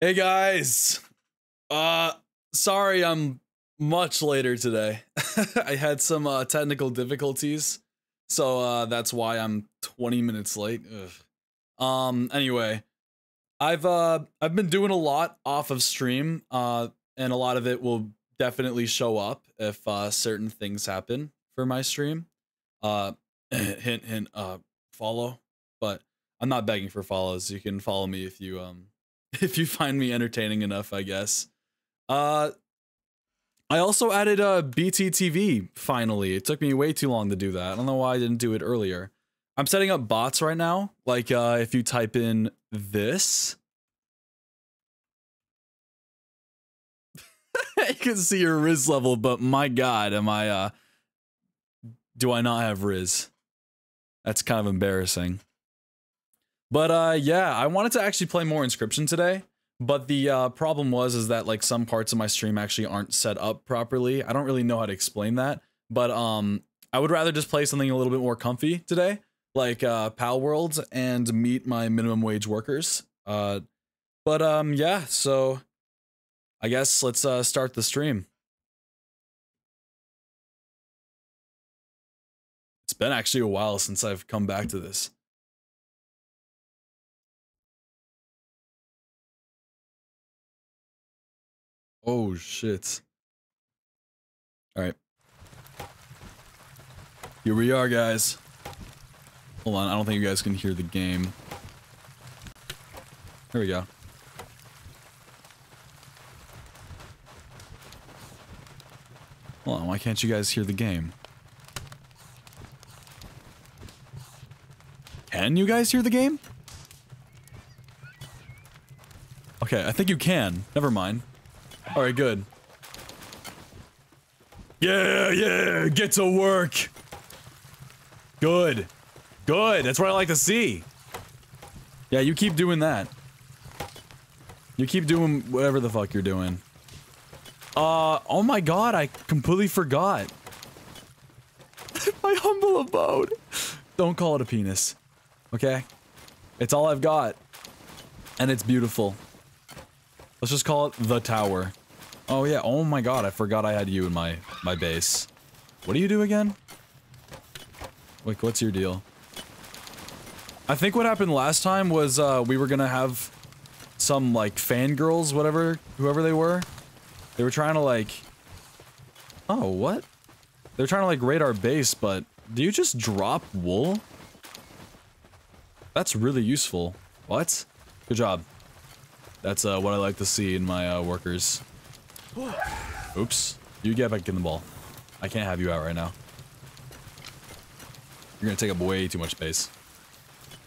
Hey guys. Uh sorry I'm much later today. I had some uh technical difficulties. So uh that's why I'm 20 minutes late. Ugh. Um anyway, I've uh I've been doing a lot off of stream uh and a lot of it will definitely show up if uh certain things happen for my stream. Uh hint hint uh follow, but I'm not begging for follows. You can follow me if you um if you find me entertaining enough, I guess. Uh I also added a uh, BTTV finally. It took me way too long to do that. I don't know why I didn't do it earlier. I'm setting up bots right now. Like uh if you type in this you can see your Riz level, but my god, am I uh do I not have Riz? That's kind of embarrassing. But uh, yeah, I wanted to actually play more Inscryption today. But the uh, problem was is that like some parts of my stream actually aren't set up properly. I don't really know how to explain that. But um, I would rather just play something a little bit more comfy today, like uh, Palworld and meet my minimum wage workers. Uh, but um, yeah, so I guess let's uh, start the stream. It's been actually a while since I've come back to this. Oh shit. Alright. Here we are, guys. Hold on, I don't think you guys can hear the game. Here we go. Hold on, why can't you guys hear the game? Can you guys hear the game? Okay, I think you can. Never mind. Alright, good. Yeah, yeah, get to work. Good. Good, that's what I like to see. Yeah, you keep doing that. You keep doing whatever the fuck you're doing. Uh, oh my god, I completely forgot. my humble abode. Don't call it a penis. Okay? It's all I've got. And it's beautiful. Let's just call it the tower. Oh yeah, oh my god, I forgot I had you in my, my base. What do you do again? Like, what's your deal? I think what happened last time was, uh, we were gonna have some, like, fangirls, whatever, whoever they were. They were trying to, like... Oh, what? They're trying to, like, raid our base, but... Do you just drop wool? That's really useful. What? Good job. That's uh, what I like to see in my uh, workers. Oops. You get back in the ball. I can't have you out right now. You're gonna take up way too much space.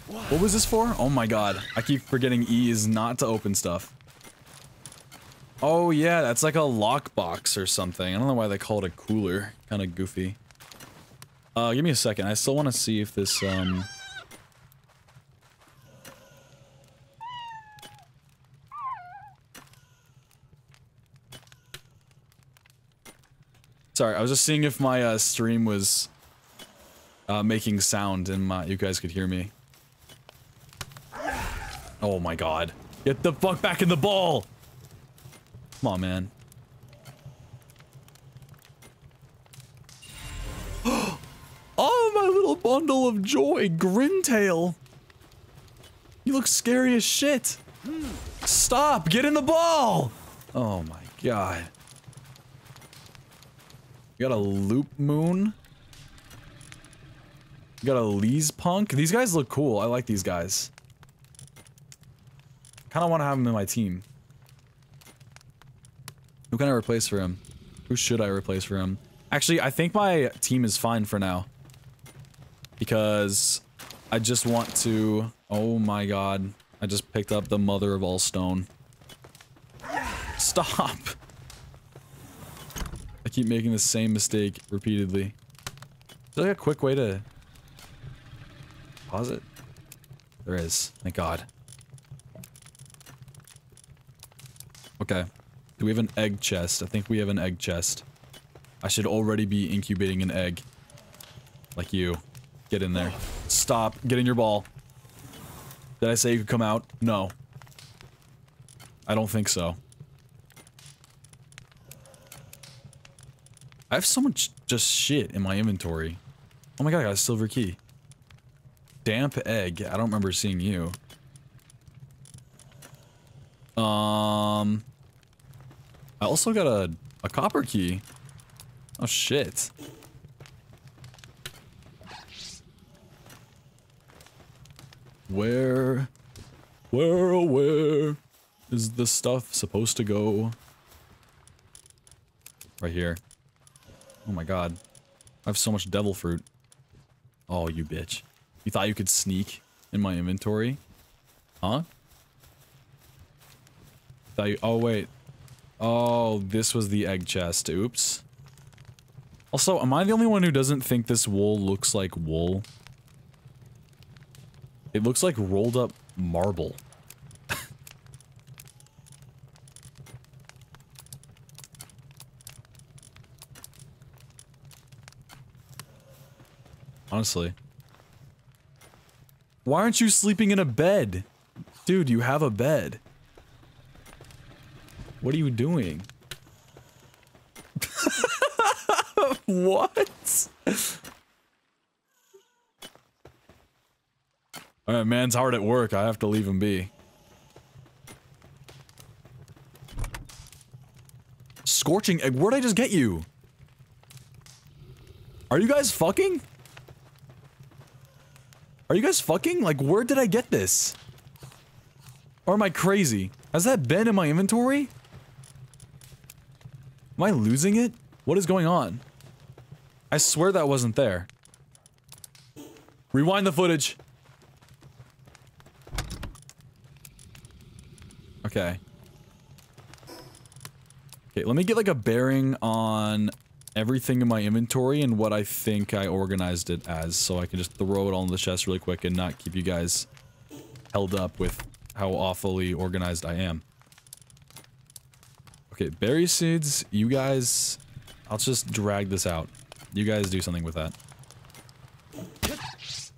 What was this for? Oh my god. I keep forgetting E is not to open stuff. Oh yeah, that's like a lockbox or something. I don't know why they call it a cooler. Kind of goofy. Uh, give me a second. I still want to see if this, um... Sorry, I was just seeing if my uh, stream was uh, making sound and my, you guys could hear me. Oh my god. Get the fuck back in the ball! Come on, man. oh, my little bundle of joy, Grintale. You look scary as shit. Stop, get in the ball! Oh my god. Got a Loop Moon. You got a Lee's Punk. These guys look cool. I like these guys. Kind of want to have them in my team. Who can I replace for him? Who should I replace for him? Actually, I think my team is fine for now. Because I just want to... Oh my god. I just picked up the mother of all stone. Stop! Keep making the same mistake repeatedly. Is there like a quick way to pause it? There is. Thank God. Okay. Do we have an egg chest? I think we have an egg chest. I should already be incubating an egg. Like you. Get in there. Stop. Get in your ball. Did I say you could come out? No. I don't think so. I have so much just shit in my inventory. Oh my god, I got a silver key. Damp egg. I don't remember seeing you. Um... I also got a, a copper key. Oh shit. Where, where, oh where is the stuff supposed to go? Right here. Oh my god. I have so much devil fruit. Oh, you bitch. You thought you could sneak in my inventory? Huh? Thought you- oh wait. Oh, this was the egg chest. Oops. Also, am I the only one who doesn't think this wool looks like wool? It looks like rolled up marble. Honestly. Why aren't you sleeping in a bed? Dude, you have a bed. What are you doing? what? Alright, man's hard at work. I have to leave him be. Scorching egg. Where'd I just get you? Are you guys fucking? Are you guys fucking? Like, where did I get this? Or am I crazy? Has that been in my inventory? Am I losing it? What is going on? I swear that wasn't there. Rewind the footage. Okay. Okay, let me get like a bearing on everything in my inventory and what I think I organized it as so I can just throw it all in the chest really quick and not keep you guys held up with how awfully organized I am. Okay, berry seeds, you guys... I'll just drag this out. You guys do something with that.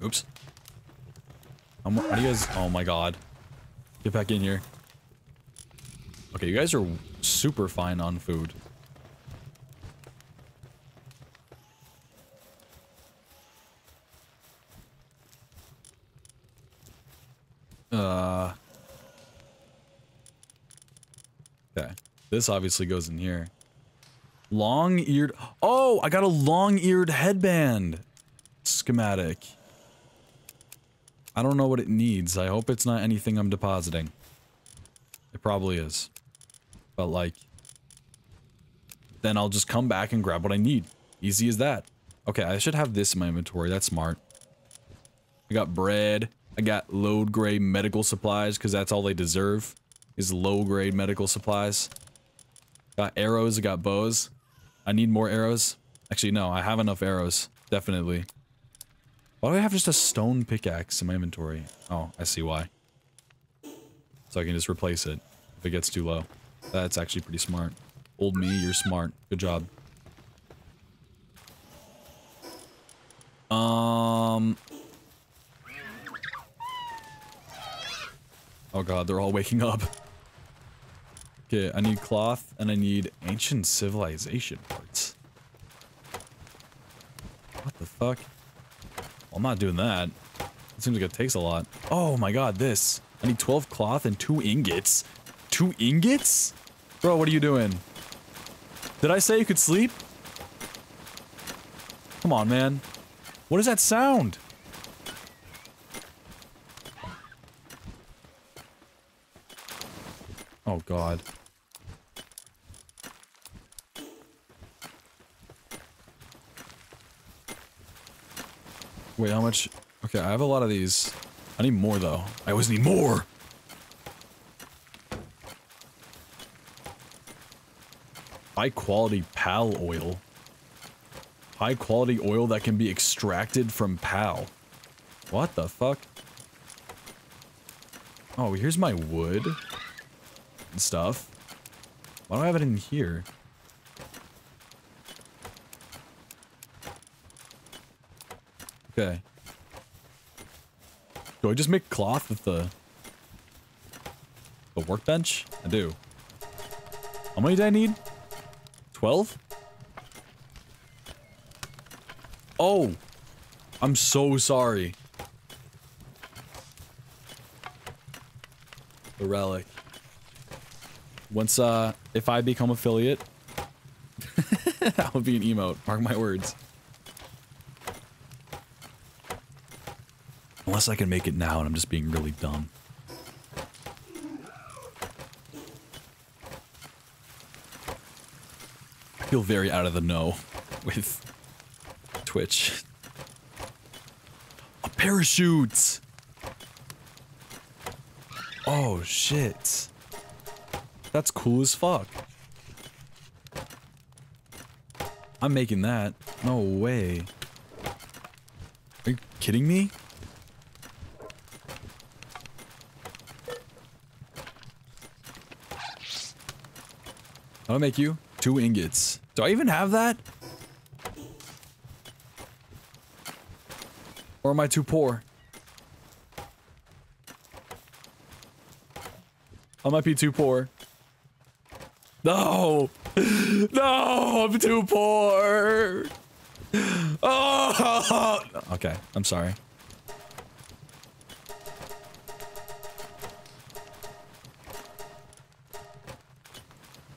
Oops. How do you guys... Oh my god. Get back in here. Okay, you guys are super fine on food. Uh... Okay. This obviously goes in here. Long-eared... Oh, I got a long-eared headband! Schematic. I don't know what it needs. I hope it's not anything I'm depositing. It probably is. But like... Then I'll just come back and grab what I need. Easy as that. Okay, I should have this in my inventory. That's smart. I got bread. I got low-grade medical supplies, because that's all they deserve. Is low-grade medical supplies. Got arrows, I got bows. I need more arrows. Actually, no, I have enough arrows. Definitely. Why do I have just a stone pickaxe in my inventory? Oh, I see why. So I can just replace it if it gets too low. That's actually pretty smart. Old me, you're smart. Good job. Um... Oh god, they're all waking up. Okay, I need cloth, and I need ancient civilization parts. What the fuck? Well, I'm not doing that. It seems like it takes a lot. Oh my god, this. I need 12 cloth and 2 ingots. 2 ingots? Bro, what are you doing? Did I say you could sleep? Come on, man. What is that sound? Oh god. Wait, how much? Okay, I have a lot of these. I need more, though. I always need more! High quality PAL oil. High quality oil that can be extracted from PAL. What the fuck? Oh, here's my wood. And stuff. Why do I have it in here? Okay. Do I just make cloth with the The workbench? I do. How many do I need? 12? Oh! I'm so sorry. The relic. Once, uh, if I become affiliate, that would be an emote. Mark my words. Unless I can make it now and I'm just being really dumb. I feel very out of the know with Twitch. A parachute! Oh, shit. That's cool as fuck. I'm making that. No way. Are you kidding me? I'll make you two ingots. Do I even have that? Or am I too poor? I might be too poor. No! No! I'm too poor! Oh! Okay, I'm sorry.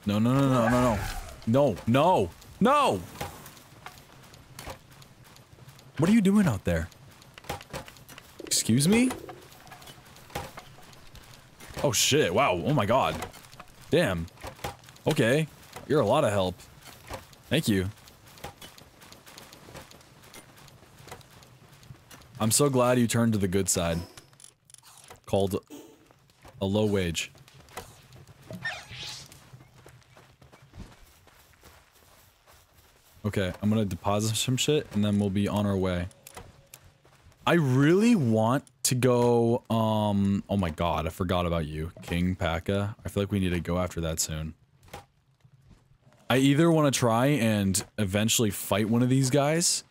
No, no, no, no, no, no. No, no, no! What are you doing out there? Excuse me? Oh shit, wow, oh my god. Damn. Okay, you're a lot of help. Thank you. I'm so glad you turned to the good side. Called a low wage. Okay, I'm gonna deposit some shit and then we'll be on our way. I really want to go, um, oh my god, I forgot about you. Kingpaca. I feel like we need to go after that soon. I either want to try and eventually fight one of these guys,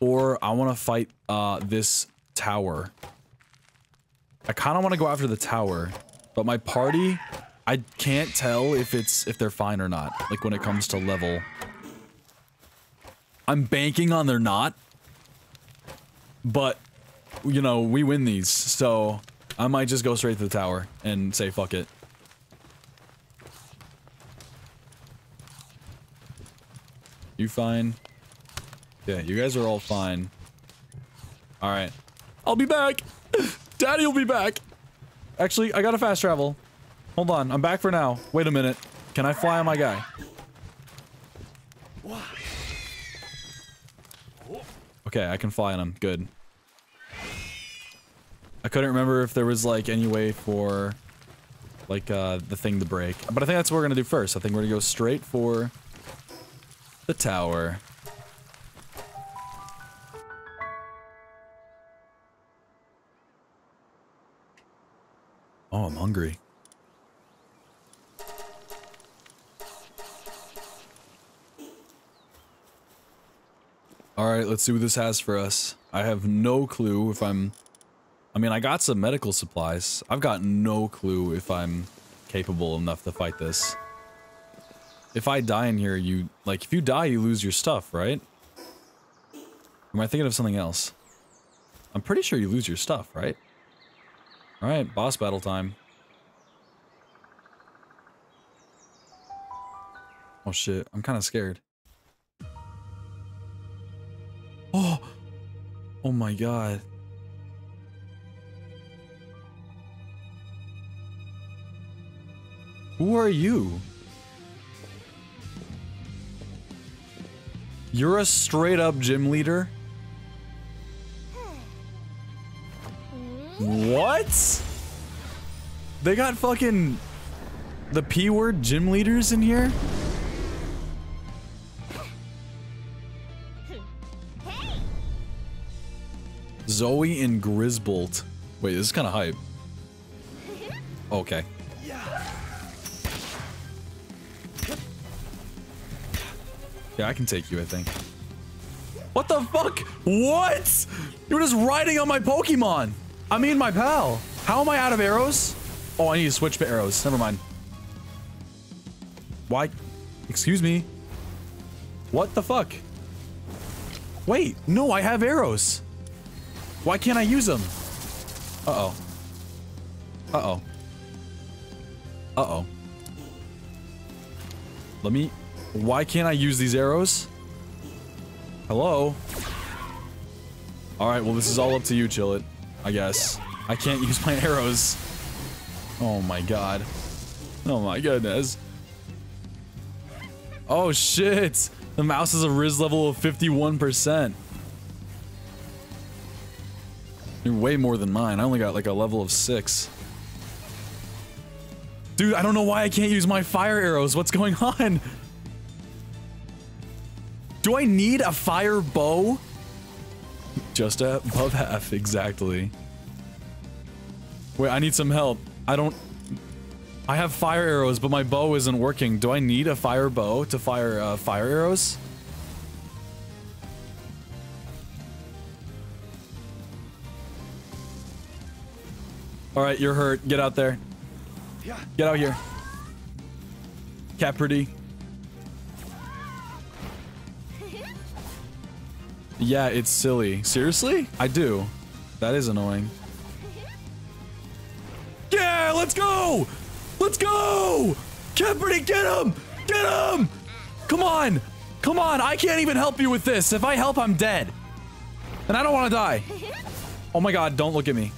or I want to fight, uh, this tower. I kind of want to go after the tower, but my party, I can't tell if it's, if they're fine or not, like when it comes to level. I'm banking on they're not. But, you know, we win these, so I might just go straight to the tower and say fuck it. You fine? Yeah, you guys are all fine. Alright. I'll be back! Daddy will be back! Actually, I got a fast travel. Hold on, I'm back for now. Wait a minute. Can I fly on my guy? Okay, I can fly on him. Good. I couldn't remember if there was like any way for like uh, the thing to break. But I think that's what we're gonna do first. I think we're gonna go straight for the tower. Oh, I'm hungry. Alright, let's see what this has for us. I have no clue if I'm... I mean, I got some medical supplies. I've got no clue if I'm capable enough to fight this. If I die in here, you... Like, if you die, you lose your stuff, right? Or am I thinking of something else? I'm pretty sure you lose your stuff, right? Alright, boss battle time. Oh shit, I'm kind of scared. Oh! Oh my god. Who are you? You're a straight up gym leader? What? They got fucking the P word gym leaders in here? Zoe and Grizzbolt. Wait, this is kind of hype. Okay. Yeah, I can take you, I think. What the fuck? What? You were just riding on my Pokemon. I mean my pal. How am I out of arrows? Oh, I need to switch to arrows. Never mind. Why? Excuse me. What the fuck? Wait, no, I have arrows. Why can't I use them? Uh-oh. Uh-oh. Uh-oh. Let me... Why can't I use these arrows? Hello? Alright, well this is all up to you, Chillet. I guess. I can't use my arrows. Oh my god. Oh my goodness. Oh shit! The mouse has a Riz level of 51%. You're way more than mine. I only got like a level of 6. Dude, I don't know why I can't use my fire arrows. What's going on? Do I need a fire bow? Just above half, exactly. Wait, I need some help. I don't... I have fire arrows, but my bow isn't working. Do I need a fire bow to fire uh, fire arrows? Alright, you're hurt. Get out there. Get out here. Caprity. Yeah, it's silly. Seriously? I do. That is annoying. Yeah, let's go! Let's go! Caprity, get him! Get him! Come on! Come on, I can't even help you with this. If I help, I'm dead. And I don't want to die. Oh my god, don't look at me.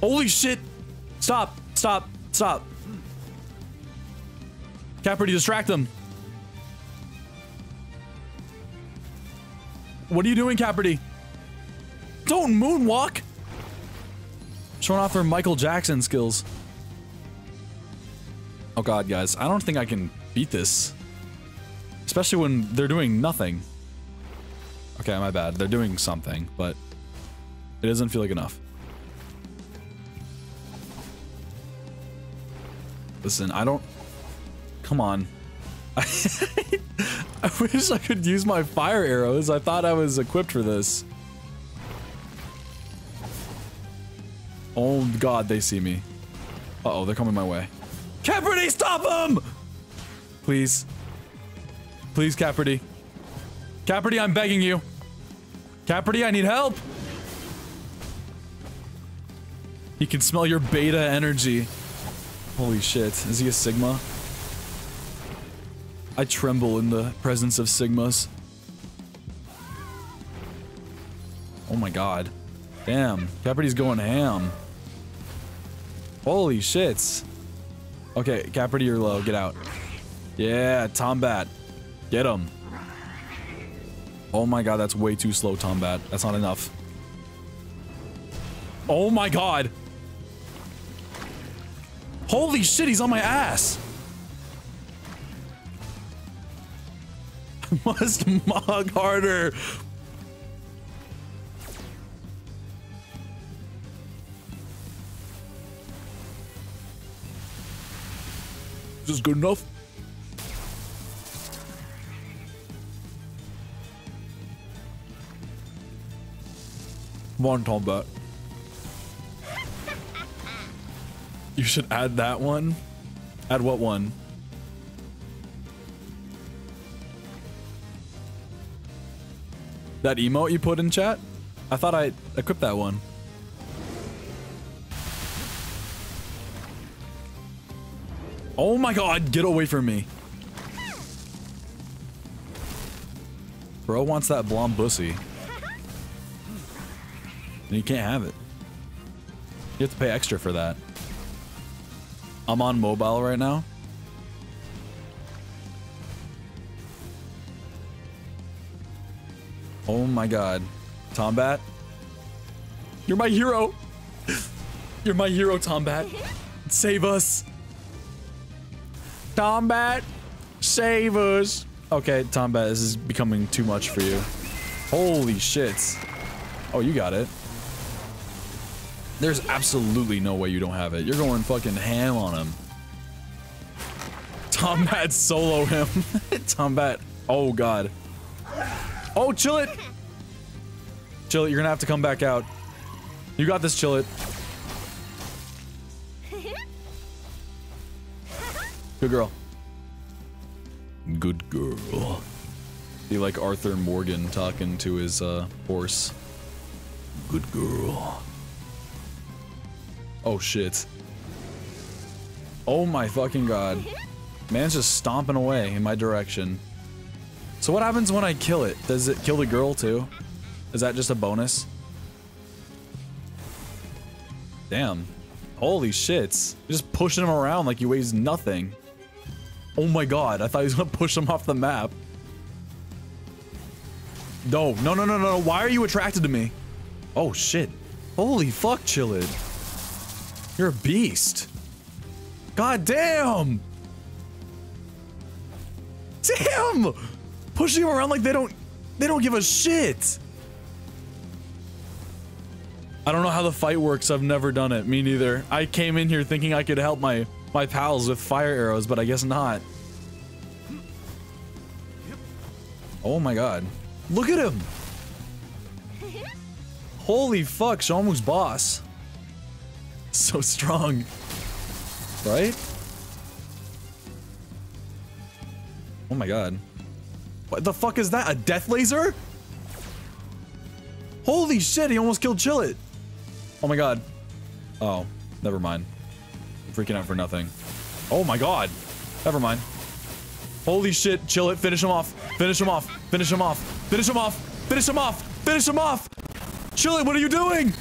Holy shit! Stop! Stop! Stop! Caprity, distract them! What are you doing, Caprity? Don't moonwalk! Showing off their Michael Jackson skills. Oh god, guys. I don't think I can beat this. Especially when they're doing nothing. Okay, my bad. They're doing something, but it doesn't feel like enough. Listen, I don't... Come on. I wish I could use my fire arrows. I thought I was equipped for this. Oh god, they see me. Uh oh they're coming my way. Caprity, stop them! Please. Please, Caprity. Caprity, I'm begging you. Caprity, I need help! He can smell your beta energy. Holy shit. Is he a Sigma? I tremble in the presence of Sigmas. Oh my god. Damn. Caprity's going ham. Holy shits. Okay, Caprity, you're low. Get out. Yeah, Tombat. Get him. Oh my god, that's way too slow, Tombat. That's not enough. Oh my god. Holy shit, he's on my ass! must mog harder! Is this good enough? Come on, Tombat. You should add that one. Add what one? That emote you put in chat? I thought I equipped that one. Oh my god, get away from me. Bro wants that blonde bussy. And you can't have it. You have to pay extra for that. I'm on mobile right now. Oh my god. Tombat? You're my hero! You're my hero, Tombat. Save us! Tombat! Save us! Okay, Tombat, this is becoming too much for you. Holy shit. Oh, you got it. There's absolutely no way you don't have it. You're going fucking ham on him. Tombat solo him. Tombat. Oh god. Oh, Chillet. Chill it. You're gonna have to come back out. You got this, Chillet. Good girl. Good girl. Be like Arthur Morgan talking to his uh, horse. Good girl. Oh shit. Oh my fucking god. Man's just stomping away in my direction. So what happens when I kill it? Does it kill the girl too? Is that just a bonus? Damn. Holy shits. You're just pushing him around like he weighs nothing. Oh my god, I thought he was gonna push him off the map. No, no, no, no, no, why are you attracted to me? Oh shit. Holy fuck, Chillet. You're a beast. God damn! Damn! Pushing him around like they don't they don't give a shit. I don't know how the fight works. I've never done it. Me neither. I came in here thinking I could help my my pals with fire arrows, but I guess not. Oh my god. Look at him! Holy fuck, Shenmue's boss. So strong. Right? Oh my god. What the fuck is that? A death laser? Holy shit, he almost killed Chillet. Oh my god. Oh, never mind. I'm freaking out for nothing. Oh my god. Never mind. Holy shit, Chillet, finish him off. Finish him off. Finish him off. Finish him off. Finish him off. Finish him off. Chillet, what are you doing?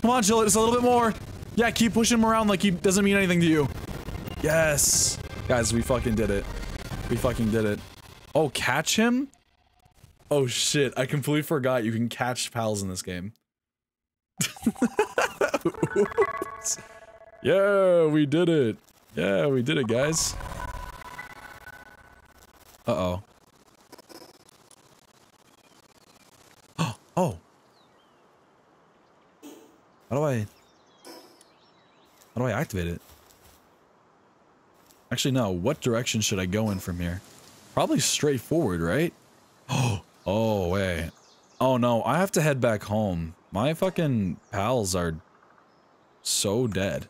Come on, Chillet, just a little bit more. Yeah, keep pushing him around like he doesn't mean anything to you. Yes. Guys, we fucking did it. We fucking did it. Oh, catch him? Oh shit, I completely forgot you can catch pals in this game. yeah, we did it. Yeah, we did it, guys. Uh-oh. oh. How do I... How do I activate it? Actually, no. What direction should I go in from here? Probably straight forward, right? Oh, oh, wait. Oh, no. I have to head back home. My fucking pals are so dead.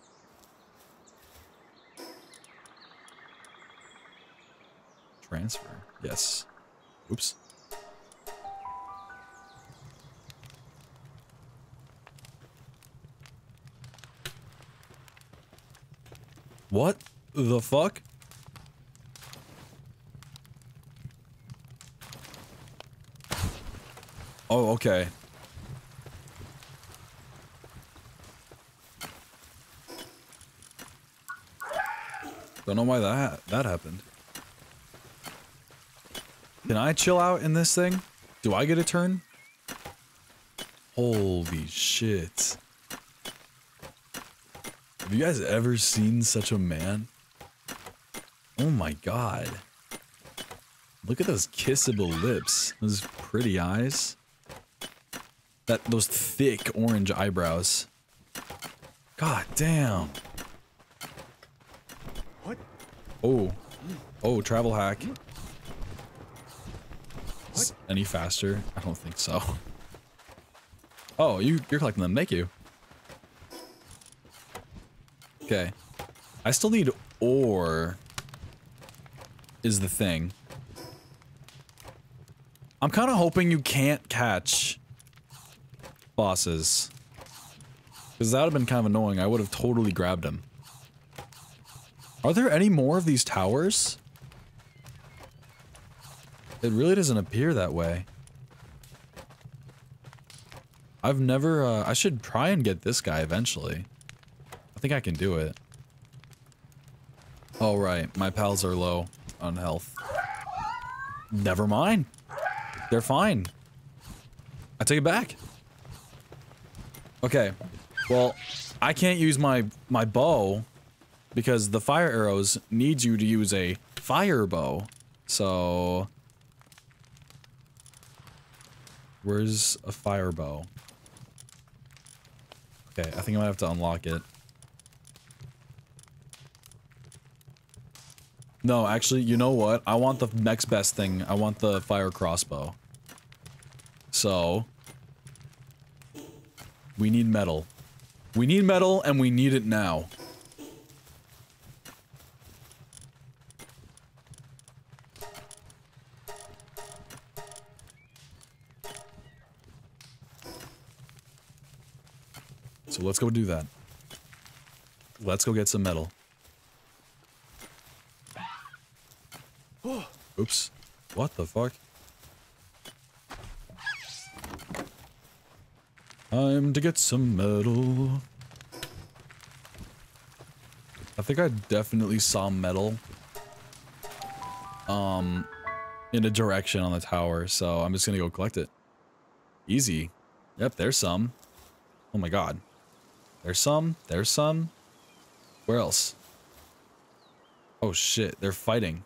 Transfer. Yes. Oops. What the fuck? Oh, okay. Don't know why that that happened. Can I chill out in this thing? Do I get a turn? Holy shit. Have you guys ever seen such a man? Oh my god. Look at those kissable lips. Those pretty eyes. That those thick orange eyebrows. God damn. What? Oh. Oh, travel hack. What? Any faster? I don't think so. Oh, you you're collecting them. Thank you. Okay. I still need ore is the thing. I'm kind of hoping you can't catch bosses. Because that would have been kind of annoying. I would have totally grabbed him. Are there any more of these towers? It really doesn't appear that way. I've never, uh, I should try and get this guy eventually. I think I can do it. Oh, right. My pals are low on health. Never mind. They're fine. I take it back. Okay. Well, I can't use my, my bow because the fire arrows need you to use a fire bow. So... Where's a fire bow? Okay, I think I might have to unlock it. No, actually, you know what? I want the next best thing. I want the fire crossbow. So... We need metal. We need metal, and we need it now. So let's go do that. Let's go get some metal. Oops. What the fuck? Time to get some metal. I think I definitely saw metal. Um, in a direction on the tower, so I'm just gonna go collect it. Easy. Yep, there's some. Oh my god. There's some. There's some. Where else? Oh shit, they're fighting.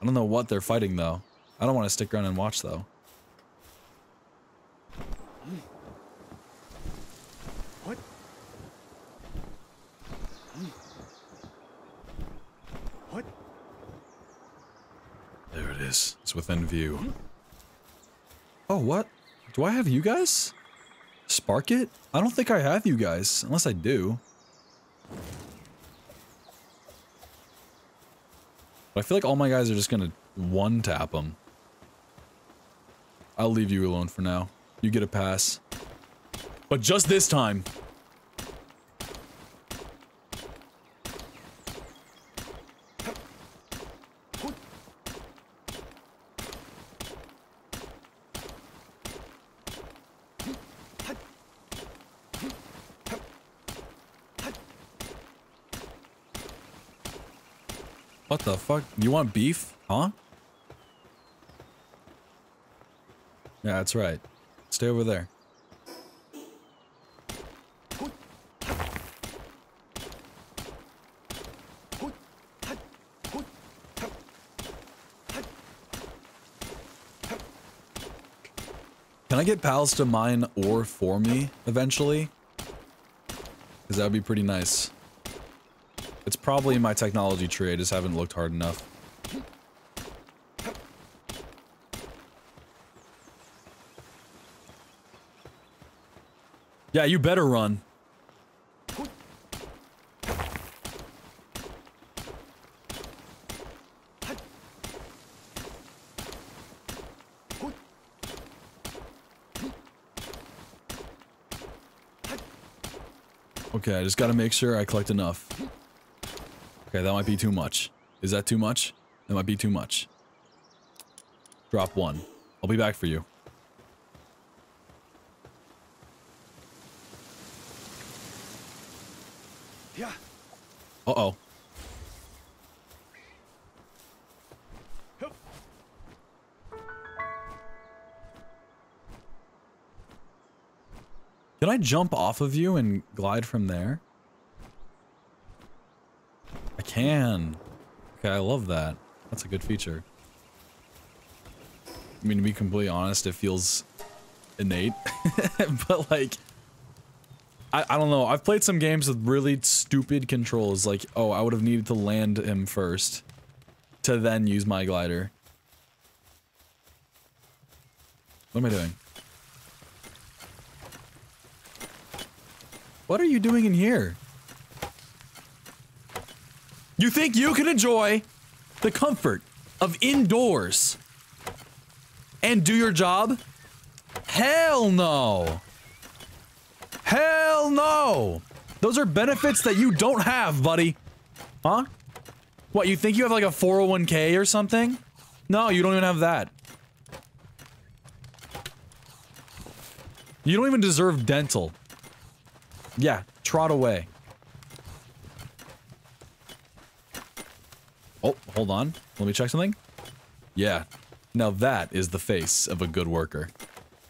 I don't know what they're fighting though. I don't want to stick around and watch though. What? What? There it is. It's within view. Oh, what? Do I have you guys? Sparkit? I don't think I have you guys, unless I do. But I feel like all my guys are just gonna one-tap them. I'll leave you alone for now. You get a pass. But just this time. What the fuck? You want beef? Huh? Yeah, that's right. Stay over there. Can I get pals to mine ore for me eventually? Because that would be pretty nice. It's probably in my technology tree, I just haven't looked hard enough. Yeah, you better run. Okay, I just gotta make sure I collect enough. Okay, that might be too much. Is that too much? That might be too much. Drop one. I'll be back for you. Uh-oh. Can I jump off of you and glide from there? I can. Okay, I love that. That's a good feature. I mean, to be completely honest, it feels innate. but like, I, I don't know. I've played some games with really stupid controls. Like, oh, I would have needed to land him first to then use my glider. What am I doing? What are you doing in here? You think you can enjoy the comfort of indoors and do your job? Hell no. Hell no. Those are benefits that you don't have, buddy. Huh? What, you think you have like a 401k or something? No, you don't even have that. You don't even deserve dental. Yeah, trot away. Oh, hold on. Let me check something. Yeah. Now that is the face of a good worker.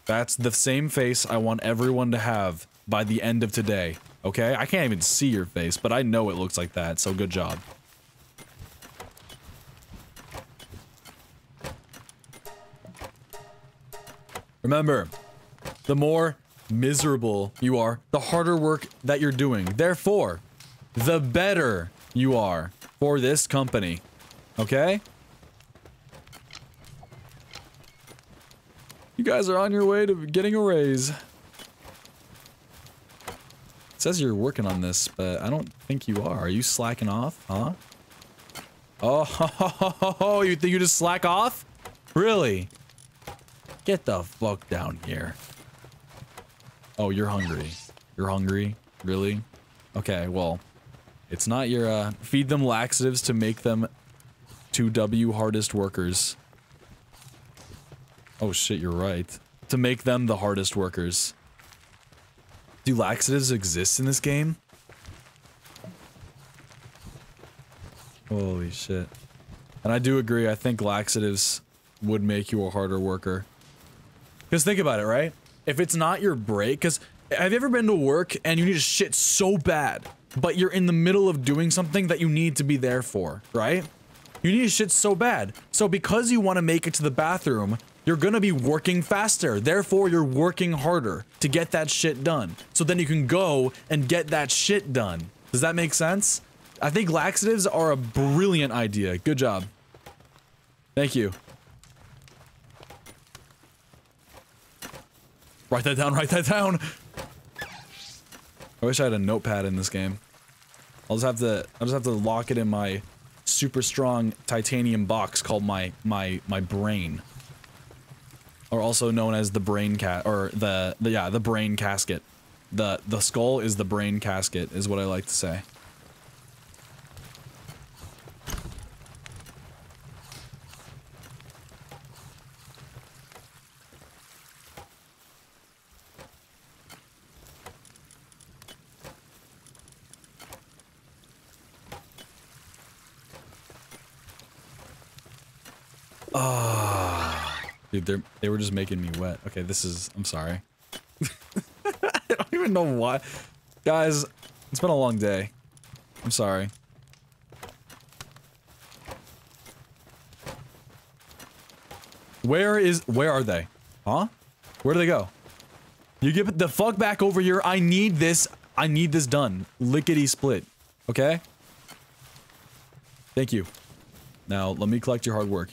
That's the same face I want everyone to have by the end of today. Okay? I can't even see your face, but I know it looks like that, so good job. Remember, the more miserable you are, the harder work that you're doing. Therefore, the better you are for this company. Okay? You guys are on your way to getting a raise. It says you're working on this, but I don't think you are. Are you slacking off, huh? Oh, you think you just slack off? Really? Get the fuck down here. Oh, you're hungry. You're hungry? Really? Okay, well, it's not your, uh, feed them laxatives to make them 2W hardest workers. Oh shit, you're right. To make them the hardest workers. Do laxatives exist in this game? Holy shit. And I do agree, I think laxatives would make you a harder worker. Because think about it, right? If it's not your break, because have you ever been to work and you need to shit so bad, but you're in the middle of doing something that you need to be there for, right? You need to shit so bad. So because you want to make it to the bathroom, you're gonna be working faster. Therefore, you're working harder to get that shit done. So then you can go and get that shit done. Does that make sense? I think laxatives are a brilliant idea. Good job. Thank you. Write that down, write that down. I wish I had a notepad in this game. I'll just have to I'll just have to lock it in my super strong titanium box called my my my brain. Or also known as the brain cat or the, the yeah, the brain casket. The the skull is the brain casket is what I like to say. Ah, dude, they they were just making me wet. Okay, this is. I'm sorry. I don't even know why, guys. It's been a long day. I'm sorry. Where is? Where are they? Huh? Where do they go? You get the fuck back over here. I need this. I need this done. Lickety split. Okay? Thank you. Now, let me collect your hard work.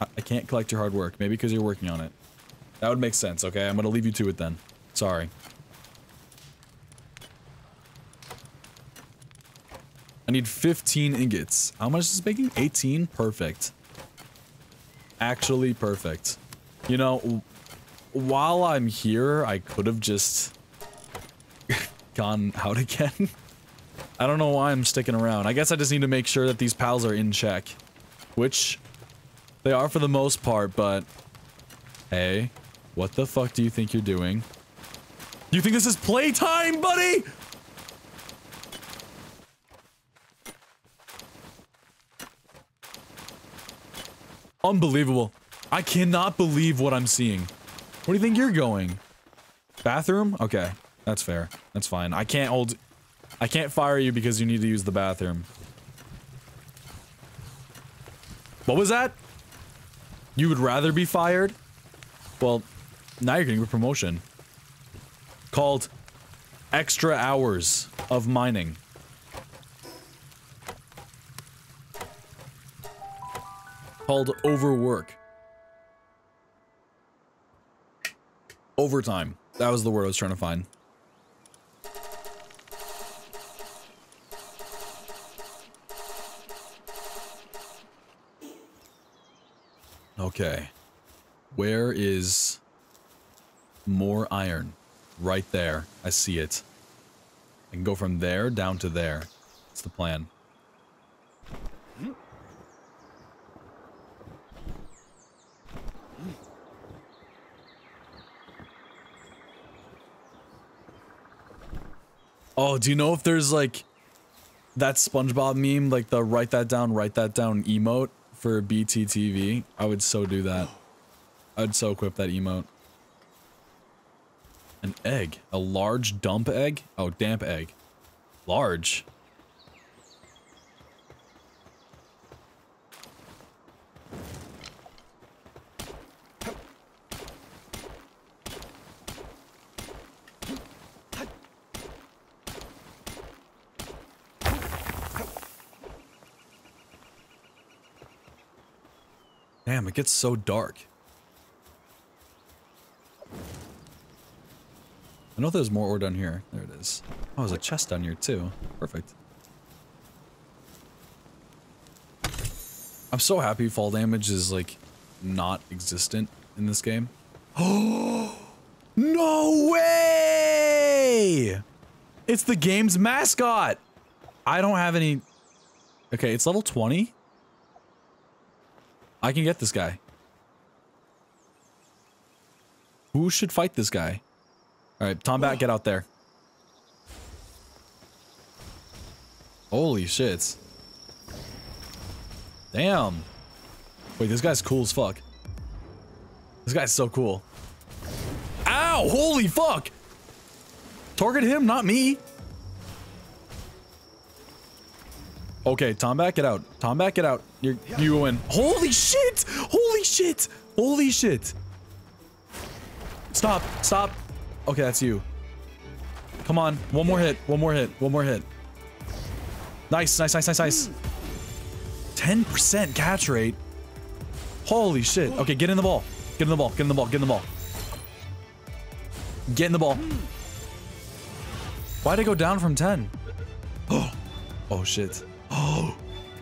I, can't collect your hard work. Maybe because you're working on it. That would make sense, okay? I'm gonna leave you to it then. Sorry. I need 15 ingots. How much is this making? 18? Perfect. Actually perfect. You know, while I'm here, I could have just gone out again. I don't know why I'm sticking around. I guess I just need to make sure that these pals are in check. Which they are for the most part, but hey, what the fuck do you think you're doing? You think this is playtime, buddy? Unbelievable. I cannot believe what I'm seeing. Where do you think you're going? Bathroom? Okay, that's fair. That's fine. I can't hold... I can't fire you because you need to use the bathroom. What was that? You would rather be fired? Well, now you're getting a promotion. Called extra hours of mining. Called overwork. Overtime. That was the word I was trying to find. Okay. Where is more iron? Right there. I see it. I can go from there down to there. That's the plan. Oh, do you know if there's like that SpongeBob meme, like the write that down, write that down emote for a BTTV? I would so do that. I'd so equip that emote. An egg. A large dump egg? Oh, damp egg. Large. Damn, it gets so dark. I know there's more ore down here. There it is. Oh, there's a chest down here too. Perfect. I'm so happy fall damage is like not existent in this game. Oh no way! It's the game's mascot. I don't have any. Okay, it's level 20. I can get this guy. Who should fight this guy? All right, Tombat, get out there. Holy shit. Damn. Wait, this guy's cool as fuck. This guy's so cool. Ow! Holy fuck! Target him, not me. Okay, Tombat, get out. Tombat, get out. You're, you win. Holy shit! Holy shit! Holy shit! Stop! Stop! Okay, that's you. Come on. One more hit. One more hit. One more hit. Nice, nice, nice, nice, nice. 10% catch rate. Holy shit. Okay, get in the ball. Get in the ball. Get in the ball. Get in the ball. Get in the ball. Why'd it go down from 10? Oh, oh shit. Oh,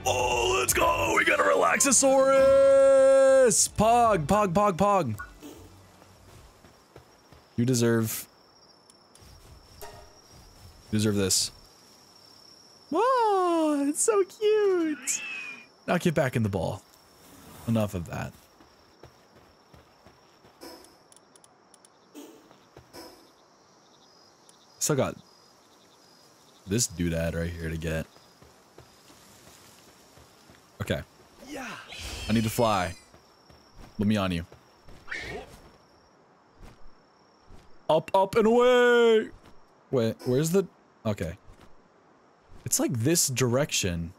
oh, let's go. We got a Relaxosaurus. Pog, pog, pog, pog. You deserve. You deserve this. Whoa, it's so cute. Now get back in the ball. Enough of that. Still got this doodad right here to get. Okay. Yeah. I need to fly. Let me on you. Up, up, and away! Wait, where's the... Okay. It's like this direction.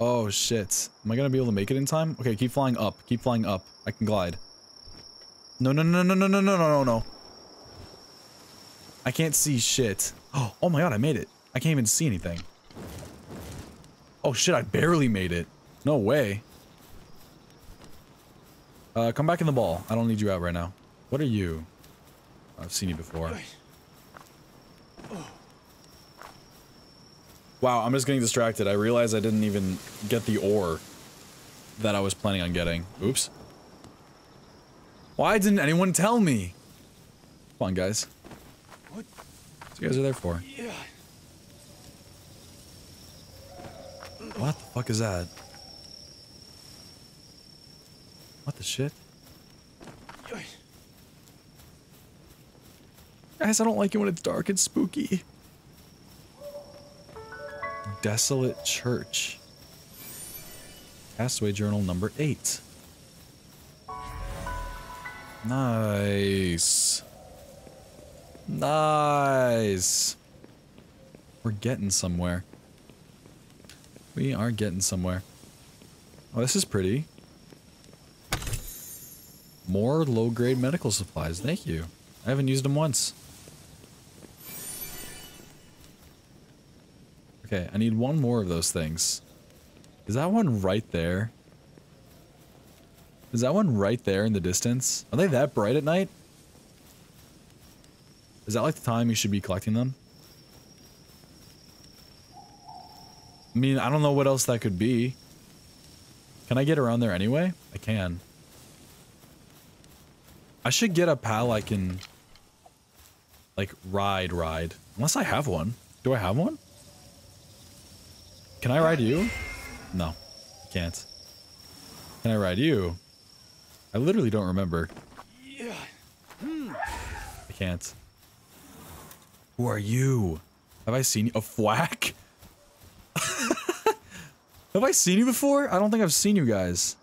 Oh, shit. Am I gonna be able to make it in time? Okay, keep flying up. Keep flying up. I can glide. No, no, no, no, no, no, no, no, no, no. I can't see shit. Oh, oh my god, I made it. I can't even see anything. Oh shit, I barely made it. No way. Uh, come back in the ball. I don't need you out right now. What are you? I've seen you before. Wow, I'm just getting distracted. I realized I didn't even get the ore that I was planning on getting. Oops. Why didn't anyone tell me? Come on, guys. What? What you guys are there for? Yeah. What the fuck is that? What the shit? Guys, I don't like it when it's dark and spooky. Desolate Church. Castaway Journal number 8. Nice. Nice. We're getting somewhere. We are getting somewhere. Oh, this is pretty. More low-grade medical supplies. Thank you. I haven't used them once. Okay, I need one more of those things. Is that one right there? Is that one right there in the distance? Are they that bright at night? Is that like the time you should be collecting them? I mean, I don't know what else that could be. Can I get around there anyway? I can. I should get a pal I can, like, ride, ride. Unless I have one. Do I have one? Can I ride you? No, I can't. Can I ride you? I literally don't remember. I can't. Who are you? Have I seen you? A thwack? Have I seen you before? I don't think I've seen you guys.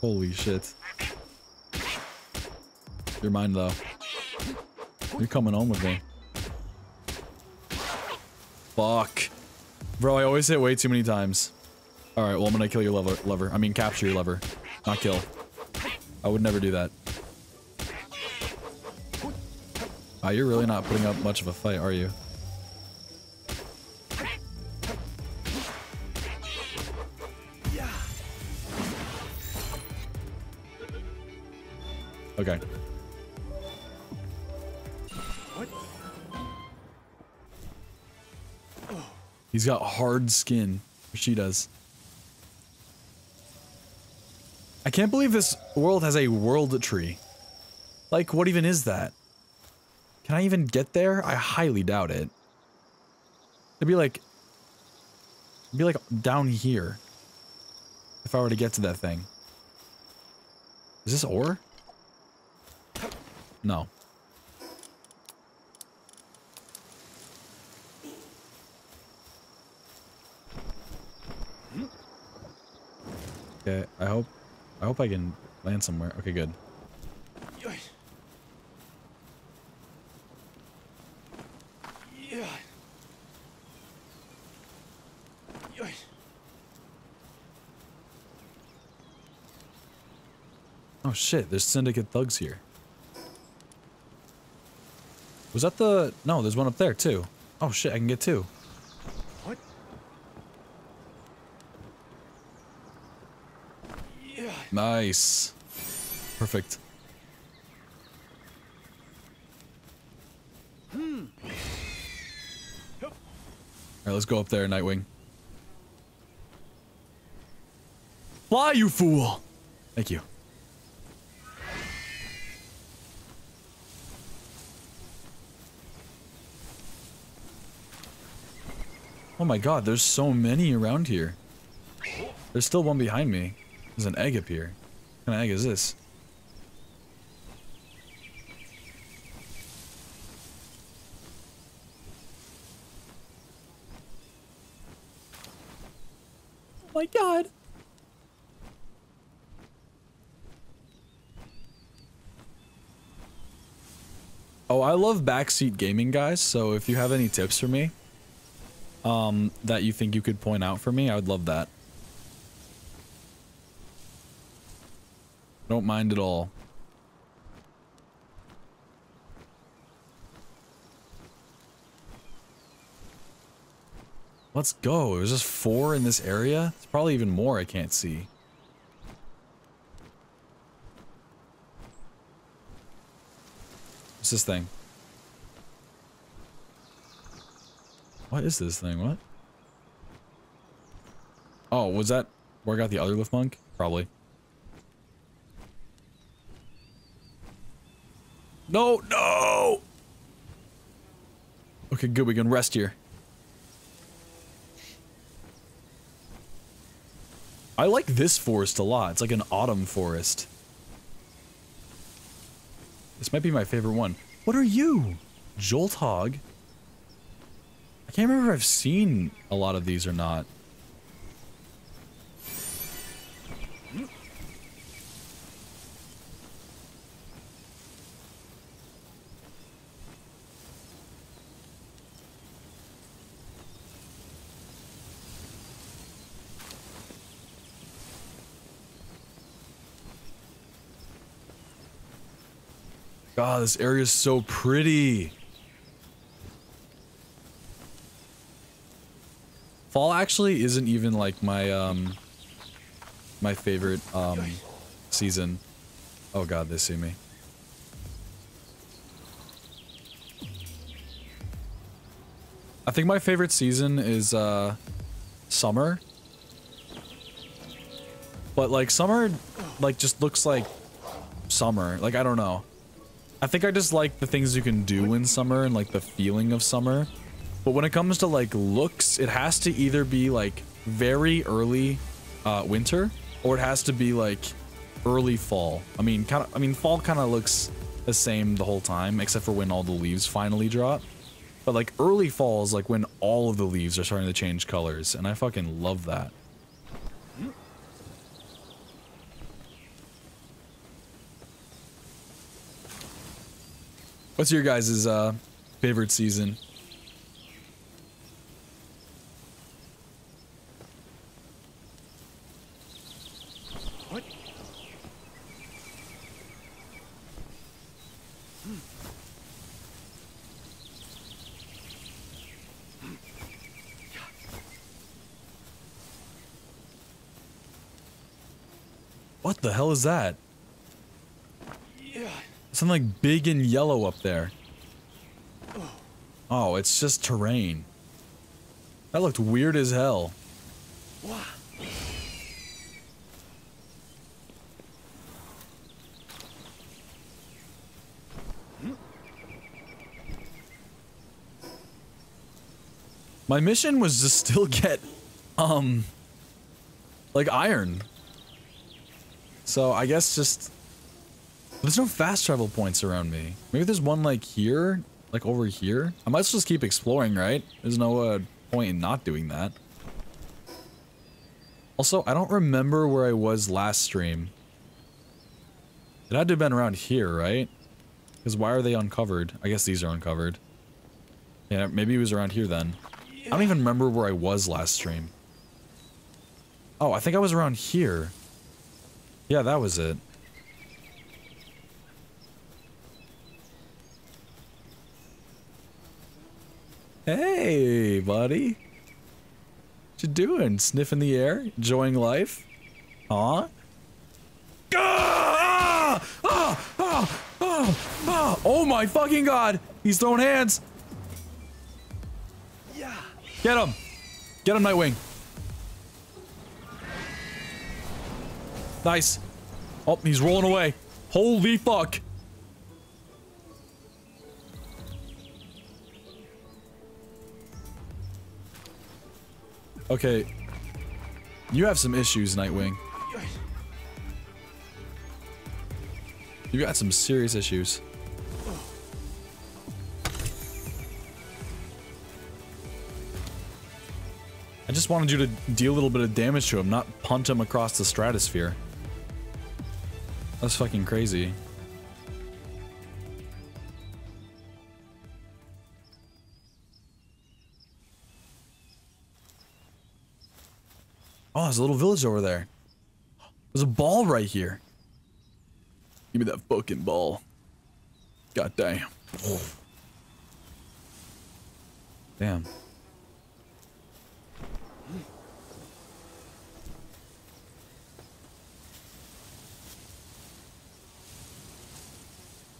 Holy shit. You're mine though. You're coming home with me. Fuck. Bro, I always hit way too many times. Alright, well I'm gonna kill your lover, lover. I mean capture your lover. Not kill. I would never do that. Ah, you're really not putting up much of a fight, are you? Okay. What? He's got hard skin. She does. I can't believe this world has a world tree. Like, what even is that? Can I even get there? I highly doubt it. It'd be like... It'd be like down here. If I were to get to that thing. Is this ore? No. Okay, I hope I hope I can land somewhere. Okay, good. Yeah. Yeah. Yeah. Oh shit, there's syndicate thugs here. Was that the No, there's one up there too. Oh shit, I can get two. What? Yeah. Nice. Perfect. Hup. Alright, let's go up there, Nitewing. Fly, you fool! Thank you. Oh my god, there's so many around here. There's still one behind me. There's an egg up here. What kind of egg is this? Oh my god. Oh, I love backseat gaming, guys. So if you have any tips for me, um, that you think you could point out for me, I would love that. Don't mind at all. Let's go. There's just four in this area. It's probably even more I can't see. What's this thing? What is this thing? What? Oh, was that where I got the other Lifmunk? Probably. No, no! Okay, good. We can rest here. I like this forest a lot. It's like an autumn forest. This might be my favorite one. What are you? Jolthog? I can't remember if I've seen a lot of these or not. God, this area is so pretty. Fall actually isn't even like my um my favorite um season. Oh god, they see me. I think my favorite season is uh summer. But like summer like just looks like summer. Like I don't know. I think I just like the things you can do in summer and like the feeling of summer. But when it comes to like looks, it has to either be like very early uh, winter or it has to be like early fall. I mean, kind of. I mean, fall kind of looks the same the whole time, except for when all the leaves finally drop. But like early fall is like when all of the leaves are starting to change colors, and I fucking love that. What's your guys' uh, favorite season? The hell is that? Something like big and yellow up there. Oh, it's just terrain. That looked weird as hell. My mission was to still get, um, like iron. So I guess just, there's no fast travel points around me. Maybe there's one like here, like over here. I might as well just keep exploring, right? There's no uh, point in not doing that. Also, I don't remember where I was last stream. It had to have been around here, right? Because why are they uncovered? I guess these are uncovered. Yeah, maybe it was around here then. I don't even remember where I was last stream. Oh, I think I was around here. Yeah, that was it. Hey, buddy. What you doing? Sniffing the air? Enjoying life? Huh? Ah! Ah! Ah! Oh my fucking god! He's throwing hands! Yeah. Get him! Get him, Nitewing! Nice. Oh, he's rolling away. Holy fuck! Okay. You have some issues, Nitewing. You got some serious issues. I just wanted you to deal a little bit of damage to him, not punt him across the stratosphere. That's fucking crazy. Oh, there's a little village over there. There's a ball right here. Give me that fucking ball. God damn. Damn.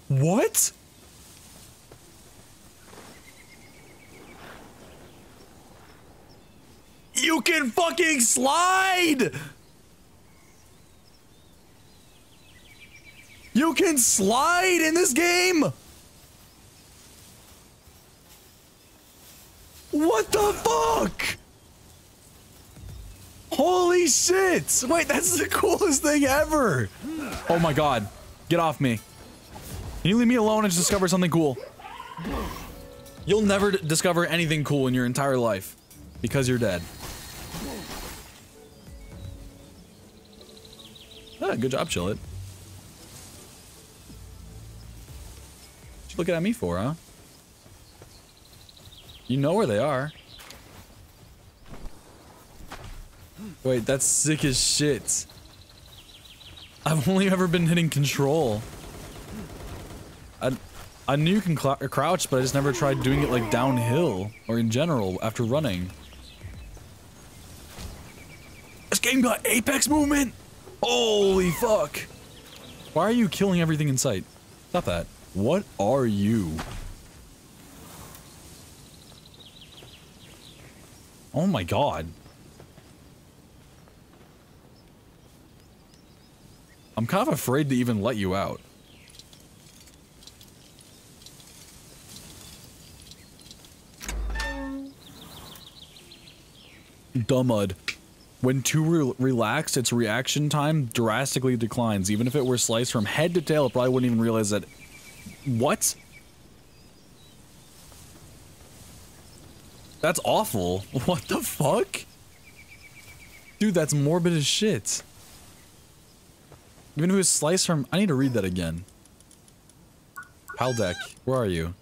What? You can fucking slide! You can slide in this game! What the fuck? Holy shit! Wait, that's the coolest thing ever! Oh my god. Get off me. Can you leave me alone and just discover something cool? You'll never discover anything cool in your entire life. Because you're dead. Ah, good job, Chillet. What you looking at me for, huh? You know where they are. Wait, that's sick as shit. I've only ever been hitting control. I, knew you can crouch, but I just never tried doing it like downhill or in general after running. This game got apex movement? Holy fuck. Why are you killing everything in sight? Stop that. What are you? Oh my god. I'm kind of afraid to even let you out. Dumud. When too re relaxed, its reaction time drastically declines. Even if it were sliced from head to tail, it probably wouldn't even realize that. What? That's awful. What the fuck? Dude, that's morbid as shit. Even if it was sliced from... I need to read that again. Paldeck, where are you?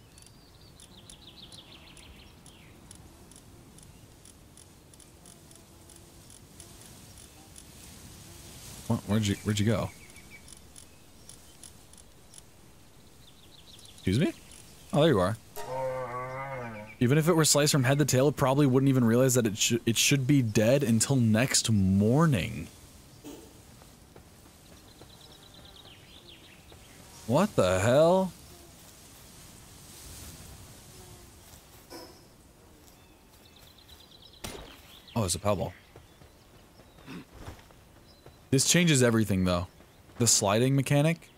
Where'd you where'd you go? Excuse me? Oh, there you are. Even if it were sliced from head to tail, it probably wouldn't even realize that it should it should be dead until next morning. What the hell? Oh, it's a pebble. This changes everything, though. The sliding mechanic?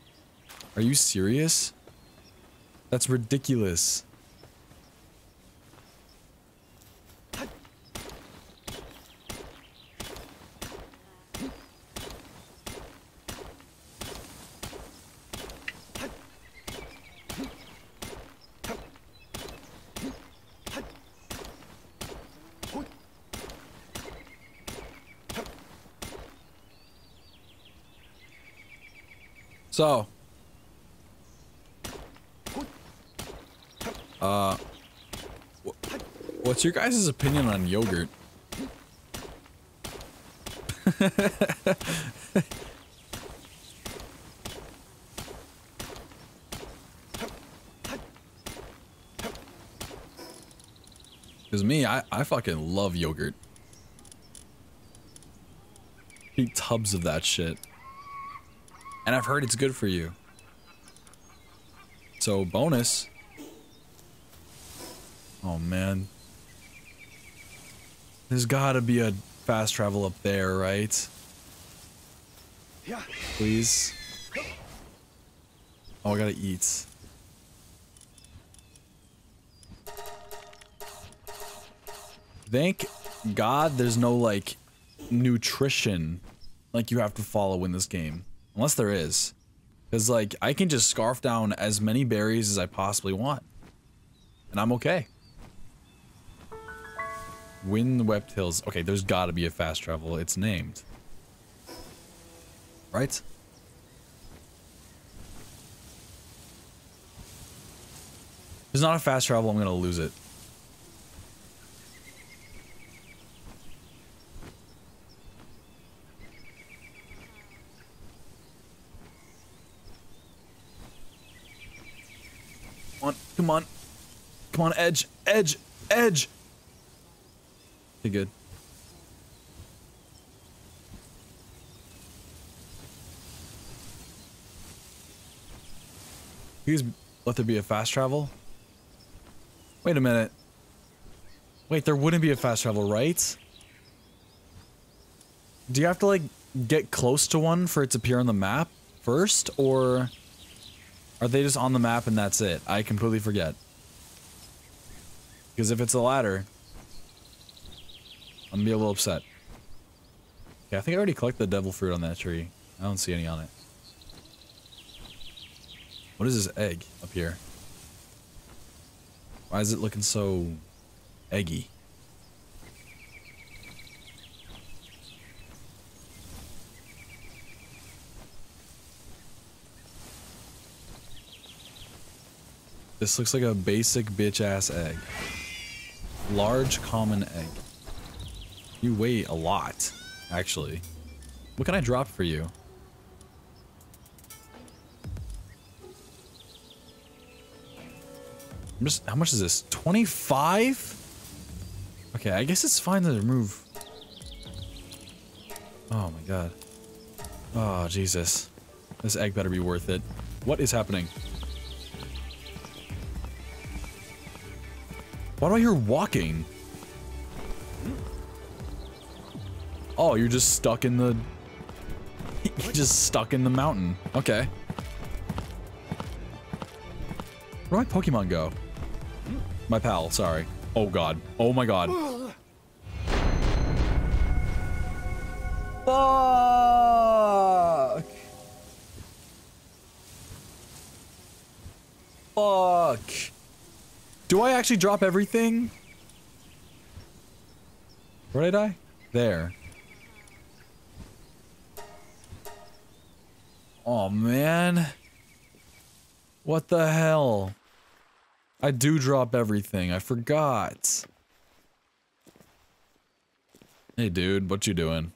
Are you serious? That's ridiculous. So. Uh. wh- What's your guys' opinion on yogurt? Cause me, I, I fucking love yogurt. Eat tubs of that shit. And I've heard it's good for you. So, bonus. Oh, man. There's gotta be a fast travel up there, right? Yeah. Please. Oh, I gotta eat. Thank God there's no, like, nutrition like you have to follow in this game. Unless there is. Because, like, I can just scarf down as many berries as I possibly want. And I'm okay. Windswept Hills. Okay, there's gotta be a fast travel. It's named. Right? If there's not a fast travel, I'm gonna lose it. Come on, come on. Edge, edge, edge. Okay, good. Please let there be a fast travel. Wait a minute. Wait, there wouldn't be a fast travel, right? Do you have to, like, get close to one for it to appear on the map first, or are they just on the map and that's it? I completely forget. Because if it's a ladder, I'm gonna be a little upset. Yeah, I think I already collected the devil fruit on that tree. I don't see any on it. What is this egg up here? Why is it looking so eggy? This looks like a basic bitch ass egg. Large common egg. You weigh a lot, actually. What can I drop for you? I'm just, how much is this? 25? Okay, I guess it's fine to remove. Oh my god. Oh, Jesus. This egg better be worth it. What is happening? Why do I hear walking? Oh, you're just stuck in the... You're just stuck in the mountain. Okay. Where'd my Pokemon go? My pal, sorry. Oh god. Oh my god. Fuck! Fuck! Do I actually drop everything? Where did I die? There. Oh man. What the hell? I do drop everything. I forgot. Hey dude, what you doing?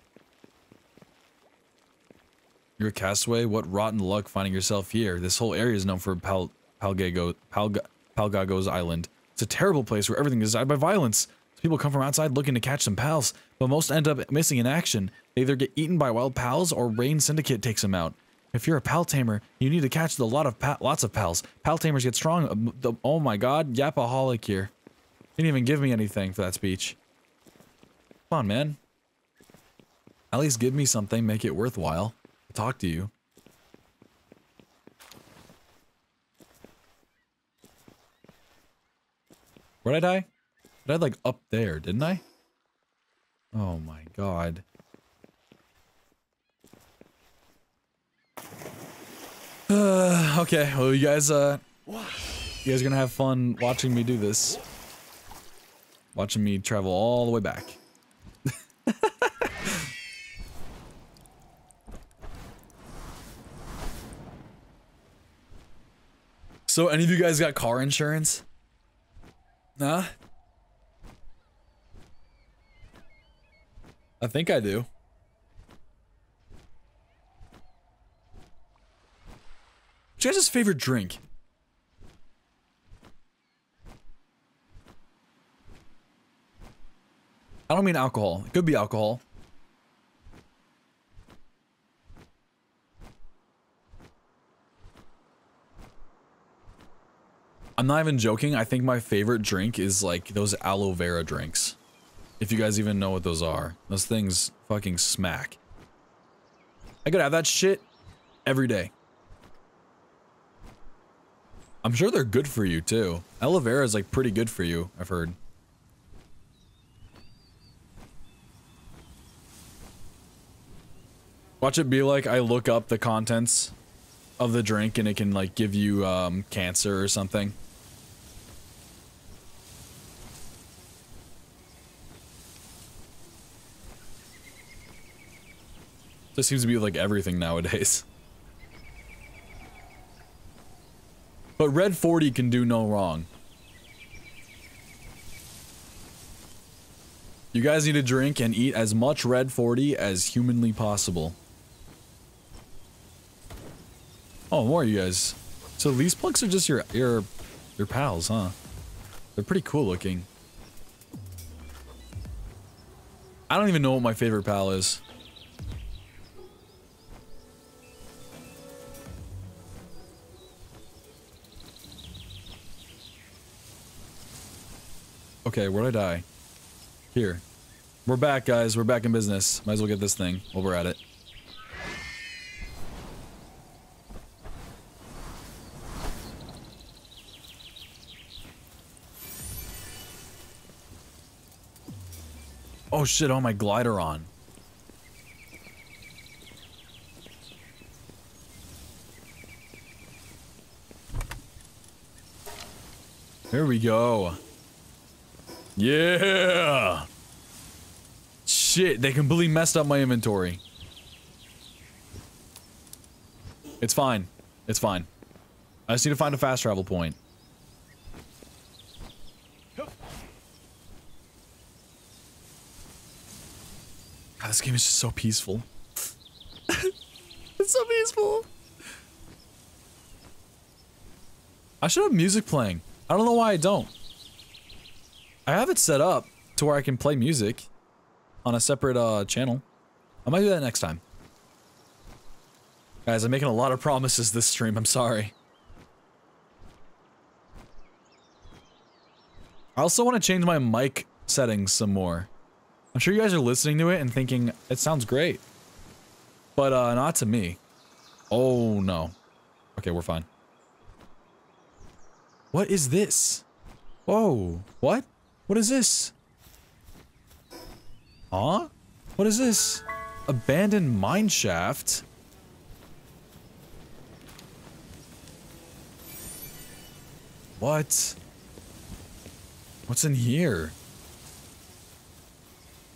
You're a castaway? What rotten luck finding yourself here. This whole area is known for Pal Palgago Palga Palgago's Island. It's a terrible place where everything is designed by violence. People come from outside looking to catch some pals, but most end up missing in action. They either get eaten by wild pals or Rain Syndicate takes them out. If you're a pal tamer, you need to catch the lot of lots of pals. Pal tamers get strong. um, oh my god, yapaholic here. Didn't even give me anything for that speech. Come on, man. At least give me something, make it worthwhile. to Talk to you. Where'd I die? I like up there, didn't I? Oh my god. Uh, okay, well you guys uh you guys are gonna have fun watching me do this. Watching me travel all the way back. so any of you guys got car insurance? Nah? I think I do. Guys' favorite drink? I don't mean alcohol. It could be alcohol. I'm not even joking. I think my favorite drink is like those aloe vera drinks. If you guys even know what those are. Those things fucking smack. I could have that shit every day. I'm sure they're good for you too. Aloe vera is like pretty good for you, I've heard. Watch it be like I look up the contents of the drink and it can like give you um, cancer or something. This seems to be like everything nowadays. But Red 40 can do no wrong. You guys need to drink and eat as much Red 40 as humanly possible. Oh, more you guys. So these plugs are just your your your pals, huh? They're pretty cool looking. I don't even know what my favorite pal is. Okay, where'd I die? Here. We're back, guys. We're back in business. Might as well get this thing while we're at it. Oh shit, oh my glider on. There we go. Yeah! Shit, they completely messed up my inventory. It's fine. It's fine. I just need to find a fast travel point. God, this game is just so peaceful. it's so peaceful. I should have music playing. I don't know why I don't. I have it set up to where I can play music on a separate uh, channel. I might do that next time. Guys, I'm making a lot of promises this stream. I'm sorry. I also want to change my mic settings some more. I'm sure you guys are listening to it and thinking, it sounds great. But uh, not to me. Oh, no. Okay, we're fine. What is this? Whoa. What? What is this? Huh? What is this? Abandoned mine shaft? What? What's in here?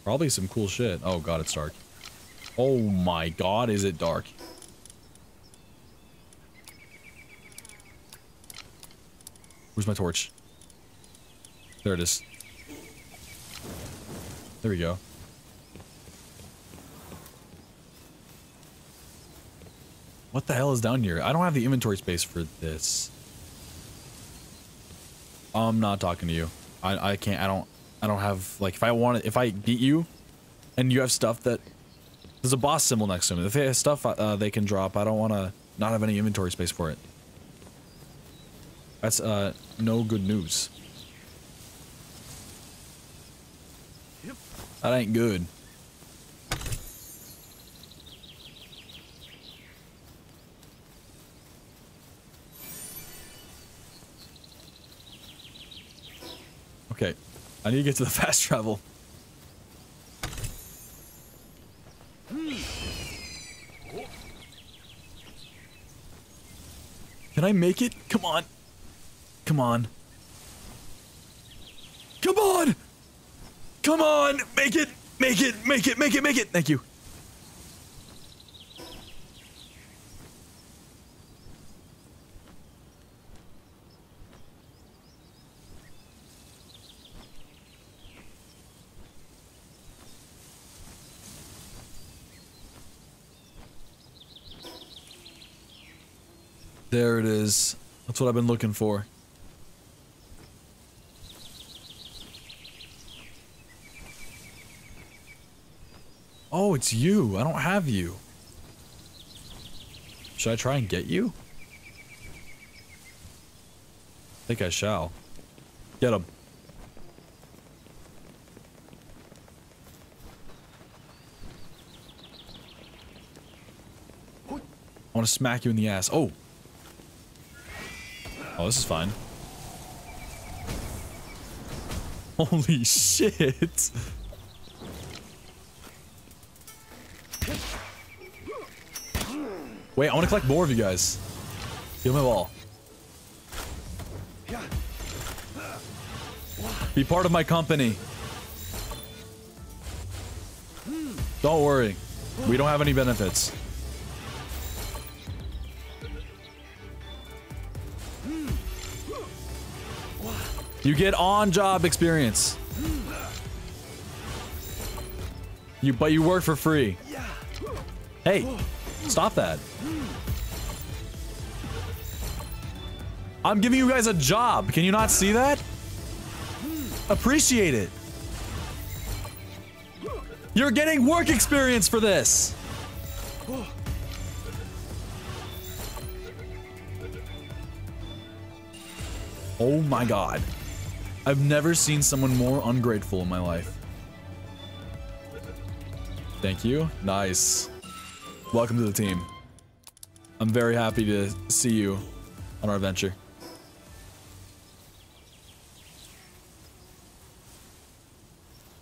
Probably some cool shit. Oh god, it's dark. Oh my god, is it dark. Where's my torch? There it is. There we go. What the hell is down here? I don't have the inventory space for this. I'm not talking to you. I, I can't, I don't, I don't have, like, if I want to, if I beat you, and you have stuff that There's a boss symbol next to me. If they have stuff uh, they can drop, I don't want to not have any inventory space for it. That's uh, no good news. That ain't good. Okay, I need to get to the fast travel. Can I make it? Come on. Come on. Come on! Come on! Make it! Make it! Make it! Make it! Make it! Thank you. There it is. That's what I've been looking for. Oh, it's you. I don't have you. Should I try and get you? I think I shall. Get him. I want to smack you in the ass. Oh. Oh, this is fine. Holy shit. Wait, I want to collect more of you guys. Give me a ball. Be part of my company. Don't worry. We don't have any benefits. You get on-job experience. You, but you work for free. Hey, stop that. I'm giving you guys a job. Can you not see that? Appreciate it. You're getting work experience for this. Oh my god. I've never seen someone more ungrateful in my life. Thank you. Nice. Welcome to the team. I'm very happy to see you on our adventure.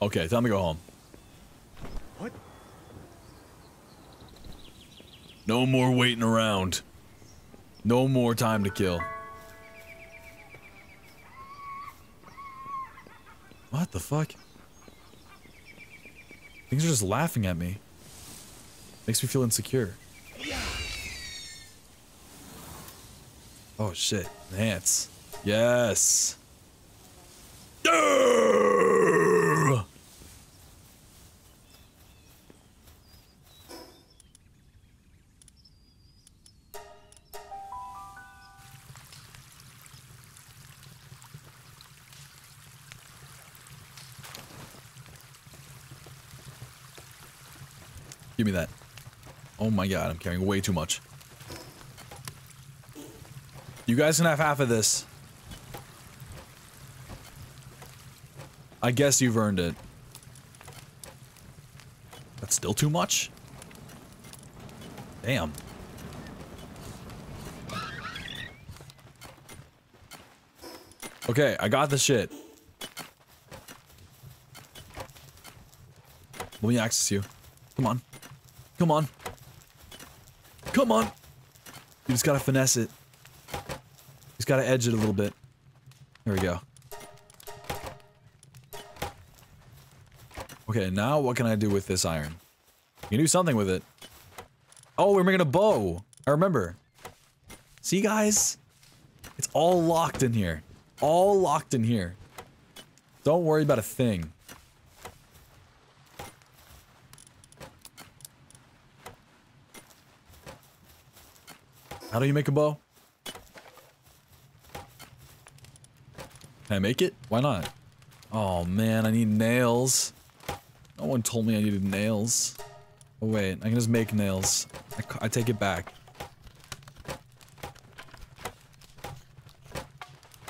Okay, time to go home. What? No more waiting around. No more time to kill. What the fuck? Things are just laughing at me. Makes me feel insecure. Oh shit. Enhance. Yes. Give me that. Oh my god, I'm carrying way too much. You guys can have half of this. I guess you've earned it. That's still too much? Damn. Okay, I got the shit. Let me access you. Come on. Come on. Come on. You just gotta finesse it. You just gotta edge it a little bit. There we go. Okay, now what can I do with this iron? You can do something with it. Oh, we're making a bow. I remember. See, guys? It's all locked in here. All locked in here. Don't worry about a thing. How do you make a bow? Can I make it? Why not? Oh man, I need nails. No one told me I needed nails. Oh wait, I can just make nails. I, I take it back.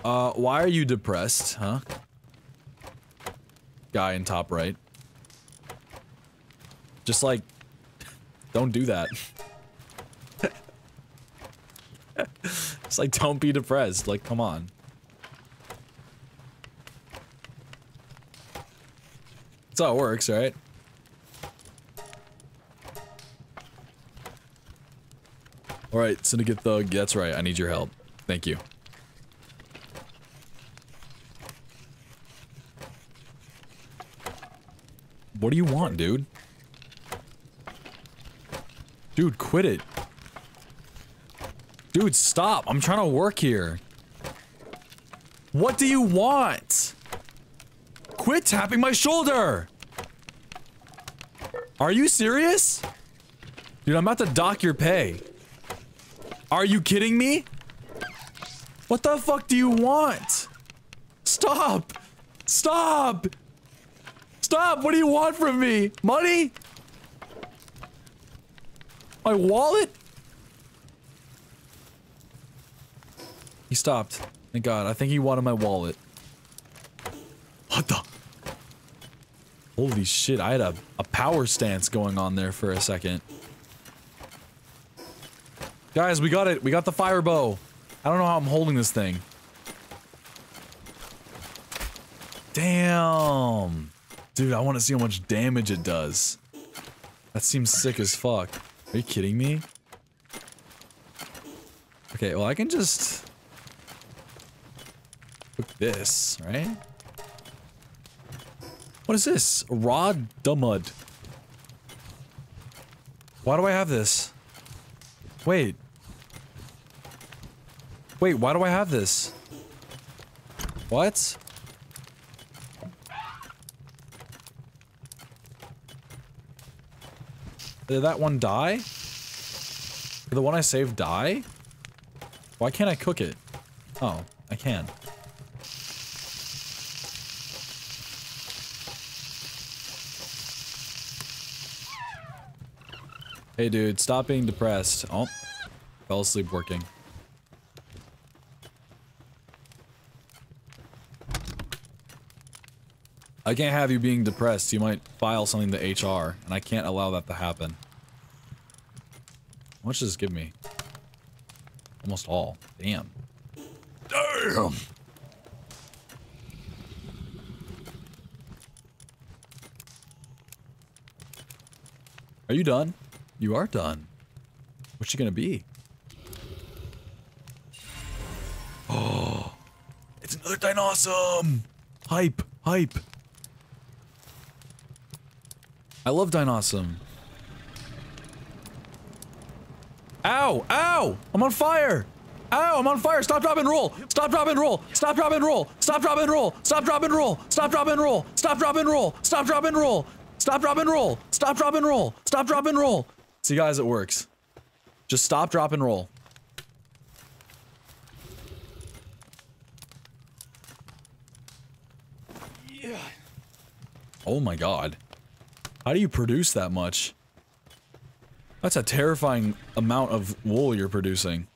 Uh, why are you depressed, huh? Guy in top right. Just like, don't do that. it's like, don't be depressed. Like, come on. That's how it works, right? Alright, Syndicate Thug, that's right, I need your help. Thank you. What do you want, dude? Dude, quit it. Dude, stop. I'm trying to work here. What do you want? Quit tapping my shoulder! Are you serious? Dude, I'm about to dock your pay. Are you kidding me? What the fuck do you want? Stop! Stop! Stop! What do you want from me? Money? My wallet? Stopped. Thank God. I think he wanted my wallet. What the? Holy shit, I had a, a power stance going on there for a second. Guys, we got it. We got the fire bow. I don't know how I'm holding this thing. Damn. Dude, I want to see how much damage it does. That seems sick as fuck. Are you kidding me? Okay, well I can just... Cook this, right? What is this? Raw Dumud. Why do I have this? Wait. Wait, why do I have this? What? Did that one die? Did the one I saved die? Why can't I cook it? Oh, I can. Hey dude, stop being depressed. Oh, fell asleep working. I can't have you being depressed. You might file something to HR, and I can't allow that to happen. How much does this give me? Almost all. Damn. Damn! Are you done? You are done. What's she gonna be? Oh, it's another Dinosaur! Hype, hype. I love Dinosaur. Ow! Ow! I'm on fire! Ow! I'm on fire! Stop, drop, and roll! Stop, drop, and roll! Stop, drop, and roll! Stop, drop, and roll! Stop, drop, and roll! Stop, drop, and roll! Stop, drop, and roll! Stop, drop, and roll! Stop, drop, and roll! Stop, drop, and roll! Stop, drop, and roll! See, guys, it works. Just stop, drop, and roll. Yeah. Oh my god. How do you produce that much? That's a terrifying amount of wool you're producing.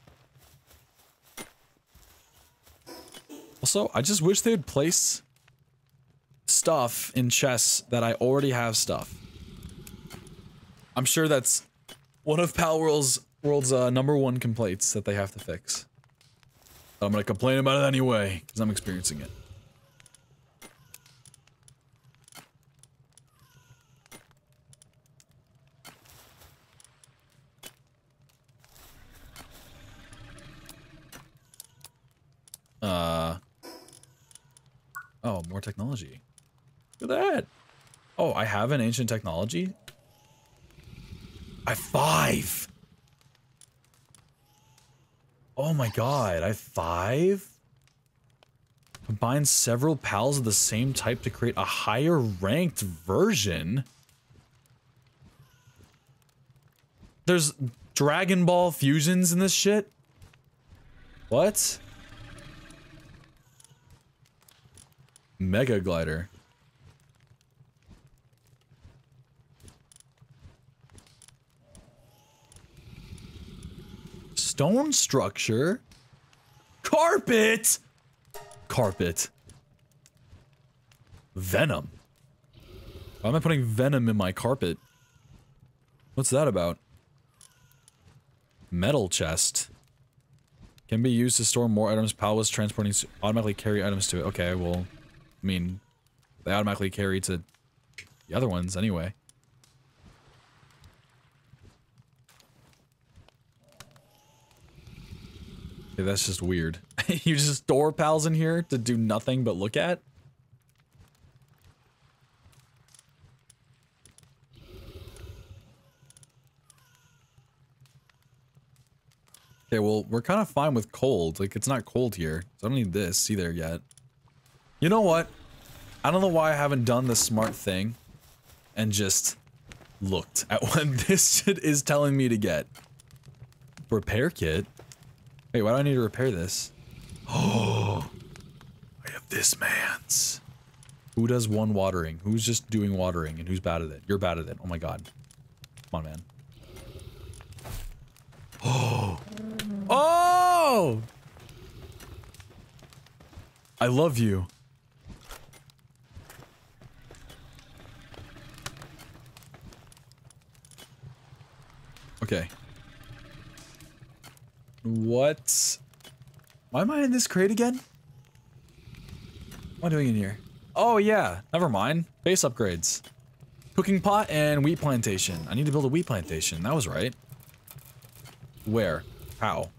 Also, I just wish they'd place stuff in chests that I already have stuff. I'm sure that's one of Palworld's world's uh, number one complaints that they have to fix. But I'm gonna complain about it anyway, because I'm experiencing it. Uh. Oh, more technology. Look at that. Oh, I have an ancient technology? I have five. Oh my god, I have five? Combine several pals of the same type to create a higher ranked version? There's Dragon Ball fusions in this shit? What? Mega Glider. Stone structure. Carpet! Carpet. Venom. Why am I putting venom in my carpet? What's that about? Metal chest. Can be used to store more items. Palace transporting automatically carry items to it. Okay, well, I mean, they automatically carry to the other ones anyway. Okay, that's just weird. you just store pals in here to do nothing but look at? Okay, well, we're kind of fine with cold. Like, it's not cold here. So I don't need this either yet. You know what? I don't know why I haven't done the smart thing and just looked at what this shit is telling me to get. Repair kit? Wait, why do I need to repair this? Oh, I have this man's. Who does one watering? Who's just doing watering and who's bad at it? You're bad at it. Oh my god. Come on, man. Oh. Oh! I love you. Okay. What? Why am I in this crate again? What am I doing in here? Oh yeah, never mind. Base upgrades. Cooking pot and wheat plantation. I need to build a wheat plantation. That was right. Where? How?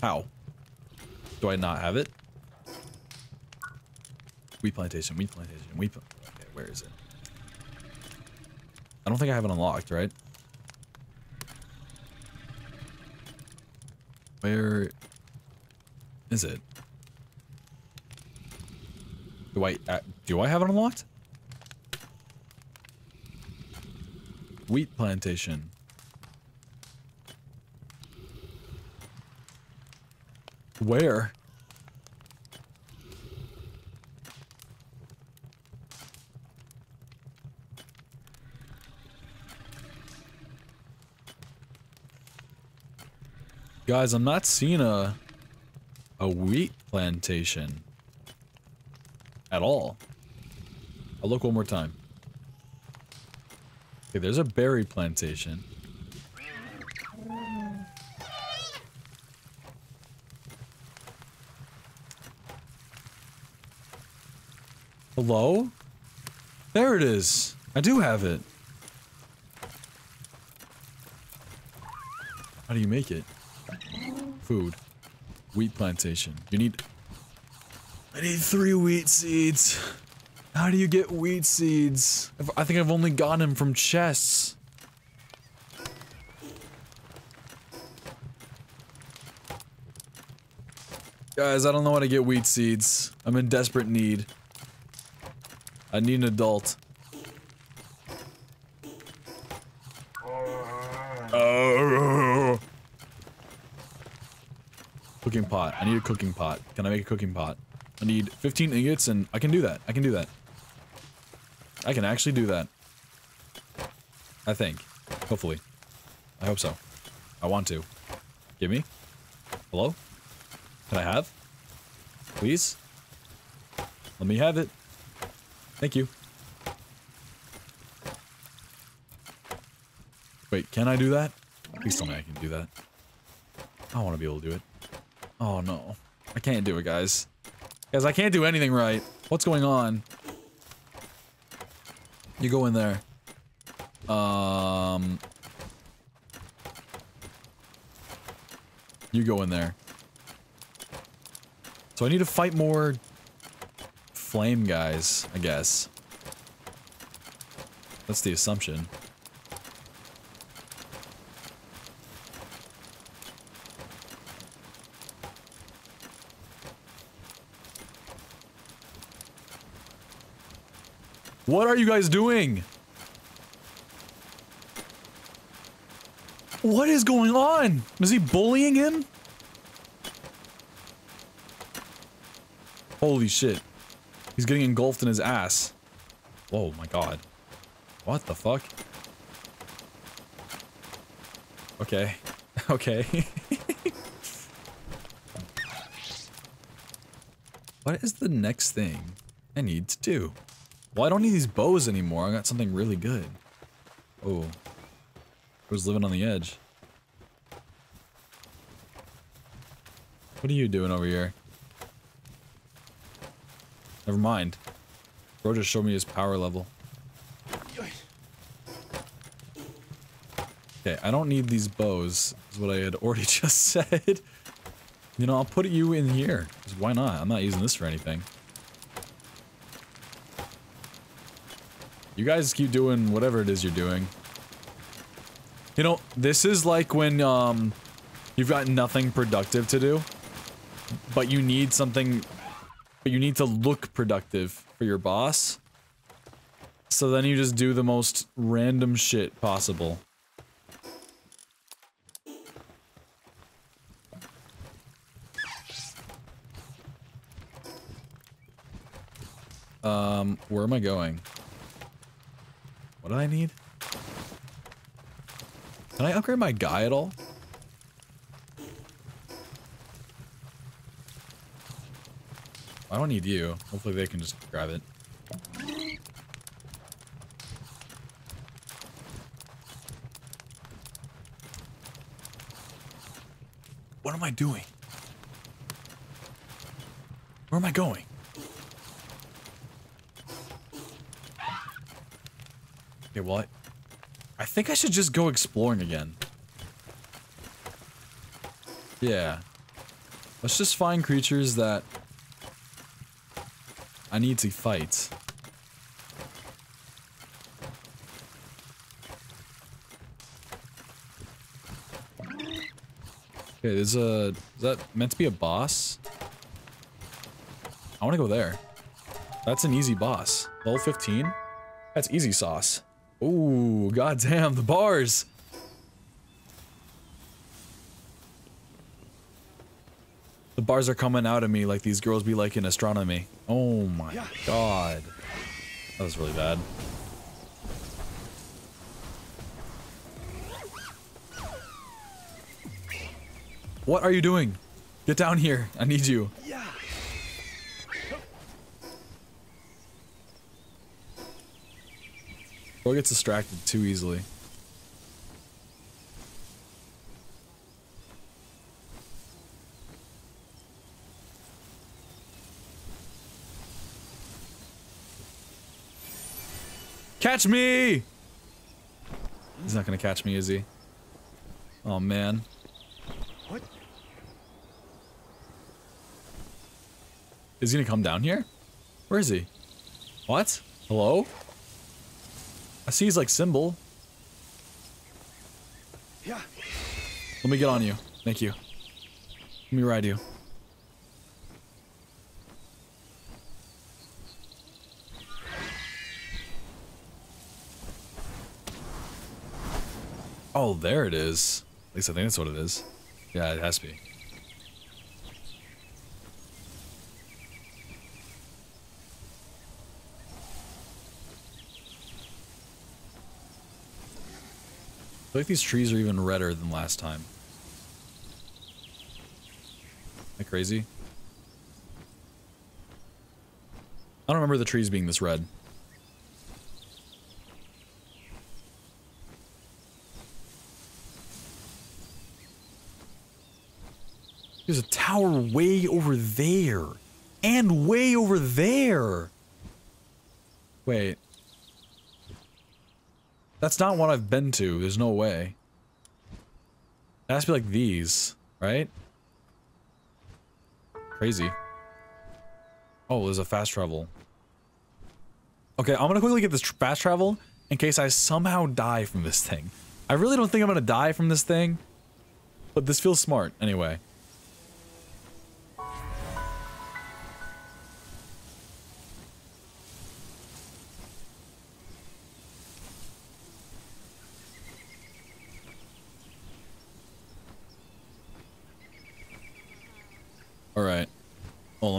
How? Do I not have it? Wheat plantation, wheat plantation, wheat pl Okay, where is it? I don't think I have it unlocked, right? Where is it? Do I uh, do I have it unlocked? Wheat plantation. Where? Guys, I'm not seeing a a wheat plantation at all. I'll look one more time. Okay, there's a berry plantation. Hello? There it is. I do have it. How do you make it? Food. Wheat plantation. You need... I need three wheat seeds. How do you get wheat seeds? I think I've only gotten them from chests. Guys, I don't know how to get wheat seeds. I'm in desperate need. I need an adult. Cooking pot. I need a cooking pot. Can I make a cooking pot? I need 15 ingots and I can do that. I can do that. I can actually do that. I think. Hopefully. I hope so. I want to. Give me. Hello? Can I have? Please? Let me have it. Thank you. Wait, can I do that? Please tell me I can do that. I want to be able to do it. Oh no. I can't do it, guys. Guys, I can't do anything right. What's going on? You go in there. Um... You go in there. So I need to fight more flame guys, I guess. That's the assumption. What are you guys doing? What is going on? Is he bullying him? Holy shit. He's getting engulfed in his ass. Oh my god. What the fuck? Okay. Okay. what is the next thing I need to do? Well, I don't need these bows anymore. I got something really good. Oh. I was living on the edge. What are you doing over here? Never mind. Bro just showed me his power level. Okay, I don't need these bows, is what I had already just said. You know, I'll put you in here. Why not? I'm not using this for anything. You guys keep doing whatever it is you're doing. You know, this is like when um, you've got nothing productive to do, but you need something, but you need to look productive for your boss. So then you just do the most random shit possible. Um, where am I going? What do I need? Can I upgrade my guy at all? I don't need you. Hopefully they can just grab it. What am I doing? Where am I going? Okay, well, I, I think I should just go exploring again. Yeah. Let's just find creatures that I need to fight. Okay, there's a... Is that meant to be a boss? I want to go there. That's an easy boss. Level 15? That's easy sauce. Ooh, goddamn, the bars! The bars are coming out of me like these girls be like in astronomy. Oh my god. That was really bad. What are you doing? Get down here. I need you. Bro gets distracted too easily. Catch me! He's not gonna catch me, is he? Oh man. What? Is he gonna come down here? Where is he? What? Hello? I see his like symbol. Yeah. Let me get on you. Thank you. Let me ride you. Oh, there it is. At least I think that's what it is. Yeah, it has to be. Feel like these trees are even redder than last time. Am I crazy? I don't remember the trees being this red. There's a tower way over there. And way over there. Wait. That's not what I've been to. There's no way. It has to be like these, right? Crazy. Oh, there's a fast travel. Okay, I'm gonna quickly get this fast travel in case I somehow die from this thing. I really don't think I'm gonna die from this thing, but this feels smart anyway.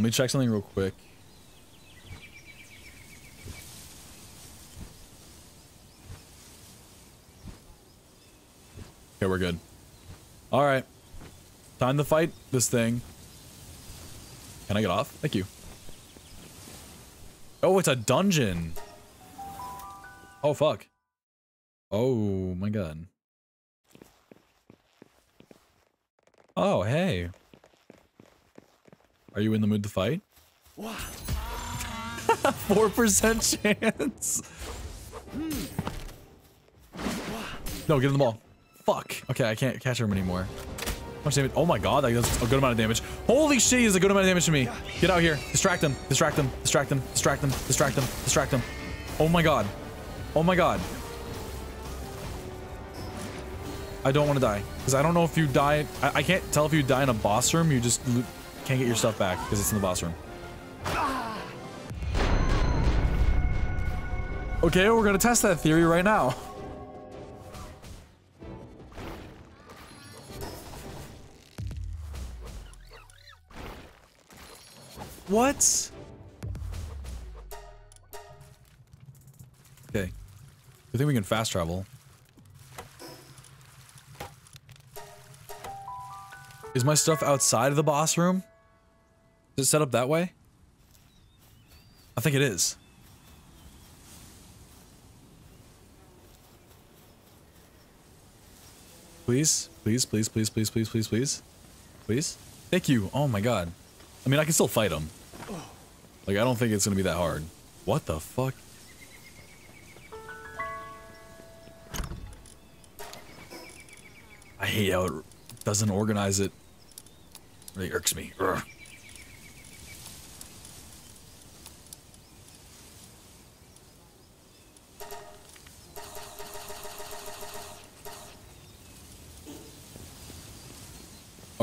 Me check something real quick. Okay, we're good. Alright. Time to fight this thing. Can I get off? Thank you. Oh, it's a dungeon. Oh, fuck. Oh, my god. Oh, hey. Are you in the mood to fight? 4% chance. No, give him the ball. Fuck. Okay, I can't catch him anymore. Much damage? Oh my god, that does a good amount of damage. Holy shit, he does a good amount of damage to me. Get out here. Distract him. Distract him. Distract him. Distract him. Distract him. Distract him. Oh my god. Oh my god. I don't want to die. Because I don't know if you die... I, I, can't tell if you die in a boss room. You just can't get your stuff back because it's in the boss room. Okay, we're to test that theory right now. What? Okay. I think we can fast travel. Is my stuff outside of the boss room? Is it set up that way? I think it is. Please, please, please, please, please, please, please, please. Please? Thank you. Oh my god. I mean, I can still fight him. Like, I don't think it's gonna be that hard. What the fuck? I hate how it doesn't organize it. Really irks me. Urgh.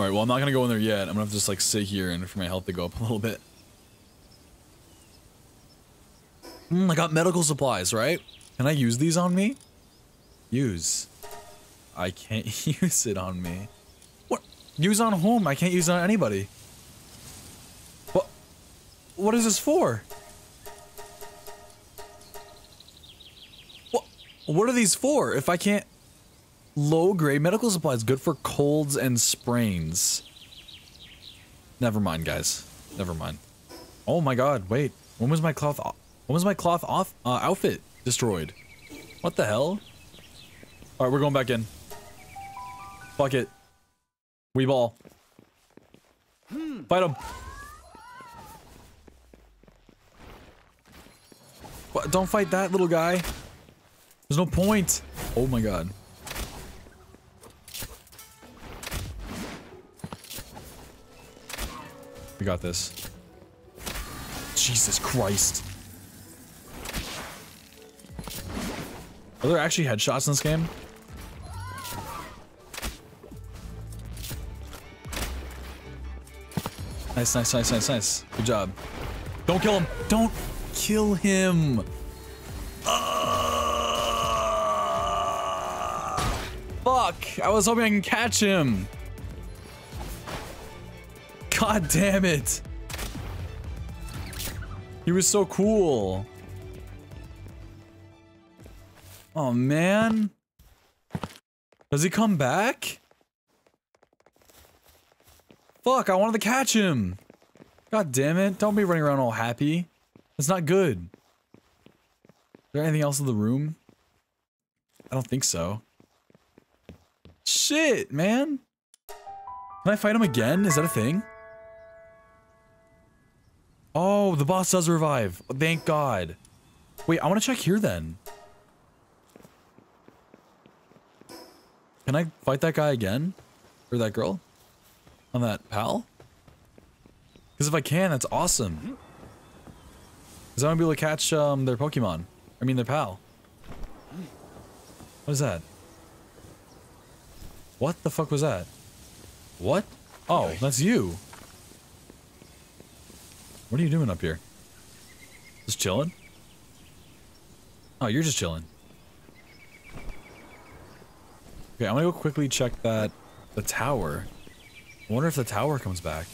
Alright, well I'm not gonna go in there yet. I'm gonna have to just like sit here and for my health to go up a little bit. Hmm, I got medical supplies, right? Can I use these on me? Use. I can't use it on me. What? Use on whom? I can't use on anybody. What? What is this for? What? What are these for? If I can't... Low grade medical supplies, good for colds and sprains. Never mind, guys. Never mind. Oh my god, wait. When was my cloth off? when was my cloth off uh, outfit destroyed? What the hell? Alright, we're going back in. Fuck it. We ball. Fight him. Don't fight that little guy. There's no point. Oh my god. We got this. Jesus Christ. Are there actually headshots in this game? Nice, nice, nice, nice, nice. Good job. Don't kill him. Don't kill him. Uh, fuck. I was hoping I can catch him. God damn it. He was so cool. Oh, man. Does he come back? Fuck, I wanted to catch him. God damn it. Don't be running around all happy. That's not good. Is there anything else in the room? I don't think so. Shit, man. Can I fight him again? Is that a thing? Oh, the boss does revive. Thank God. Wait, I want to check here then. Can I fight that guy again? Or that girl? On that pal? Because if I can, that's awesome. Because I want to be able to catch um, their Pokemon. I mean, their pal. What is that? What the fuck was that? What? Oh, that's you. What are you doing up here? Just chilling? Oh, you're just chilling. Okay, I'm gonna go quickly check that the tower. I wonder if the tower comes back.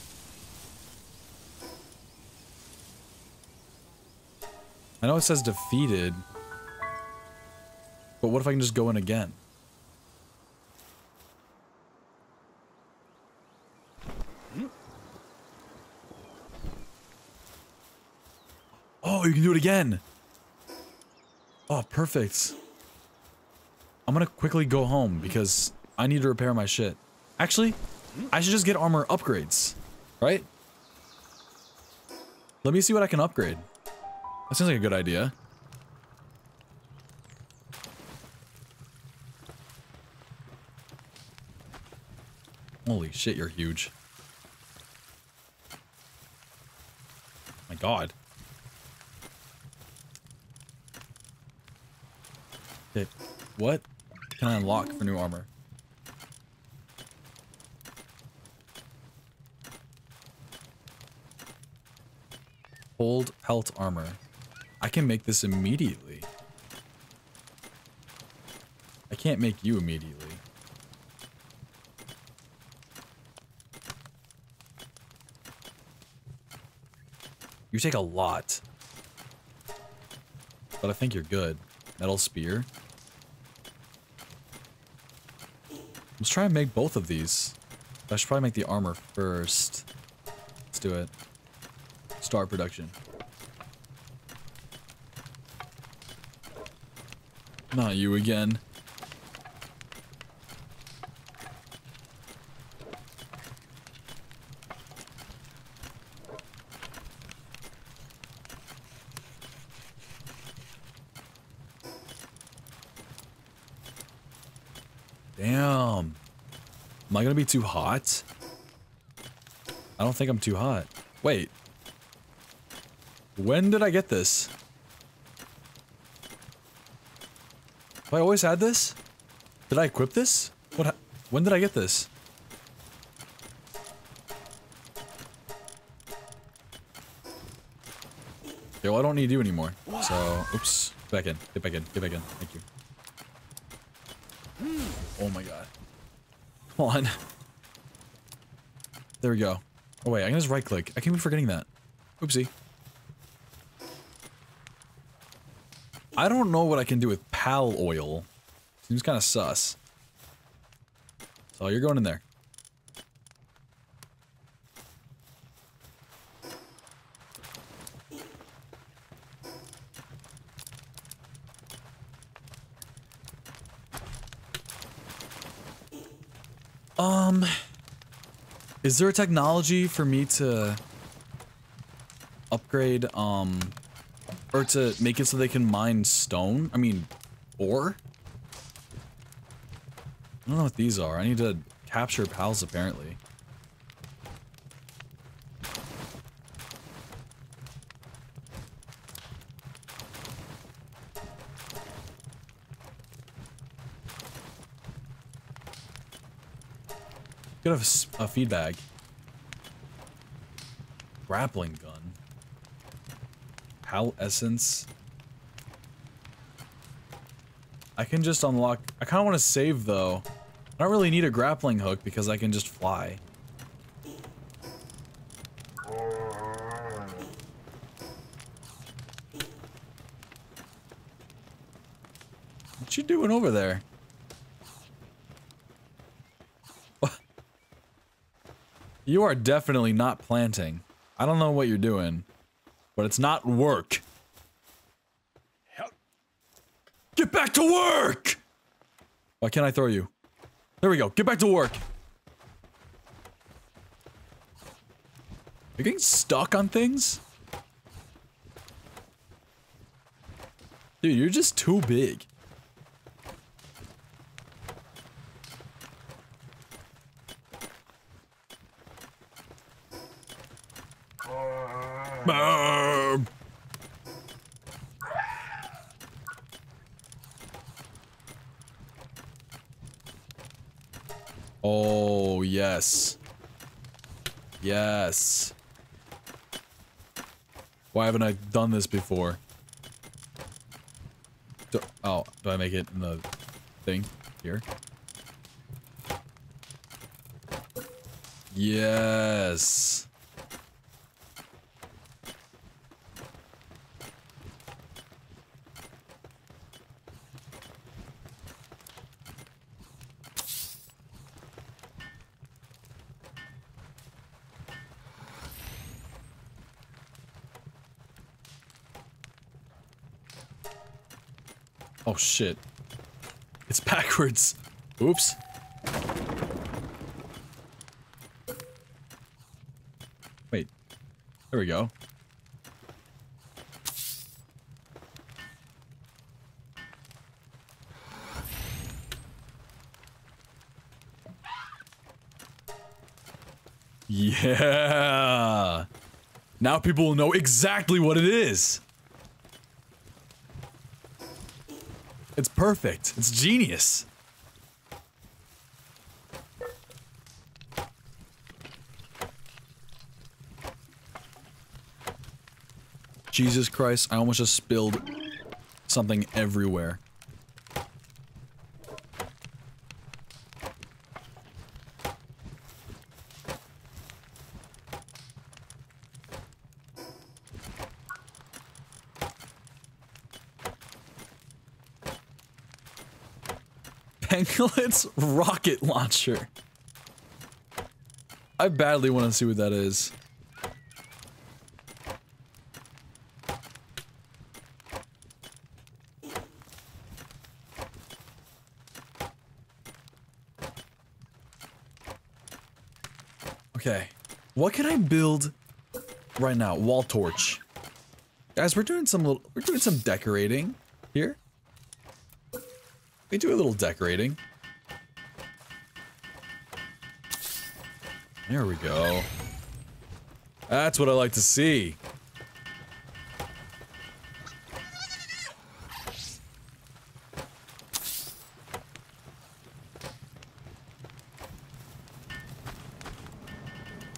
I know it says defeated. But what if I can just go in again? Oh, you can do it again. Oh, perfect. I'm gonna quickly go home because I need to repair my shit. Actually, I should just get armor upgrades, right? Let me see what I can upgrade. That seems like a good idea. Holy shit, you're huge. My god. What can I unlock for new armor? Hold pelt armor. I can make this immediately. I can't make you immediately. You take a lot. But I think you're good. Metal spear. Let's try and make both of these. I should probably make the armor first. Let's do it. Start production. Not you again. Damn. Am I gonna be too hot? I don't think I'm too hot. Wait. When did I get this? Have I always had this? Did I equip this? What? When did I get this? Okay, well I don't need you anymore. So, oops. Get back in. Get back in. Get back in. Thank you. Oh my god. On. There we go. Oh wait, I can just right click. I can't be forgetting that. Oopsie. I don't know what I can do with pal oil. Seems kind of sus. So you're going in there. Um, is there a technology for me to upgrade, um, or to make it so they can mine stone? I mean, ore? I don't know what these are. I need to capture pals, apparently. Could have a feed bag. Grappling gun. Pal essence. I can just unlock. I kind of want to save though. I don't really need a grappling hook because I can just fly. What you doing over there? You are definitely not planting. I don't know what you're doing, but it's not work. Get back to work! Why can't I throw you? There we go. Get back to work. You're getting stuck on things? Dude, you're just too big. Boom. Oh, yes. Yes. Why haven't I done this before? Do, oh, do I make it in the thing here? Yes. Oh shit. It's backwards. Oops. Wait. There we go. Yeah. Now people will know exactly what it is. It's perfect. It's genius. Jesus Christ, I almost just spilled something everywhere. Pangolins rocket launcher. I badly want to see what that is. Okay. What can I build right now? Wall torch. Guys, we're doing some little we're doing some decorating here. We do a little decorating. There we go. That's what I like to see.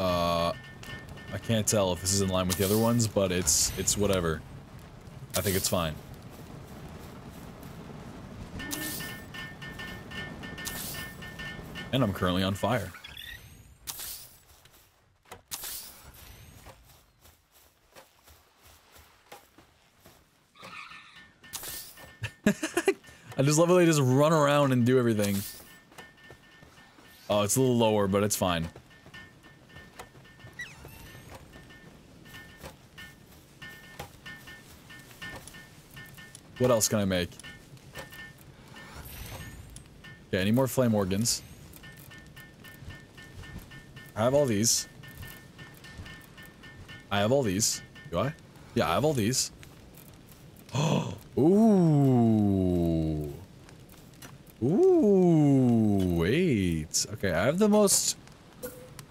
Uh, I can't tell if this is in line with the other ones, but it's it's whatever. I think it's fine. And I'm currently on fire. I just love how they just run around and do everything. Oh, it's a little lower, but it's fine. What else can I make? Okay, any more flame organs? I have all these. I have all these. Do I? Yeah, I have all these. Oh, ooh. Ooh, wait. Okay, I have the most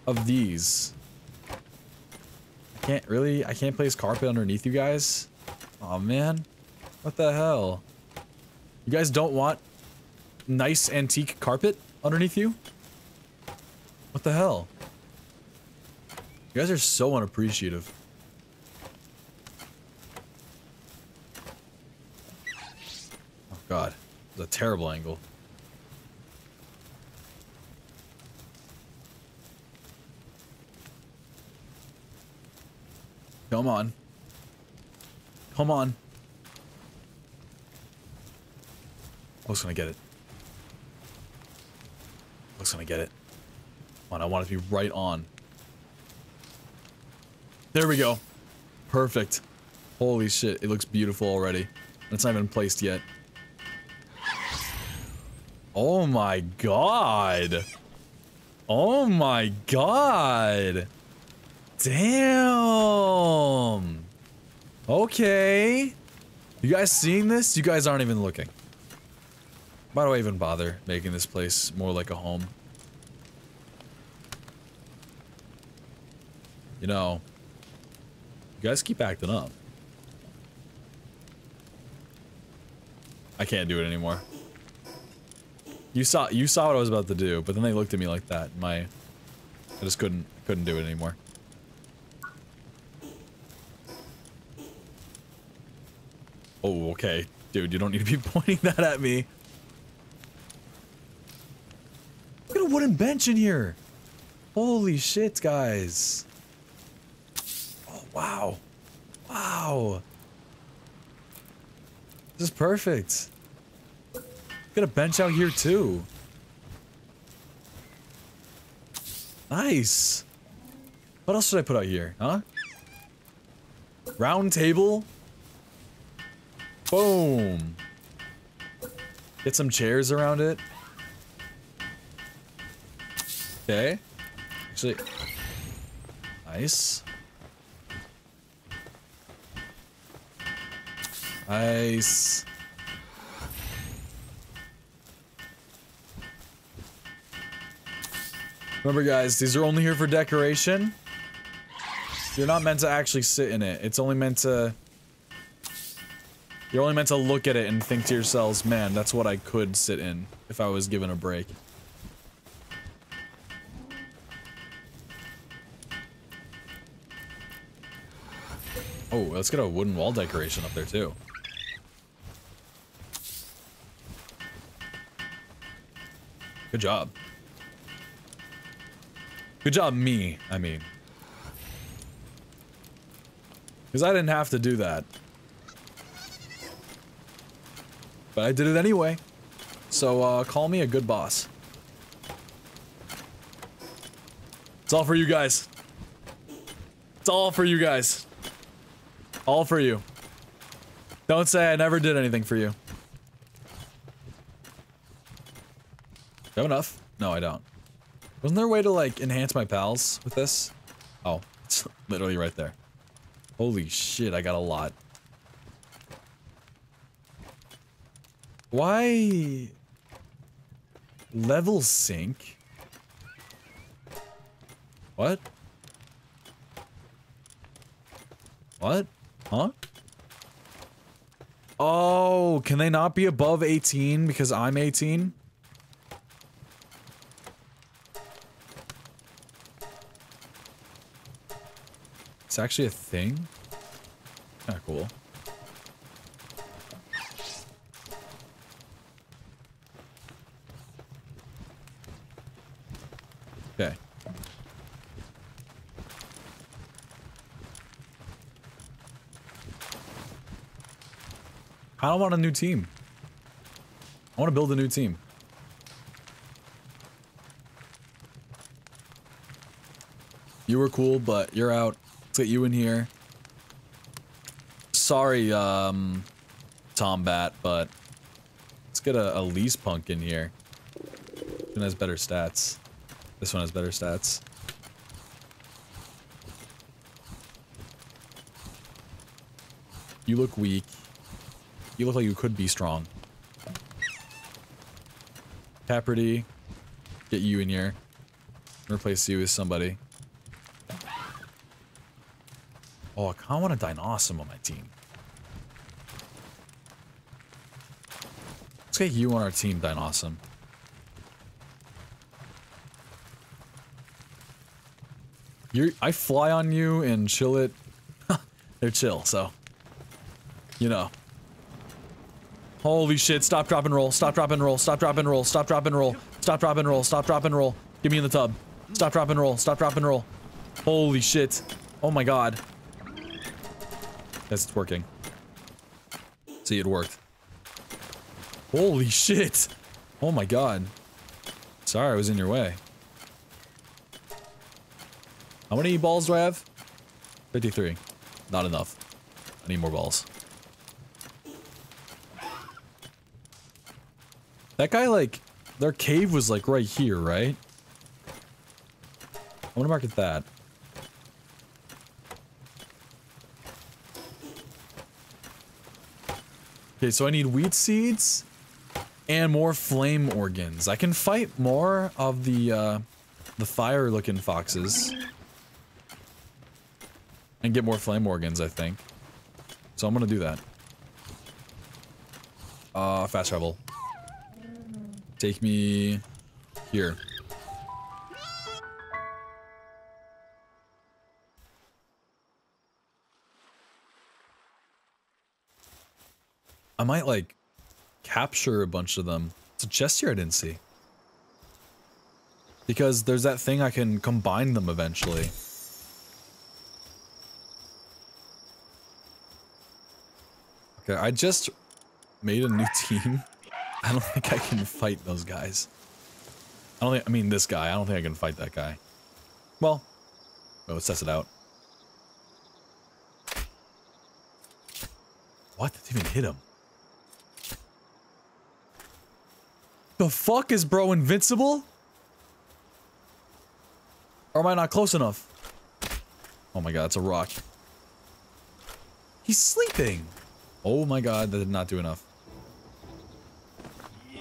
of these. I can't really, I can't place carpet underneath you guys. Oh man. What the hell? You guys don't want nice antique carpet underneath you? What the hell? You guys are so unappreciative. Oh god. It's a terrible angle. Come on. Come on. Looks gonna get it. Looks gonna get it. Come on, I want it to be right on. There we go. Perfect. Holy shit, it looks beautiful already. It's not even placed yet. Oh my god. Oh my god. Damn. Okay. You guys seeing this? You guys aren't even looking. Why do I even bother making this place more like a home? You know, you guys keep acting up. I can't do it anymore. You saw you saw what I was about to do, but then they looked at me like that. My I just couldn't couldn't do it anymore. Oh, okay. Dude, you don't need to be pointing that at me. Look at a wooden bench in here. Holy shit, guys. Wow. Wow. This is perfect. Got a bench out here too. Nice. What else should I put out here, huh? Round table. Boom. Get some chairs around it. Okay. Actually, nice. Nice. Remember guys, these are only here for decoration. You're not meant to actually sit in it. It's only meant to... You're only meant to look at it and think to yourselves, man, that's what I could sit in if I was given a break. Oh, let's get a wooden wall decoration up there too. Good job. Good job, me, I mean. Because I didn't have to do that. But I did it anyway. So, uh, call me a good boss. It's all for you guys. It's all for you guys. All for you. Don't say I never did anything for you. Do I have enough? No, I don't. Wasn't there a way to, like, enhance my pals with this? Oh, it's literally right there. Holy shit, I got a lot. Why... Level sync? What? What? Huh? Oh, can they not be above 18 because I'm 18? It's actually a thing? Kinda cool. Okay. I don't want a new team. I want to build a new team. You were cool, but you're out. Let's get you in here. Sorry, um, Tombat, but let's get a, a Leezpunk in here. This one has better stats. This one has better stats. You look weak. You look like you could be strong. Caprity, get you in here. Replace you with somebody. Oh, I kind of want a Dinossom on my team. Let's get you on our team, Dinossom. You, I fly on you and Chillet. They're chill, so you know. Holy shit! Stop, drop, and roll. Stop, drop, and roll. Stop, drop, and roll. Stop, drop, and roll. Stop, drop, and roll. Stop, drop, and roll. Get me in the tub. Stop, drop, and roll. Stop, drop, and roll. Holy shit! Oh my god. Yes, it's working. See, it worked. Holy shit! Oh my god. Sorry I was in your way. How many balls do I have? 53. Not enough. I need more balls. That guy, like, their cave was, like, right here, right? I want to market that. Okay, so I need wheat seeds and more flame organs. I can fight more of the, uh, the fire-looking foxes. And get more flame organs, I think. So I'm gonna do that. Uh, fast travel. Take me here. I might like capture a bunch of them. It's a chest here I didn't see. Because there's that thing I can combine them eventually. Okay, I just made a new team. I don't think I can fight those guys. I don't think, I mean this guy, I don't think I can fight that guy. Well, oh, let's test it out. What? That even hit him. The fuck? Is bro invincible? Or am I not close enough? Oh my god, it's a rock. He's sleeping. Oh my god, that did not do enough.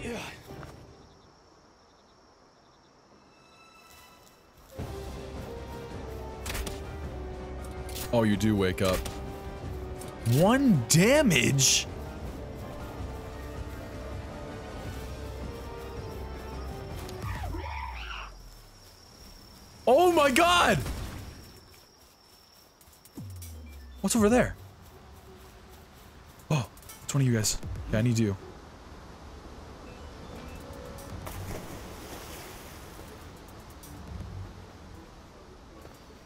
Yeah. Oh, you do wake up. One damage? My god! What's over there? Oh, it's one of you guys. Yeah, I need you.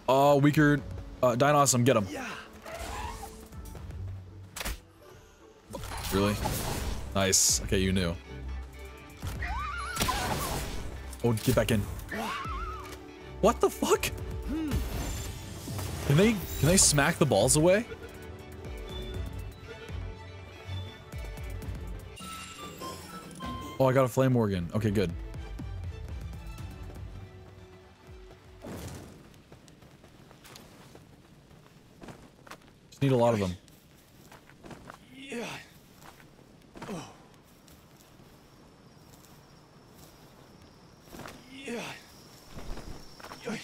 Oh, weaker. Uh, Dinossom, get him. Yeah. Really? Nice. Okay, you knew. Oh, get back in. What the fuck? Can they can they smack the balls away? Oh, I got a flame organ. Okay, good. Just need a lot of them. Yeah. Yeah. Yoy.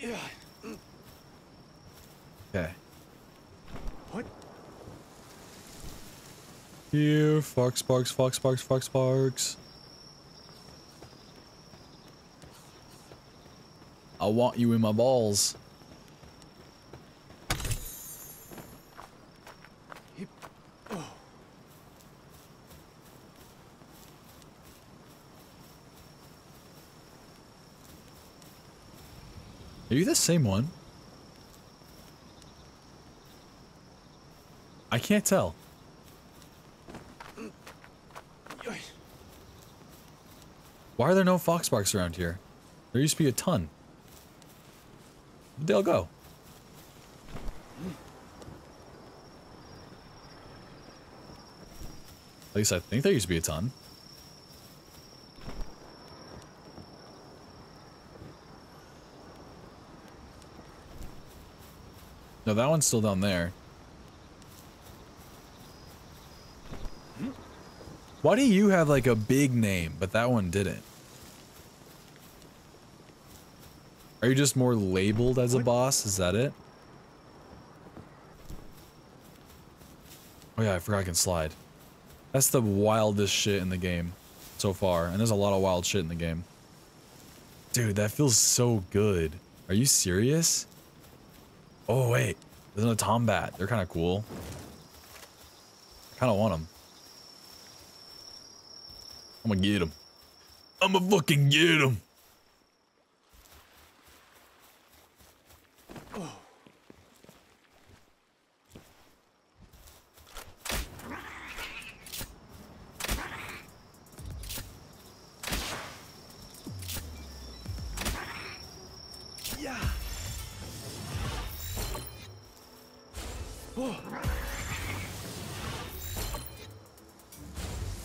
Yeah. Okay. What? Foxparks, Fox Sparks, Foxparks. I want you in my balls. Are you the same one? I can't tell. Why are there no Foxparks around here? There used to be a ton. Where'd they all go? At least I think there used to be a ton. No, that one's still down there. Why do you have like a big name, but that one didn't? Are you just more labeled as a boss? Is that it? Oh yeah, I forgot I can slide. That's the wildest shit in the game so far, and there's a lot of wild shit in the game. Dude, that feels so good. Are you serious? Oh wait, there's a Tombat. They're kind of cool. I kind of want them. I'm gonna get him. I'm gonna fucking get him.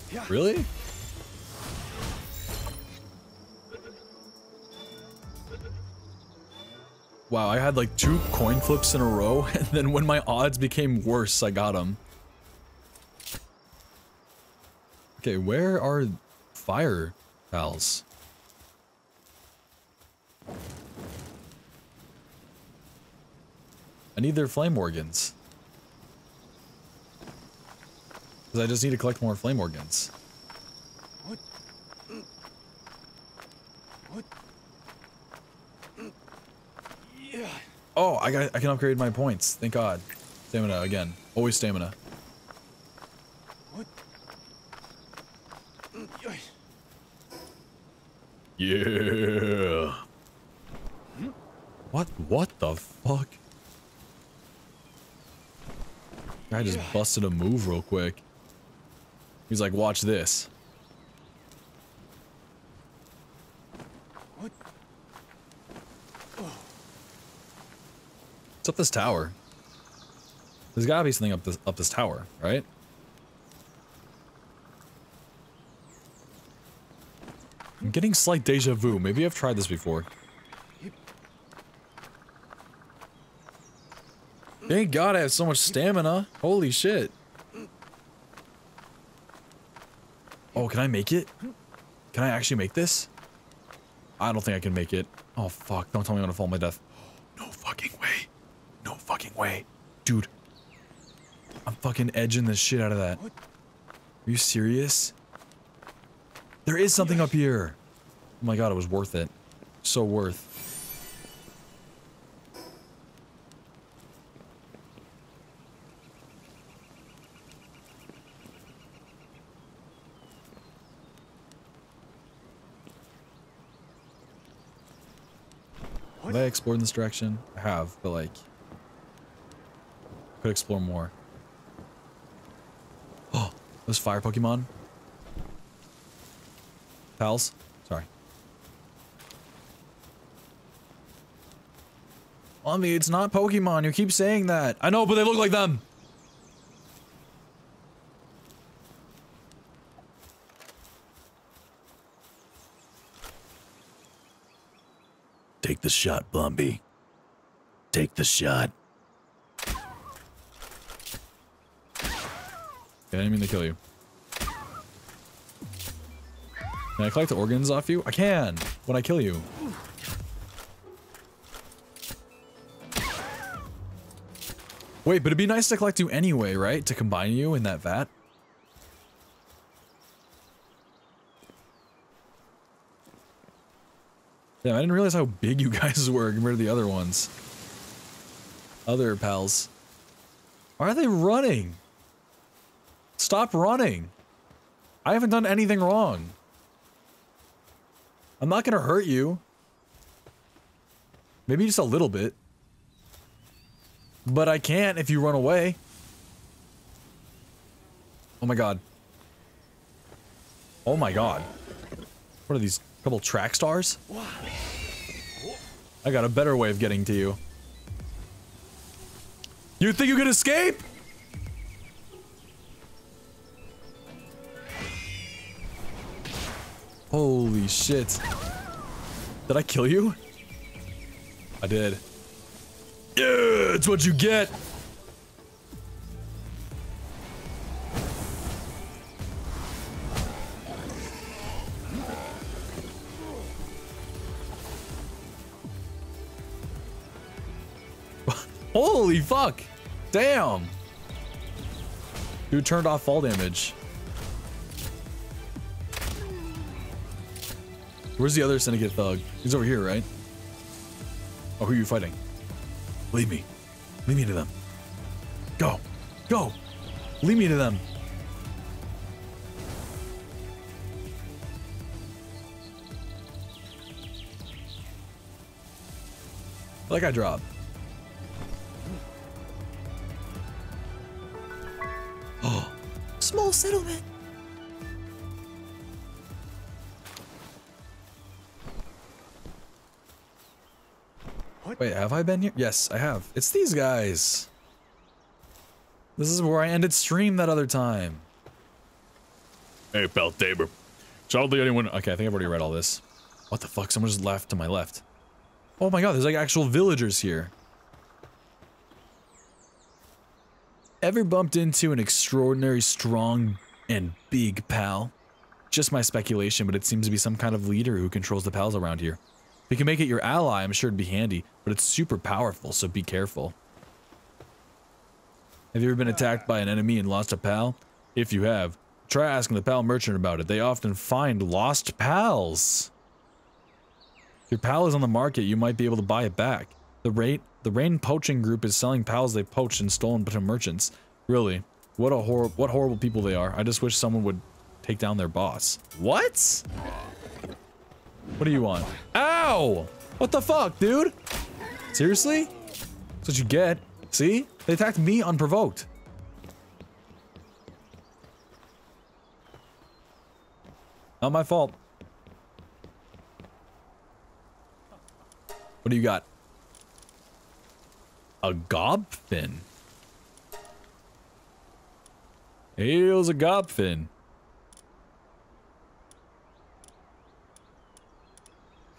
Yeah. Really? Wow, I had like two coin flips in a row, and then when my odds became worse, I got them. Okay, where are fire pals? I need their flame organs. Because I just need to collect more flame organs. What? What? Yeah. Oh, I got I can upgrade my points. Thank God. Stamina again. Always stamina. What? Yeah. What what the fuck? Guy just busted a move real quick. He's like, watch this. Up this tower? There's gotta be something up this up this tower, right? I'm getting slight deja vu. Maybe I've tried this before. Thank God I have so much stamina. Holy shit. Oh, can I make it? Can I actually make this? I don't think I can make it. Oh, fuck. Don't tell me I'm gonna fall my death. No fucking way. No fucking way. Dude. I'm fucking edging the shit out of that. Are you serious? There is something up here. Oh my god, it was worth it. So worth. Have I explored in this direction? I have, but like... Could explore more. Oh, those fire Pokemon. Pals? Sorry. Mommy, it's not Pokemon. You keep saying that. I know, but they look like them. Take the shot, Bumby. Take the shot. I didn't mean to kill you. Can I collect the organs off you? I can, when I kill you. Wait, but it'd be nice to collect you anyway, right? To combine you in that vat? Yeah, I didn't realize how big you guys were compared to the other ones. Other pals. Why are they running? Stop running. I haven't done anything wrong. I'm not gonna hurt you. Maybe just a little bit. But I can't if you run away. Oh my god. Oh my god. What are these? Couple track stars? I got a better way of getting to you. You think you can escape? Holy shit. Did I kill you? I did. Yeah, it's what you get. Holy fuck! Damn! Dude turned off fall damage. Where's the other Syndicate thug? He's over here, right? Oh, who are you fighting? Leave me. Leave me to them. Go. Go. Leave me to them. Like I dropped. Oh. Small settlement. Wait, have I been here? Yes, I have. It's these guys. This is where I ended stream that other time. Hey, pal Tabor. So I don't think anyone... Okay, I think I've already read all this. What the fuck? Someone just left to my left. Oh my god, there's like actual villagers here. Ever bumped into an extraordinary strong and big pal? Just my speculation, but it seems to be some kind of leader who controls the pals around here. If you can make it your ally, I'm sure it'd be handy, but it's super powerful, so be careful. Have you ever been attacked by an enemy and lost a pal? If you have, try asking the pal merchant about it. They often find lost pals. If your pal is on the market, you might be able to buy it back. The rate the Rain Poaching Group is selling pals they poached and stolen to merchants. Really, what a hor what horrible people they are. I just wish someone would take down their boss. What? What do you want? Ow! What the fuck, dude? Seriously? That's what you get. See? They attacked me unprovoked. Not my fault. What do you got? A gobfin. Hails a gobfin.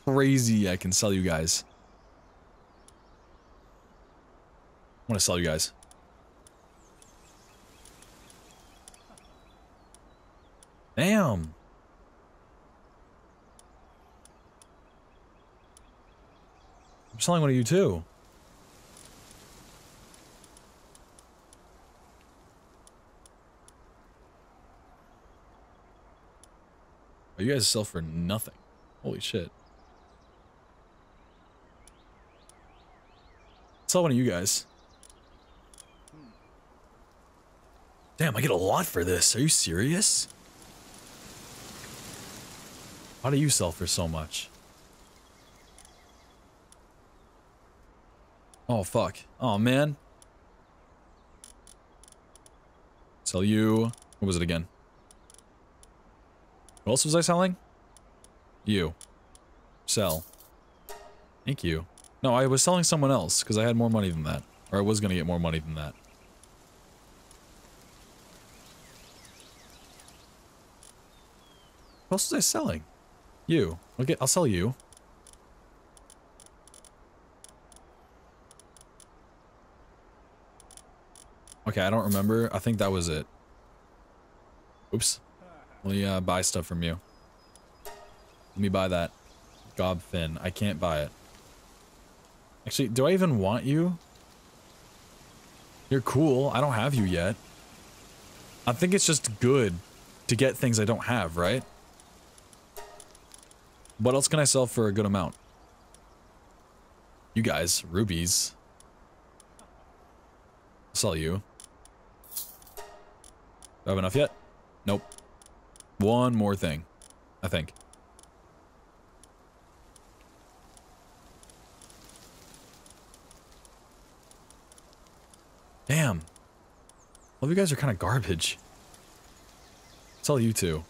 Crazy I can sell you guys. I want to sell you guys. Damn. I'm selling one of you too. Oh, you guys sell for nothing. Holy shit. Sell one of you guys. Damn, I get a lot for this. Are you serious? How do you sell for so much? Oh, fuck. Oh, man. Sell you. What was it again? What else was I selling? You. Sell. Thank you. No, I was selling someone else because I had more money than that. Or I was going to get more money than that. What else was I selling? You. Okay, I'll sell you. Okay, I don't remember. I think that was it. Oops. Let me uh, buy stuff from you. Let me buy that. Gobfin. I can't buy it. Actually, do I even want you? You're cool. I don't have you yet. I think it's just good to get things I don't have, right? What else can I sell for a good amount? You guys, rubies. I'll sell you. Do I have enough yet? Nope. One more thing, I think. Damn. All of you guys are kind of garbage. Sell you two.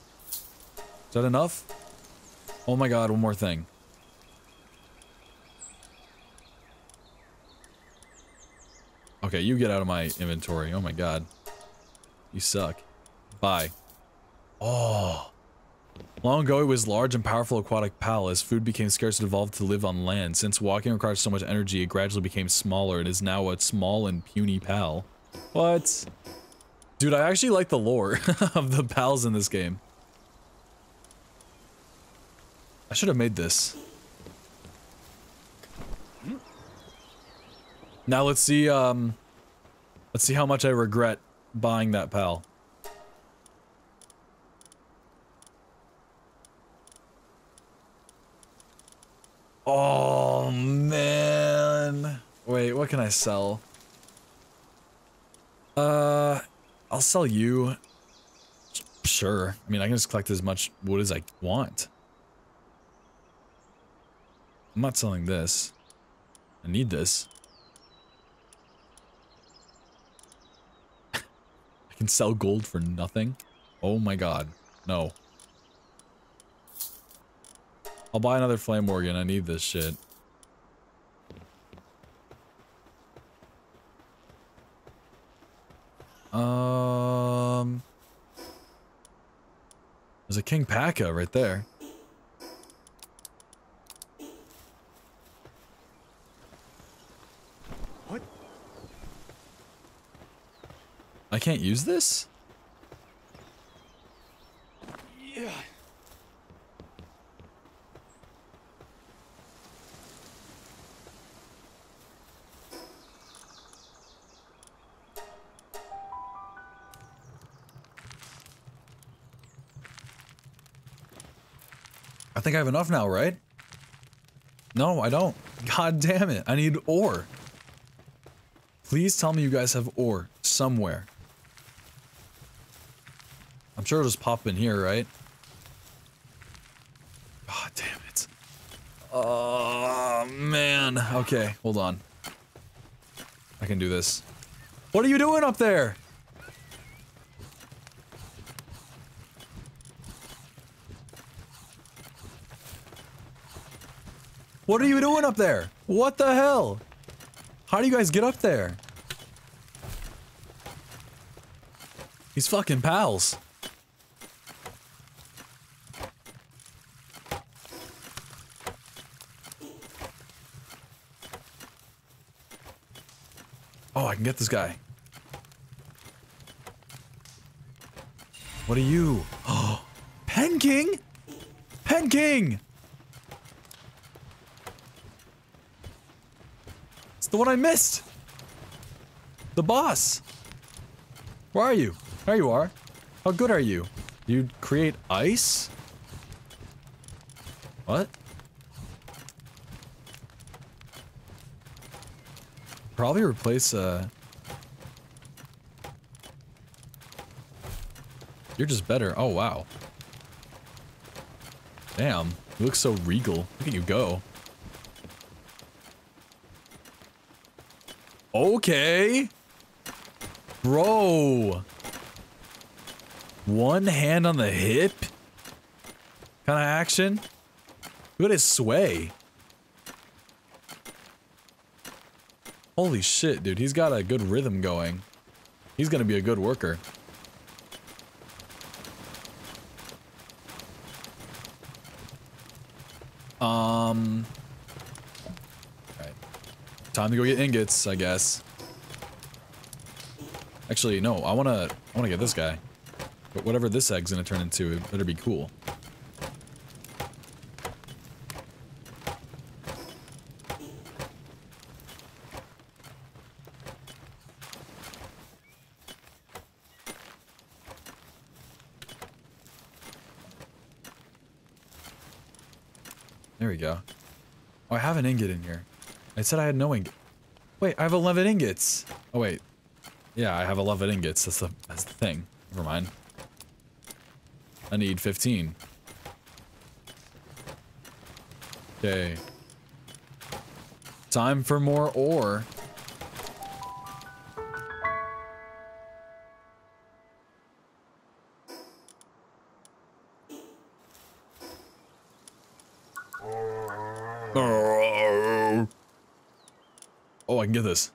Is that enough? Oh my god, one more thing. Okay, you get out of my inventory. Oh my god. You suck. Bye. Oh. Long ago, it was large and powerful aquatic palace. Food became scarce and evolved to live on land. Since walking requires so much energy, it gradually became smaller and is now a small and puny pal. What? Dude, I actually like the lore of the pals in this game. I should have made this. Now let's see, um... Let's see how much I regret buying that pal. Oh, man. Wait, what can I sell? Uh, I'll sell you. Sure. I mean, I can just collect as much wood as I want. I'm not selling this. I need this. I can sell gold for nothing? Oh my god. No. I'll buy another flame organ. I need this shit. Um... There's a Kingpaca right there. What? I can't use this? Yeah. Think I have enough now, right? No, I don't. God damn it. I need ore. Please tell me you guys have ore somewhere. I'm sure it'll just pop in here, right? God damn it. Oh, man. Okay, hold on. I can do this. What are you doing up there? What are you doing up there? What the hell? How do you guys get up there? He's fucking pals. Oh, I can get this guy. What are you? Oh, Penking? Pen King! The one I missed! The boss! Where are you? There you are. How good are you? You create ice? What? Probably replace, uh... You're just better. Oh, wow. Damn. You look so regal. Look at you go. Okay. Bro. One hand on the hip? Kind of action? Look at his sway. Holy shit, dude. He's got a good rhythm going. He's gonna be a good worker. Um. Time to go get ingots, I guess. Actually, no, I wanna I wanna get this guy. But whatever this egg's gonna turn into, it better be cool. There we go. Oh, I have an ingot in here. I said I had no ingot. Wait, I have 11 ingots. Oh, wait. Yeah, I have 11 ingots. That's the, that's the thing. Never mind. I need 15. Okay. Time for more ore. Get this.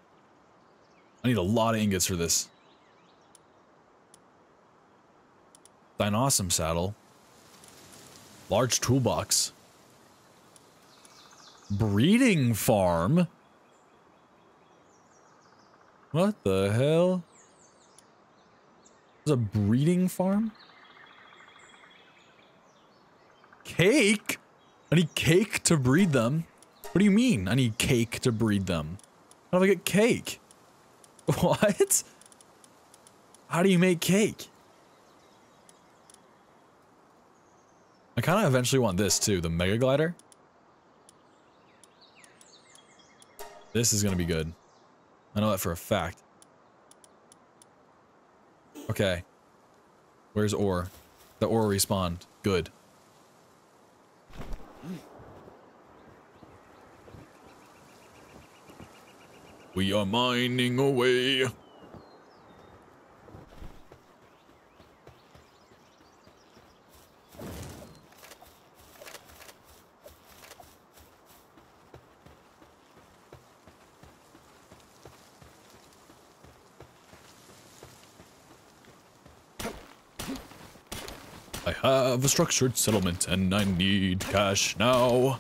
I need a lot of ingots for this. Dinossom saddle. Large toolbox. Breeding farm? What the hell? There's a breeding farm? Cake? I need cake to breed them. What do you mean I need cake to breed them? How do I get cake? What? How do you make cake? I kind of eventually want this too, the Mega Glider. This is going to be good. I know that for a fact. Okay. Where's ore? The ore respawned. Good. We are mining away. I have a structured settlement and I need cash now.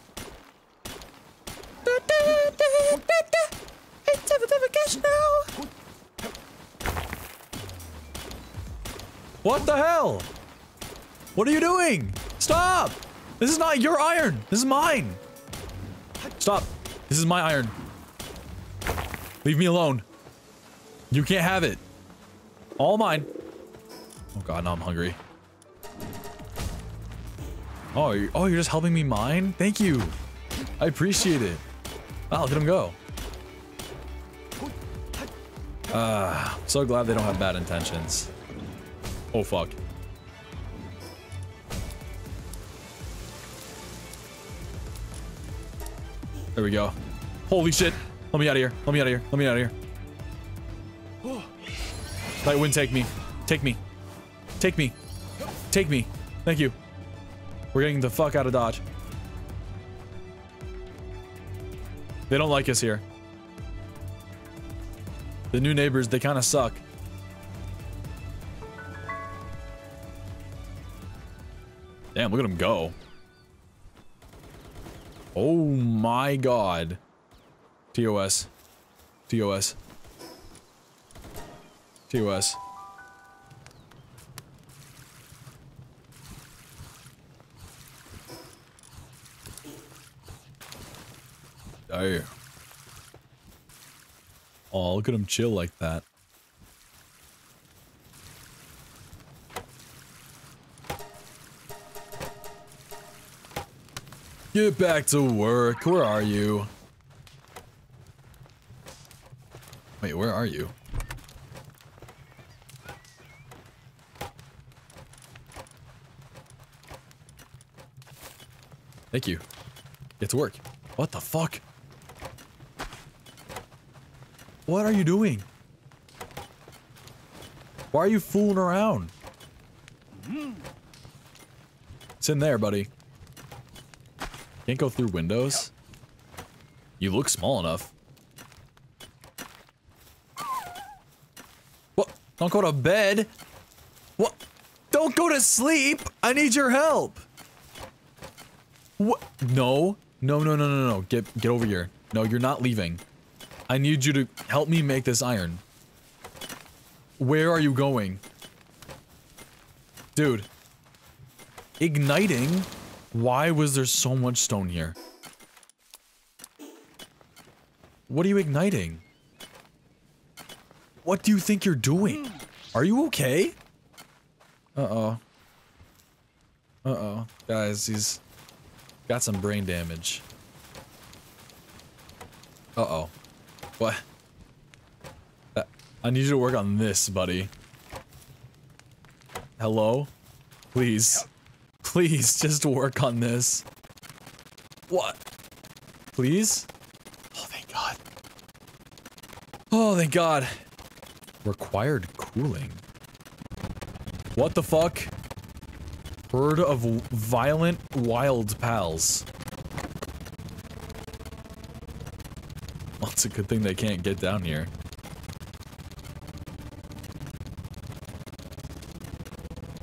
What the hell? What are you doing? Stop! This is not your iron. This is mine. Stop. This is my iron. Leave me alone. You can't have it. All mine. Oh god, now I'm hungry. Oh, oh, you're just helping me mine? Thank you. I appreciate it. Wow, look at him go. Ah, uh, so glad they don't have bad intentions. Oh, fuck. There we go. Holy shit. Let me out of here. Let me out of here. Let me out of here. Light wind, take me. Take me. Take me. Take me. Thank you. We're getting the fuck out of Dodge. They don't like us here. The new neighbors, they kind of suck. Damn, look at him go. Oh my god. TOS. TOS. TOS. Damn. Oh, look at him chill like that. Get back to work. Where are you? Wait, where are you? Thank you. Get to work. What the fuck? What are you doing? Why are you fooling around? It's in there, buddy. Can't go through windows? You look small enough. What? Don't go to bed? What? Don't go to sleep! I need your help! What? No. No, no, no, no, no. Get, get over here. No, you're not leaving. I need you to help me make this iron. Where are you going? Dude. Igniting? Why was there so much stone here? What are you igniting? What do you think you're doing? Are you okay? Uh-oh. Uh-oh. Guys, he's got some brain damage. Uh-oh. What? Uh, I need you to work on this, buddy. Hello? Please. Please, just work on this. What? Please? Oh, thank God. Oh, thank God. Required cooling. What the fuck? Herd of violent wild pals. Well, it's a good thing they can't get down here.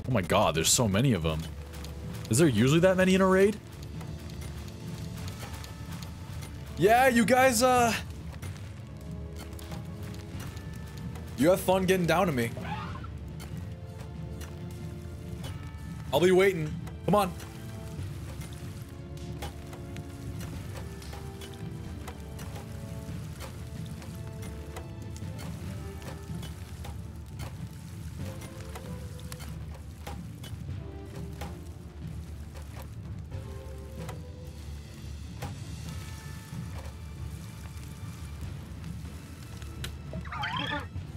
Oh my god, there's so many of them. Is there usually that many in a raid? Yeah, you guys, uh... You have fun getting down to me. I'll be waiting. Come on.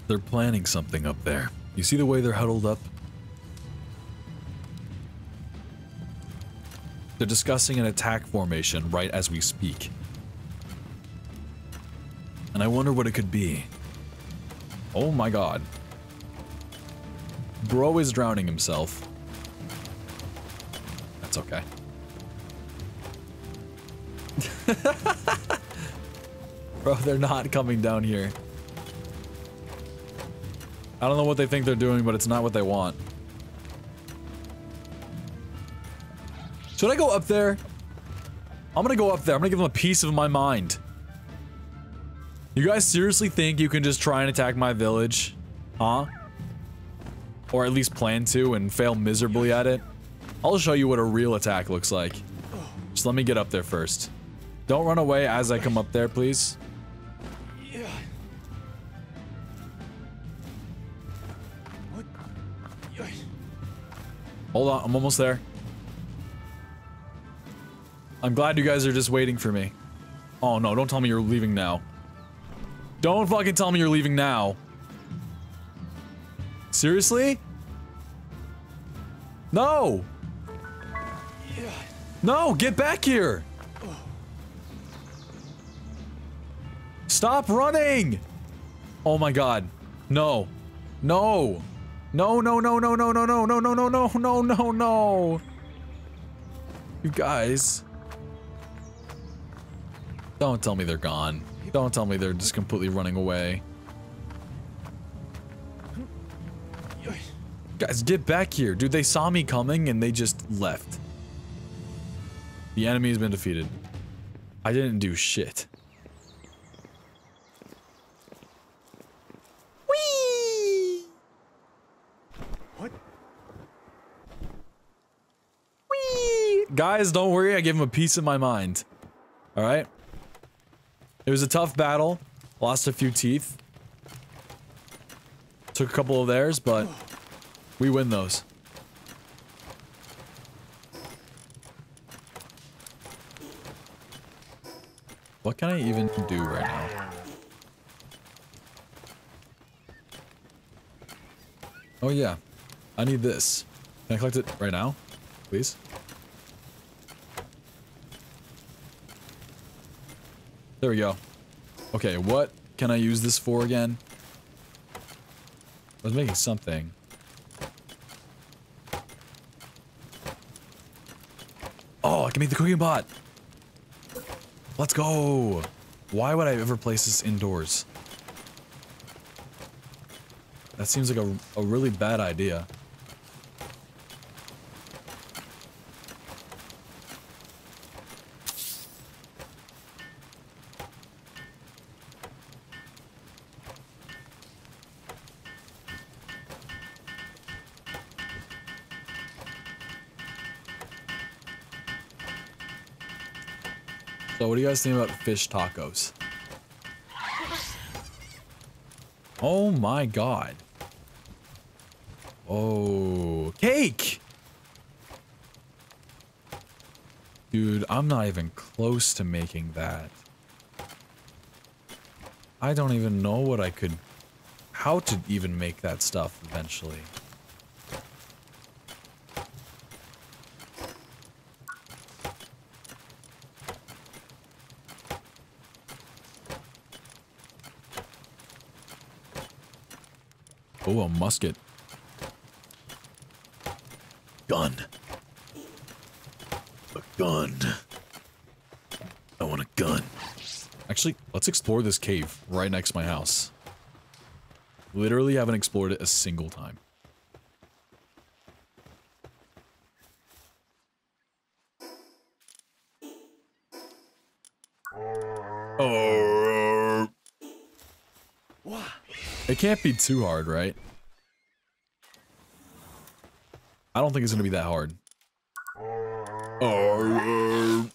They're planning something up there. You see the way they're huddled up? They're discussing an attack formation right as we speak. And I wonder what it could be. Oh my god. Bro is drowning himself. That's okay. Bro, they're not coming down here. I don't know what they think they're doing, but it's not what they want. Should I go up there? I'm gonna go up there. I'm gonna give them a piece of my mind. You guys seriously think you can just try and attack my village? Huh? Or at least plan to and fail miserably at it? I'll show you what a real attack looks like. Just let me get up there first. Don't run away as I come up there, please. Hold on, I'm almost there. I'm glad you guys are just waiting for me. Oh no, don't tell me you're leaving now. Don't fucking tell me you're leaving now. Seriously? No! No, get back here! Stop running! Oh my god. No. No. No, no, no, no, no, no, no, no, no, no, no, no, no, no. You guys. Don't tell me they're gone. Don't tell me they're just completely running away. Guys, get back here. Dude, they saw me coming and they just left. The enemy has been defeated. I didn't do shit. Guys, don't worry. I gave him a piece of my mind. All right. It was a tough battle. Lost a few teeth. Took a couple of theirs, but we win those. What can I even do right now? Oh yeah, I need this. Can I collect it right now? Please? There we go. Okay, what can I use this for again? I was making something. Oh, I can make the cooking pot! Let's go! Why would I ever place this indoors? That seems like a, a really bad idea. Do you guys think about fish tacos? Oh my god. Oh, cake! Dude, I'm not even close to making that. I don't even know what I could... How to even make that stuff eventually. Oh, a musket. Gun. A gun. I want a gun. Actually, let's explore this cave right next to my house. Literally haven't explored it a single time. Can't be too hard, right? I don't think it's gonna be that hard. Oh.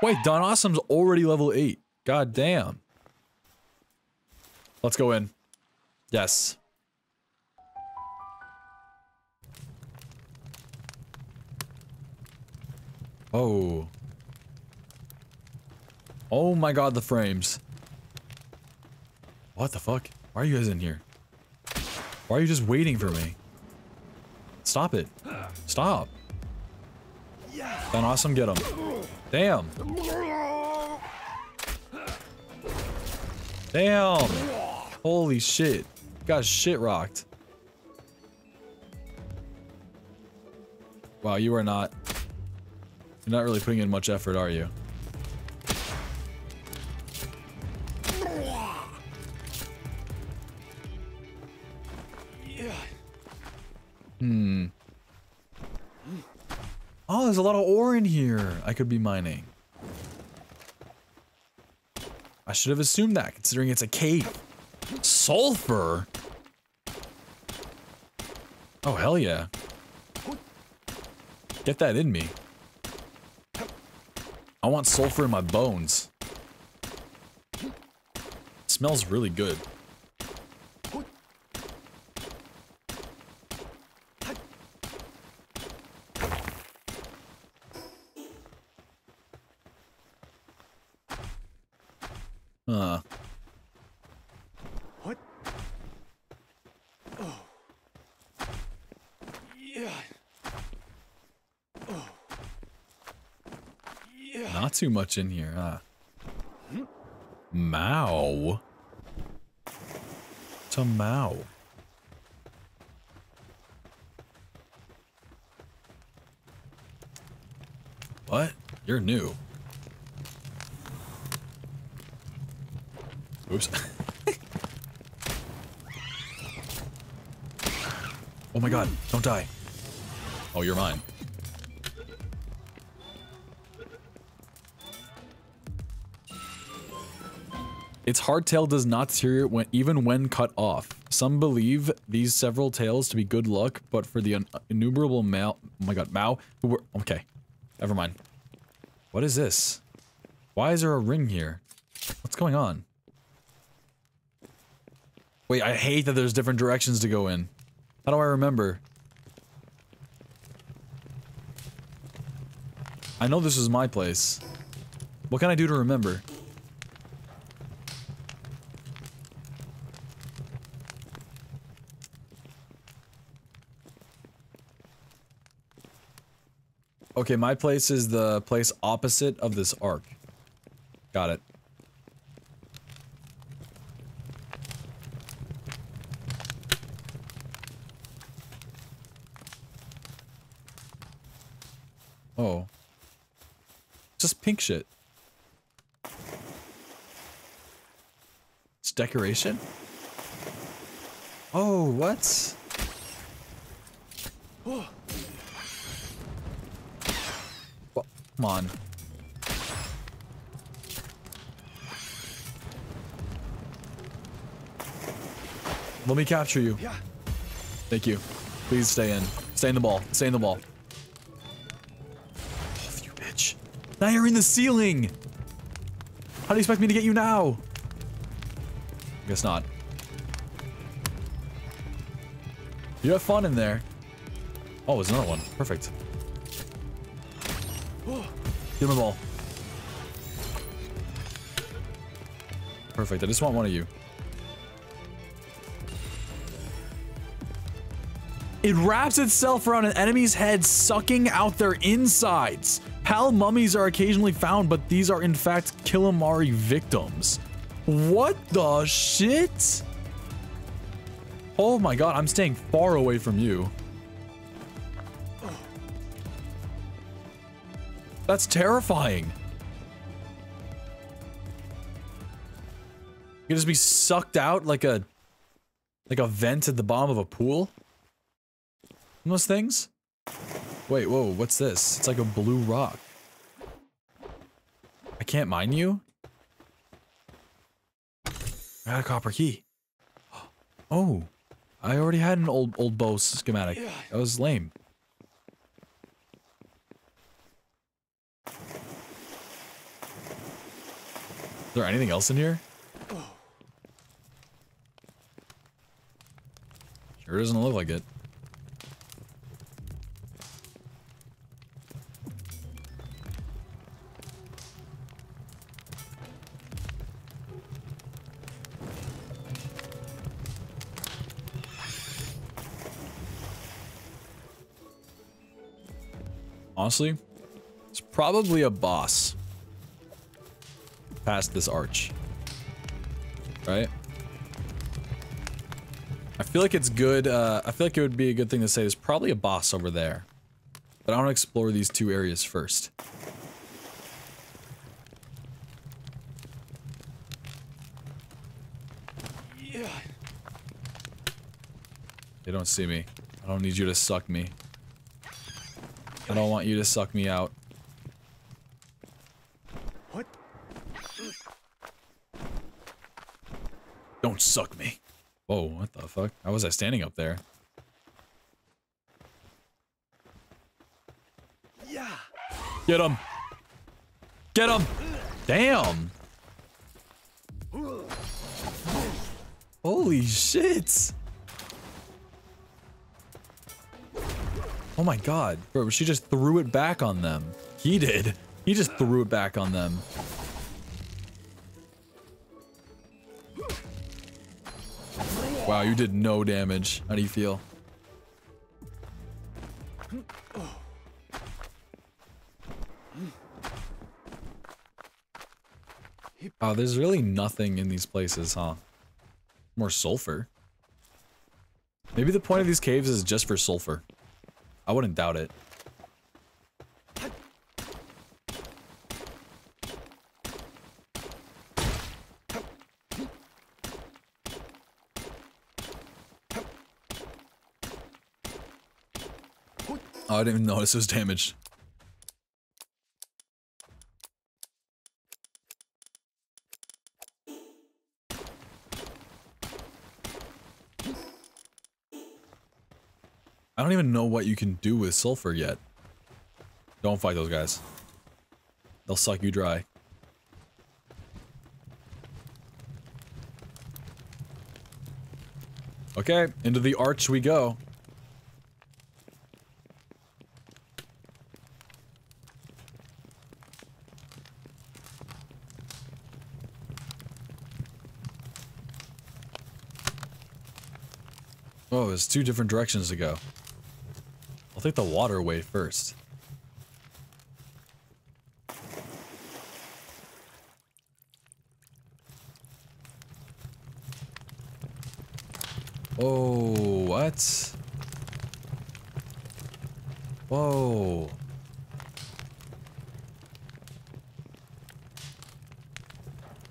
Wait, Don Awesome's already level 8. God damn. Let's go in. Yes. Oh. Oh my god, the frames. What the fuck? Why are you guys in here? Why are you just waiting for me? Stop it. Stop. Then awesome, get him. Damn. Damn. Holy shit. Got shit rocked. Wow, you are not... You're not really putting in much effort, are you? A lot of ore in here I could be mining. I should have assumed that, considering it's a cave. Sulfur? Oh, hell yeah. Get that in me. I want sulfur in my bones. smells really good. Huh. What? Oh. Yeah. Oh. Yeah. Not too much in here, huh? Mau. To Mau. What? You're new. Oops. oh my god, don't die. Oh, you're mine. Its hard tail does not deteriorate when, even when cut off. Some believe these several tails to be good luck, but for the innumerable Mau- oh my god, Mau, who were- okay. Never mind. What is this? Why is there a ring here? What's going on? Wait, I hate that there's different directions to go in. How do I remember? I know this is my place. What can I do to remember? Okay, my place is the place opposite of this arc. Got it. Oh. Just pink shit. It's decoration? Oh, what? Well, come on. Let me capture you. Yeah. Thank you. Please stay in. Stay in the ball. Stay in the ball. Oh, you bitch. Now you're in the ceiling. How do you expect me to get you now? I guess not. You have fun in there. Oh, there's another one. Perfect. Give him a ball. Perfect. I just want one of you. It wraps itself around an enemy's head, sucking out their insides. Pal mummies are occasionally found, but these are in fact Killamari victims. What the shit? Oh my god, I'm staying far away from you. That's terrifying. You can just be sucked out like a like a vent at the bottom of a pool. Those things? Wait, whoa, what's this? It's like a blue rock. I can't mine you? I got a copper key. Oh, I already had an old old bow schematic. That was lame. Is there anything else in here? Sure doesn't look like it. Honestly, it's probably a boss past this arch. Right? I feel like it's good, uh, I feel like it would be a good thing to say there's probably a boss over there. But I want to explore these two areas first. Yeah. They don't see me. I don't need you to suck me. I don't want you to suck me out. What? Don't suck me. Whoa, what the fuck? How was I standing up there? Yeah. Get him! Get him! Damn! Holy shit! Oh my god. Bro, she just threw it back on them. He did. He just threw it back on them. Wow, you did no damage. How do you feel? Oh, there's really nothing in these places, huh? More sulfur. Maybe the point of these caves is just for sulfur. I wouldn't doubt it. I didn't even notice it was damaged. I don't even know what you can do with sulfur yet. Don't fight those guys. They'll suck you dry. Okay, into the arch we go. There's two different directions to go. I'll take the waterway first. Oh, what? Whoa.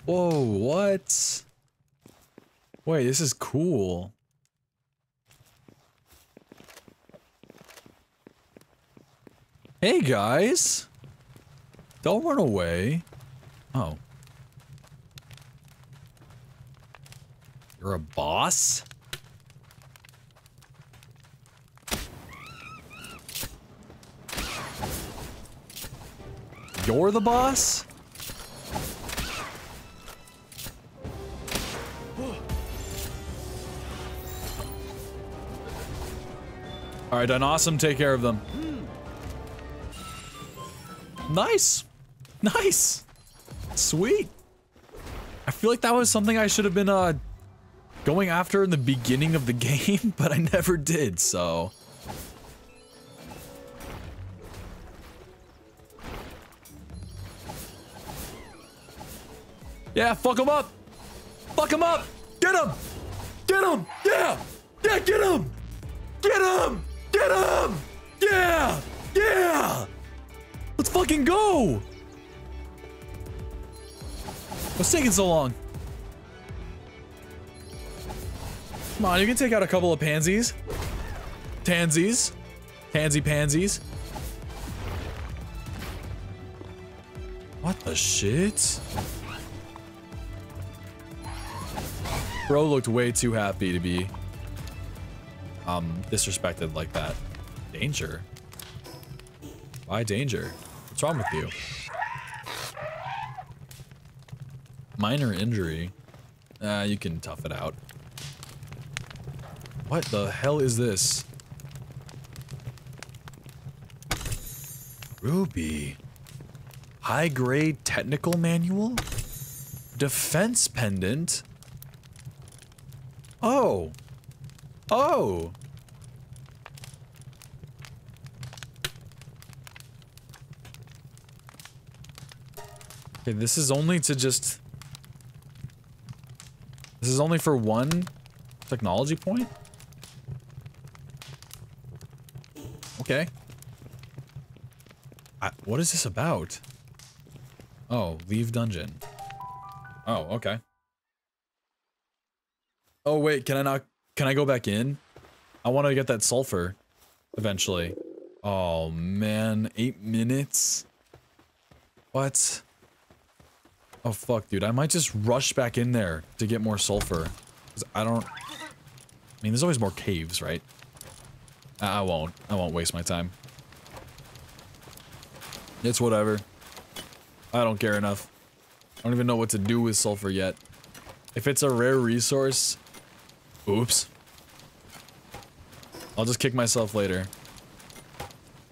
Whoa, what? Wait, this is cool. Guys! Don't run away. Oh. You're a boss? You're the boss? Alright, Don Awesome. Take care of them. Nice. Nice. Sweet. I feel like that was something I should have been uh going after in the beginning of the game, but I never did, so. Yeah, fuck him up. Fuck him up. Get him. Get him. Yeah. Yeah, get him. Get him. Get him. Yeah. Yeah. Fucking go. What's taking so long? Come on, you can take out a couple of pansies. Tansies. Pansy pansies. What the shit? Bro looked way too happy to be um disrespected like that. Danger. Why danger? What's wrong with you? Minor injury. Uh, you can tough it out. What the hell is this? Ruby. High grade technical manual? Defense pendant? Oh. Oh. Okay, this is only to just... This is only for one technology point? Okay. I, what is this about? Oh, leave dungeon. Oh, okay. Oh, wait, can I not... Can I go back in? I want to get that sulfur. Eventually. Oh, man. Eight minutes? What? Oh, fuck, dude. I might just rush back in there to get more sulfur. I don't... I mean, there's always more caves, right? I, won't. I won't waste my time. It's whatever. I don't care enough. I don't even know what to do with sulfur yet. If it's a rare resource... Oops. I'll just kick myself later.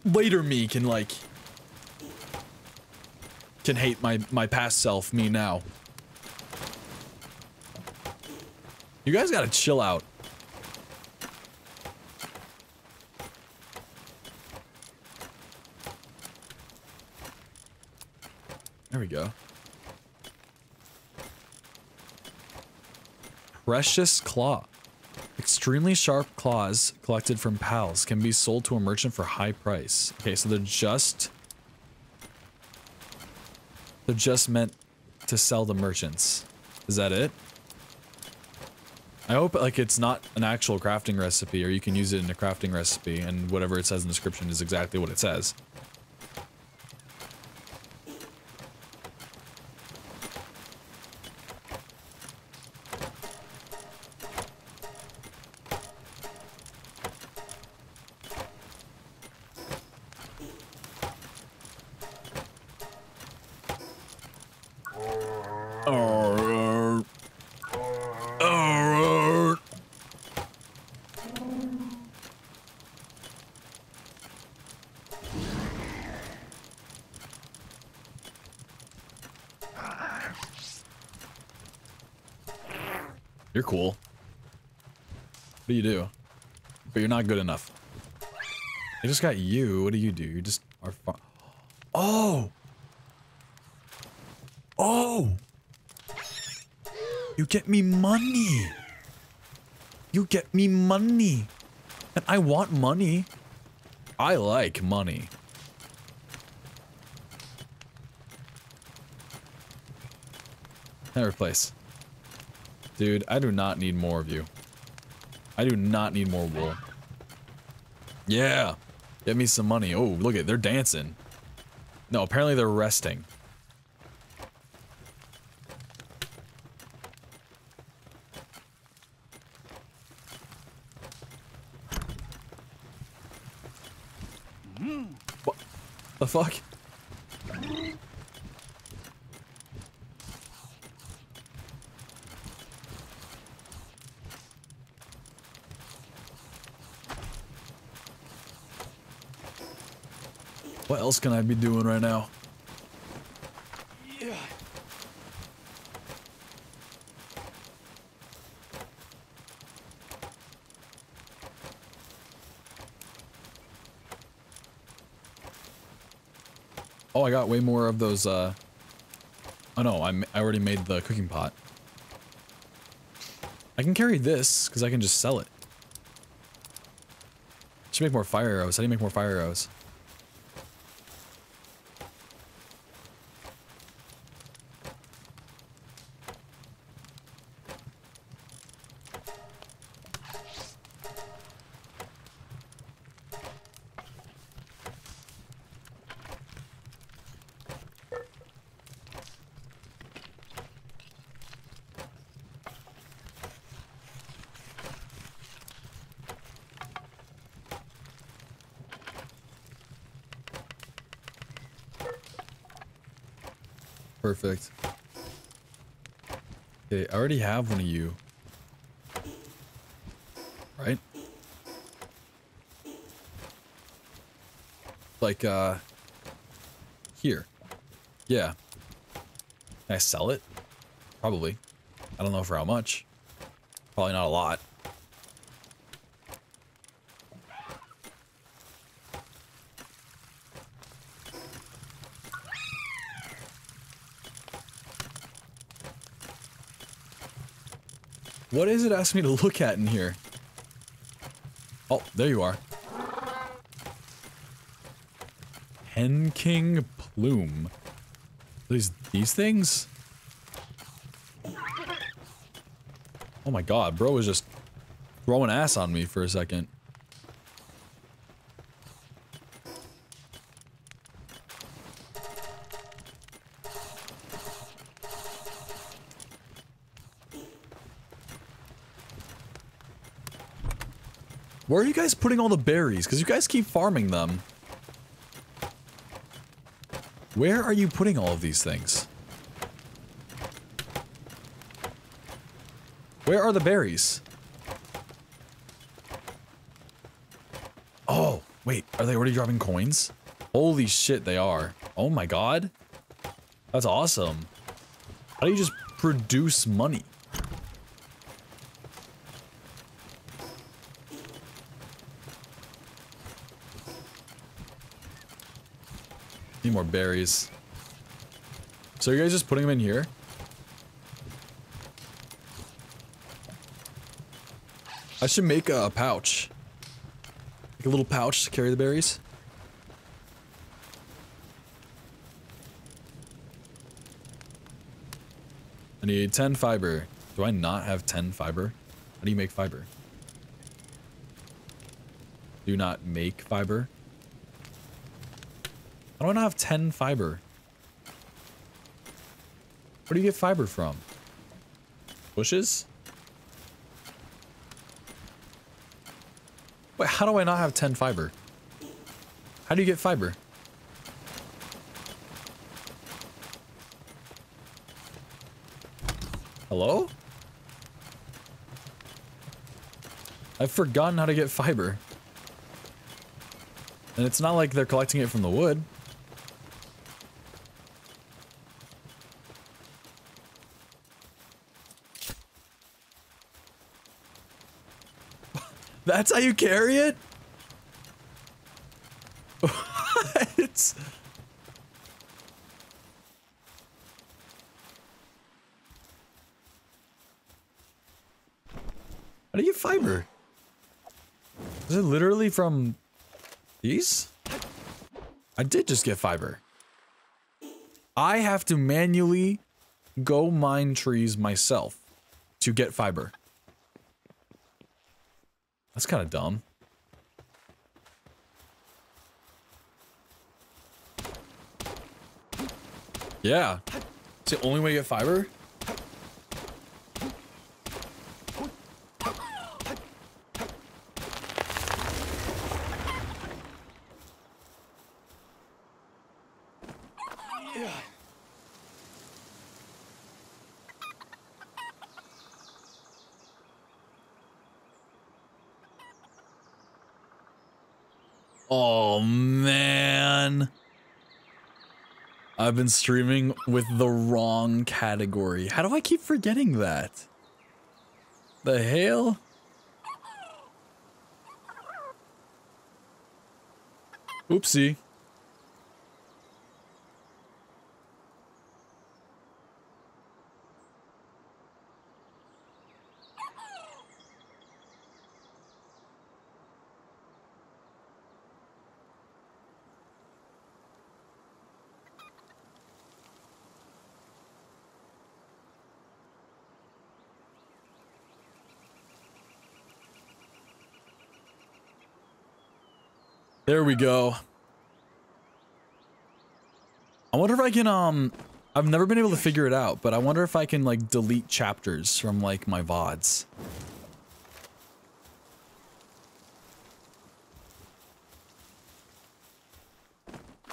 Later me can, like... Can hate my, my past self, me now. You guys gotta chill out. There we go. Precious Claw. Extremely sharp claws collected from pals can be sold to a merchant for high price. Okay, so they're just... They're just meant to sell the merchants. Is that it? I hope like it's not an actual crafting recipe or you can use it in a crafting recipe and whatever it says in the description is exactly what it says. Not good enough. I just got you. What do you do? You just are far. Oh! Oh! You get me money! You get me money! And I want money. I like money. Never place. Dude, I do not need more of you. I do not need more wool. Yeah. Get me some money. Oh, look at they're dancing. No, apparently they're resting. What the fuck? What else can I be doing right now? Yeah. Oh, I got way more of those, uh... Oh no, I, I already made the cooking pot. I can carry this, because I can just sell it. Should make more fire arrows. How do you make more fire arrows? Perfect. Okay, I already have one of you. Right? Like, uh... Here. Yeah. Can I sell it? Probably. I don't know for how much. Probably not a lot. What is it asking me to look at in here? Oh, there you are. Penking Plume. These these things? Oh my god, bro was just throwing ass on me for a second. Where are you guys putting all the berries? Because you guys keep farming them. Where are you putting all of these things? Where are the berries? Oh, wait. Are they already dropping coins? Holy shit, they are. Oh my god. That's awesome. How do you just produce money? Need more berries. So you guys just putting them in here? I should make a pouch. Like a little pouch to carry the berries. I need 10 fiber. Do I not have 10 fiber? How do you make fiber? Do not make fiber. I not have 10 fiber? Where do you get fiber from? Bushes? Wait, how do I not have 10 fiber? How do you get fiber? Hello? I've forgotten how to get fiber. And it's not like they're collecting it from the wood. That's how you carry it? What? How do you fiber? Is it literally from these? I did just get fiber. I have to manually go mine trees myself to get fiber. That's kind of dumb. Yeah. It's the only way to get fiber? Yeah. Oh, man. I've been streaming with the wrong category. How do I keep forgetting that? The hell? Oopsie. There we go. I wonder if I can, um, I've never been able to figure it out, but I wonder if I can, like, delete chapters from, like, my VODs.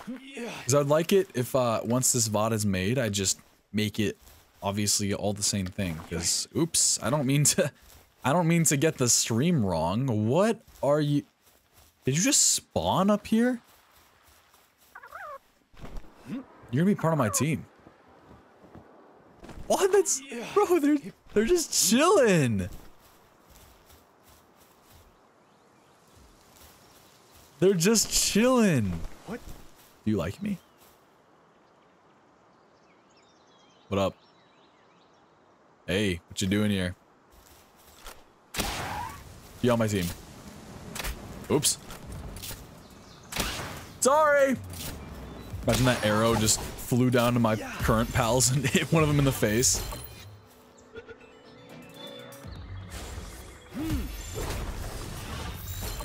Yeah. Because I'd like it if, uh, once this VOD is made, I just make it, obviously, all the same thing. Because, oops, I don't mean to, I don't mean to get the stream wrong. What are you, did you just spawn up here? You're gonna be part of my team. What? That's bro. They're they're just chilling. They're just chilling. What? Do you like me? What up? Hey, what you doing here? You on my team? Oops. Sorry. Imagine that arrow just flew down to my current pals and hit one of them in the face.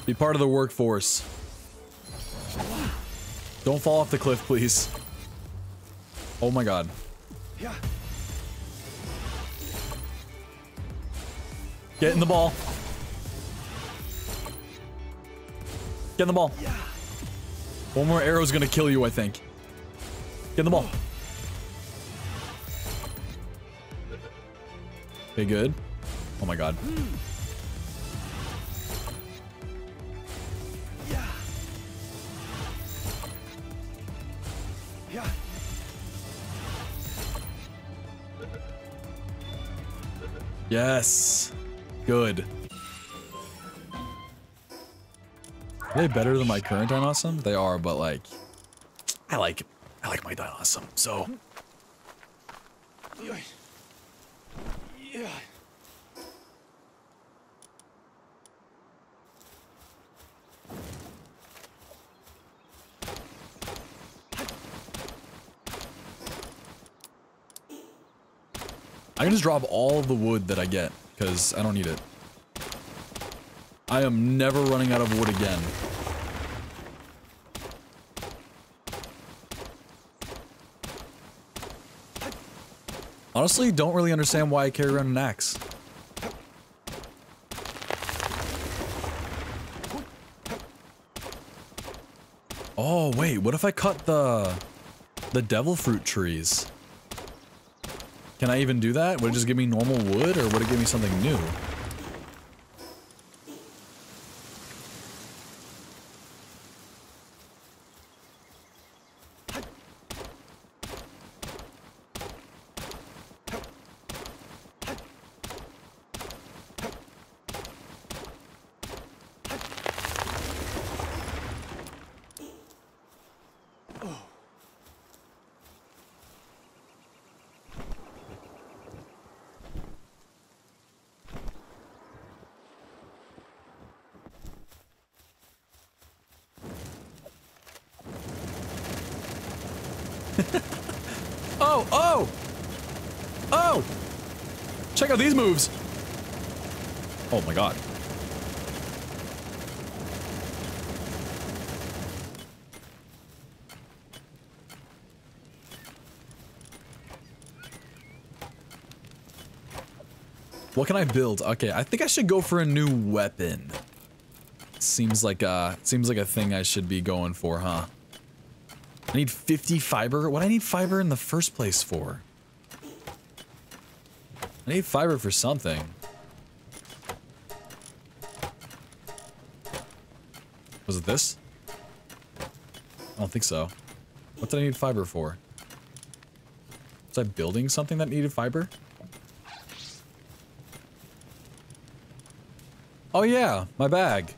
Be part of the workforce. Don't fall off the cliff, please. Oh my god. Yeah. Get in the ball. Get in the ball. One more arrow is gonna kill you, I think. Get the ball. Okay, good. Oh my god. Yes. Good. Are they better than my current Dynawesome? They are, but like, I like, I like my Dynawesome. So, Yeah. I can just drop all the wood that I get because I don't need it. I am never running out of wood again. Honestly, don't really understand why I carry around an axe. Oh, wait, what if I cut the the devil fruit trees? Can I even do that? Would it just give me normal wood or would it give me something new? oh, oh! Oh! Check out these moves! Oh my god. What can I build? Okay, I think I should go for a new weapon. Seems like uh seems like a thing I should be going for, huh? I need 50 fiber? What do I need fiber in the first place for? I need fiber for something. Was it this? I don't think so. What did I need fiber for? Was I building something that needed fiber? Oh yeah, my bag.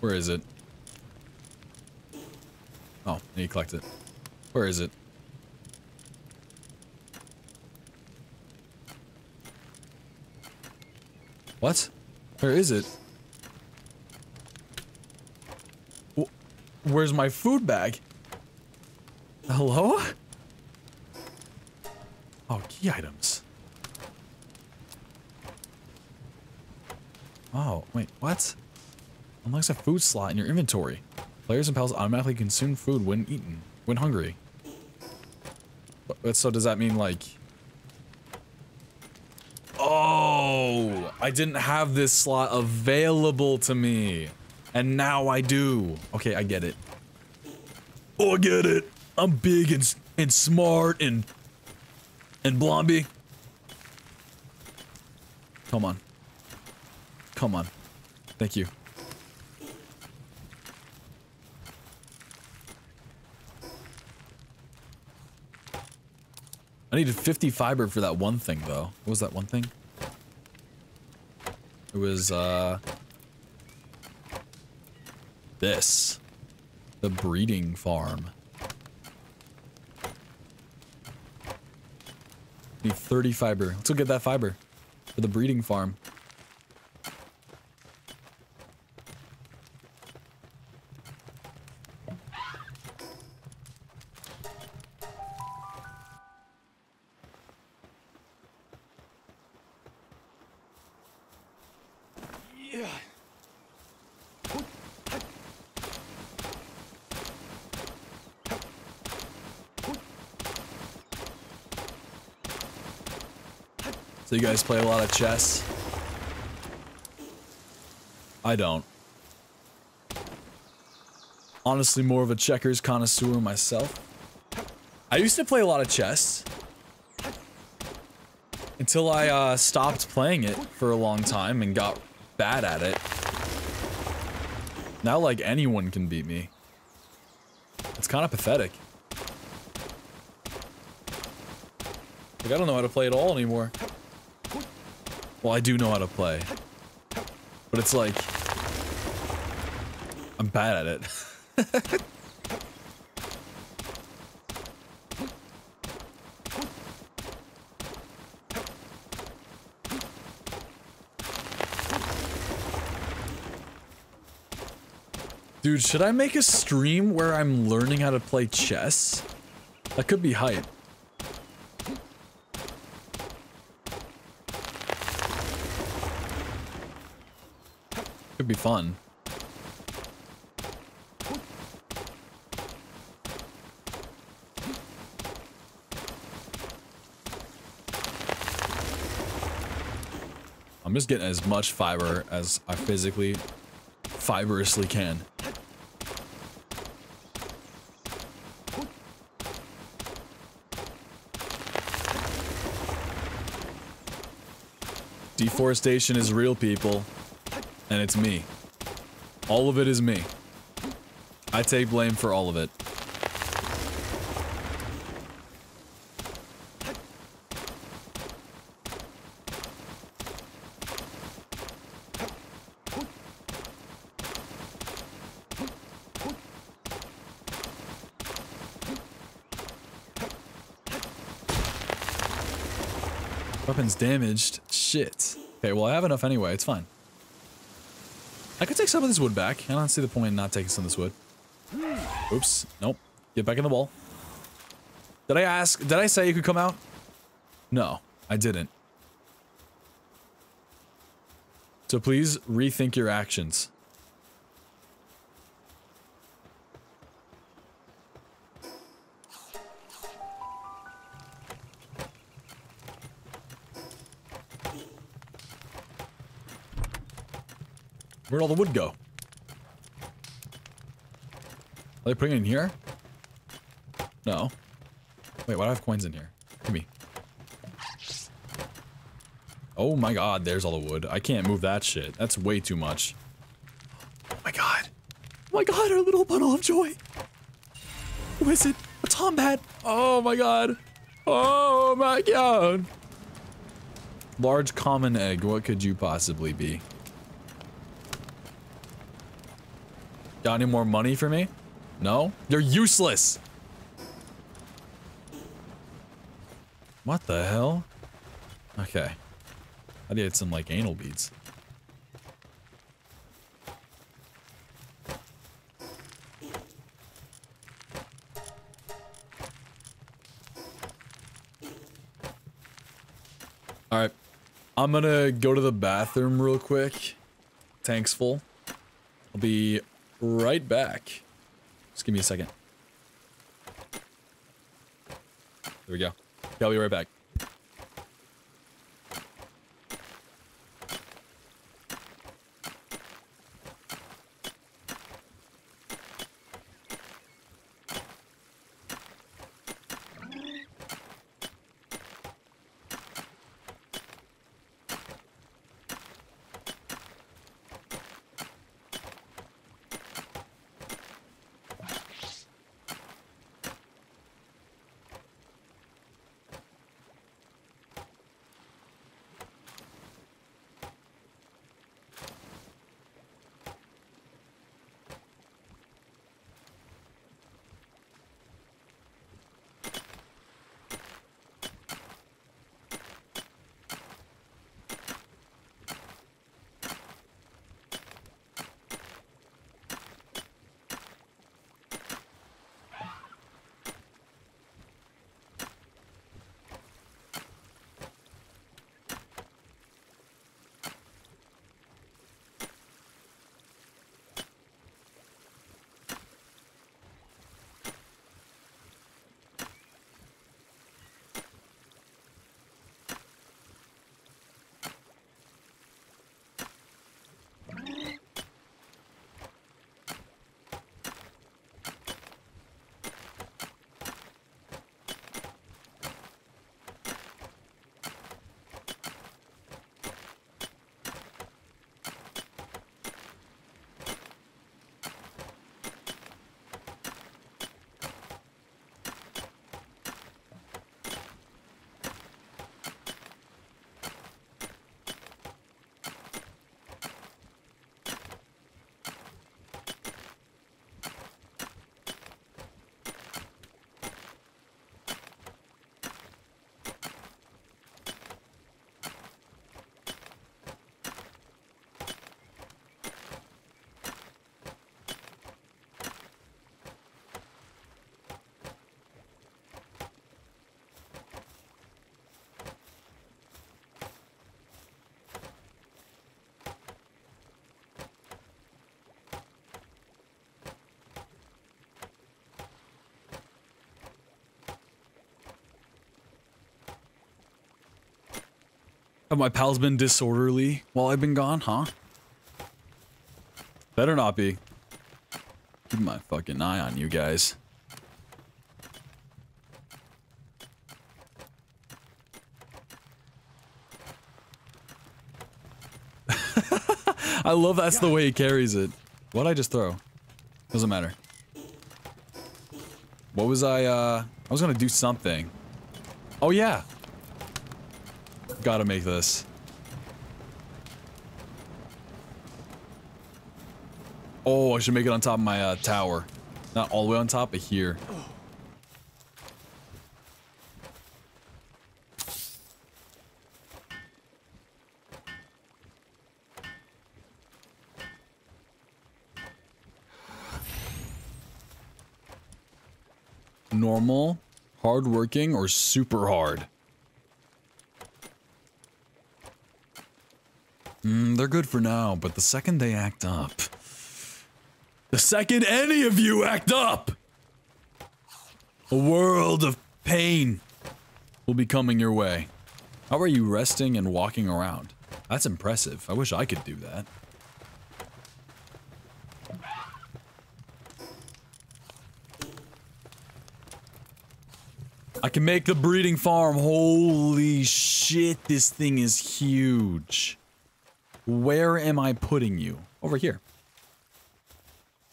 Where is it? Oh, I need to collect it. Where is it? What? Where is it? Where's my food bag? Hello? Oh, key items. Oh, wait, what? Unlocks a food slot in your inventory. Players and pals automatically consume food when eaten, when hungry. So does that mean like... Oh, I didn't have this slot available to me. And now I do. Okay, I get it. Oh, I get it. I'm big and, and smart and... And Blondie. Come on. Come on. Thank you. I needed 50 fiber for that one thing, though. What was that one thing? It was, uh... This. The breeding farm. Need 30 fiber. Let's go get that fiber. For the breeding farm. You guys play a lot of chess? I don't. Honestly, more of a checkers connoisseur myself. I used to play a lot of chess. Until I uh, stopped playing it for a long time and got bad at it. Now, like, anyone can beat me. It's kind of pathetic. Like, I don't know how to play at all anymore. Well, I do know how to play. But it's like... I'm bad at it. Dude, should I make a stream where I'm learning how to play chess? That could be hype. Could be fun. I'm just getting as much fiber as I physically, fiberously can. Deforestation is real, people. And it's me. All of it is me. I take blame for all of it. Weapons damaged. Shit. Okay, well I have enough anyway. It's fine. I could take some of this wood back. I don't see the point in not taking some of this wood. Oops. Nope. Get back in the wall. Did I ask? Did I say you could come out? No, I didn't. So please rethink your actions. Where'd all the wood go? Are they putting it in here? No. Wait, why do I have coins in here? Give me. Oh my god, there's all the wood. I can't move that shit. That's way too much. Oh my god. Oh my god, our little bundle of joy. Who is it? A Tombat. Oh my god. Oh my god. Large common egg. What could you possibly be? Got any more money for me? No? You're useless! What the hell? Okay. I did some, like, anal beads. Alright. I'm gonna go to the bathroom real quick. Tank's full. I'll be right back. Just give me a second. There we go. I'll be right back. Have my pals been disorderly while I've been gone, huh? Better not be. Keep my fucking eye on you guys. I love that's the way he carries it. What'd I just throw? Doesn't matter. What was I, uh... I was gonna do something. Oh, yeah. Gotta make this. Oh, I should make it on top of my, uh, tower. Not all the way on top, but here. Normal, hardworking, or super hard? Mm, they're good for now, but the second they act up... The second any of you act up! A world of pain will be coming your way. How are you resting and walking around? That's impressive. I wish I could do that. I can make the breeding farm. Holy shit, this thing is huge. Where am I putting you? Over here.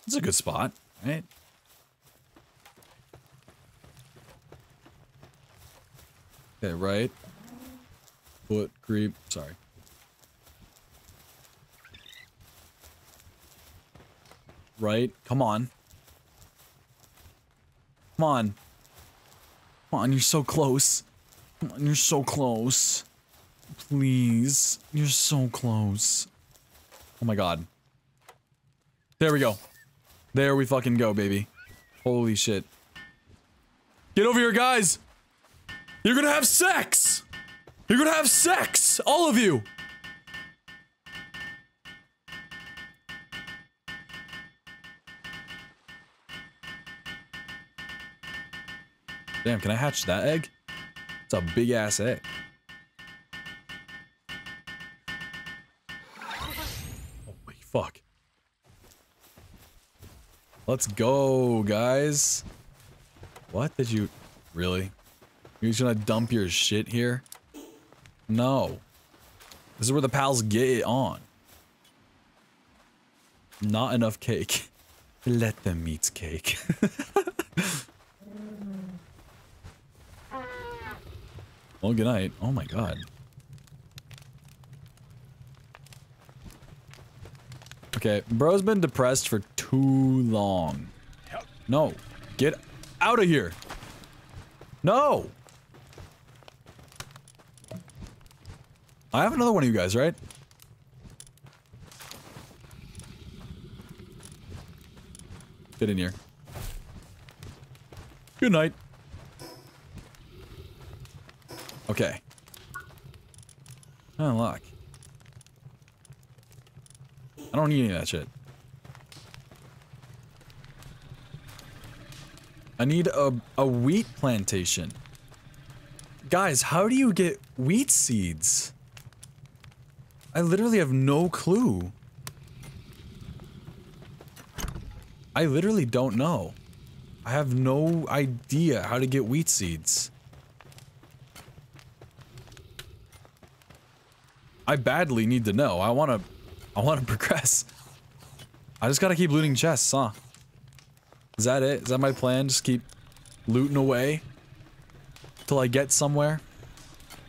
It's a good spot, right? Okay, right. Foot creep. Sorry. Right. Come on. Come on. Come on, you're so close. Come on, you're so close. Please. You're so close. Oh my god. There we go. There we fucking go, baby. Holy shit. Get over here, guys! You're gonna have sex! You're gonna have sex! All of you! Damn, can I hatch that egg? It's a big ass egg. Fuck. Let's go, guys. What did you... Really? You're just gonna dump your shit here? No. This is where the pals get it on. Not enough cake. Let them eat cake. well, good night. Oh my god. Okay, bro's been depressed for too long. No. Get out of here. No. I have another one of you guys, right? Get in here. Good night. Okay. Unlock. I don't need any of that shit. I need a, a wheat plantation. Guys, how do you get wheat seeds? I literally have no clue. I literally don't know. I have no idea how to get wheat seeds. I badly need to know. I want to I want to progress. I just got to keep looting chests, huh? Is that it? Is that my plan? Just keep looting away till I get somewhere?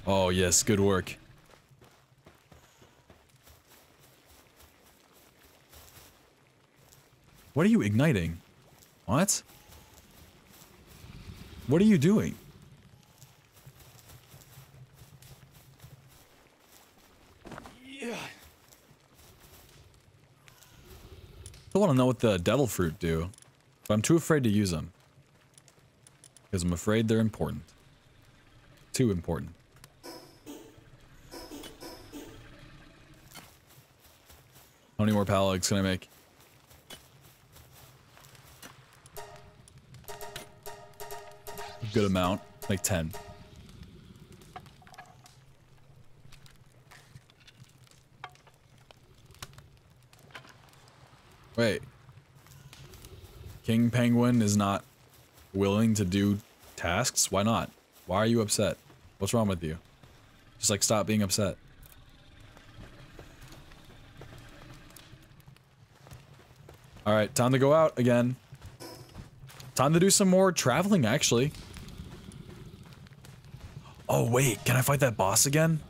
Oh, yes, good work. What are you igniting? What? What are you doing? Want to know what the devil fruit do, but I'm too afraid to use them. Because I'm afraid they're important. Too important. How many more pallets can I make? Good amount, like 10. Wait. King Penguin is not willing to do tasks? Why not? Why are you upset? What's wrong with you? Just like stop being upset. Alright, time to go out again. Time to do some more traveling, actually. Oh, wait, can I fight that boss again?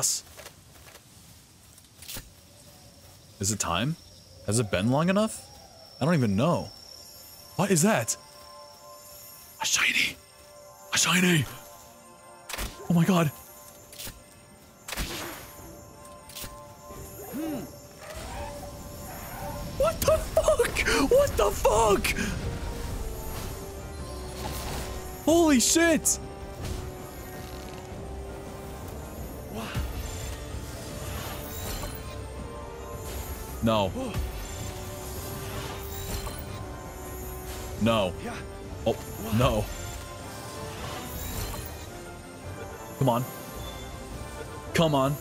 Boss? Is it time? Has it been long enough? I don't even know. What is that? A shiny! A shiny! Oh my god! What the fuck? What the fuck? Holy shit! No. No. Oh, no. Come on. Come on.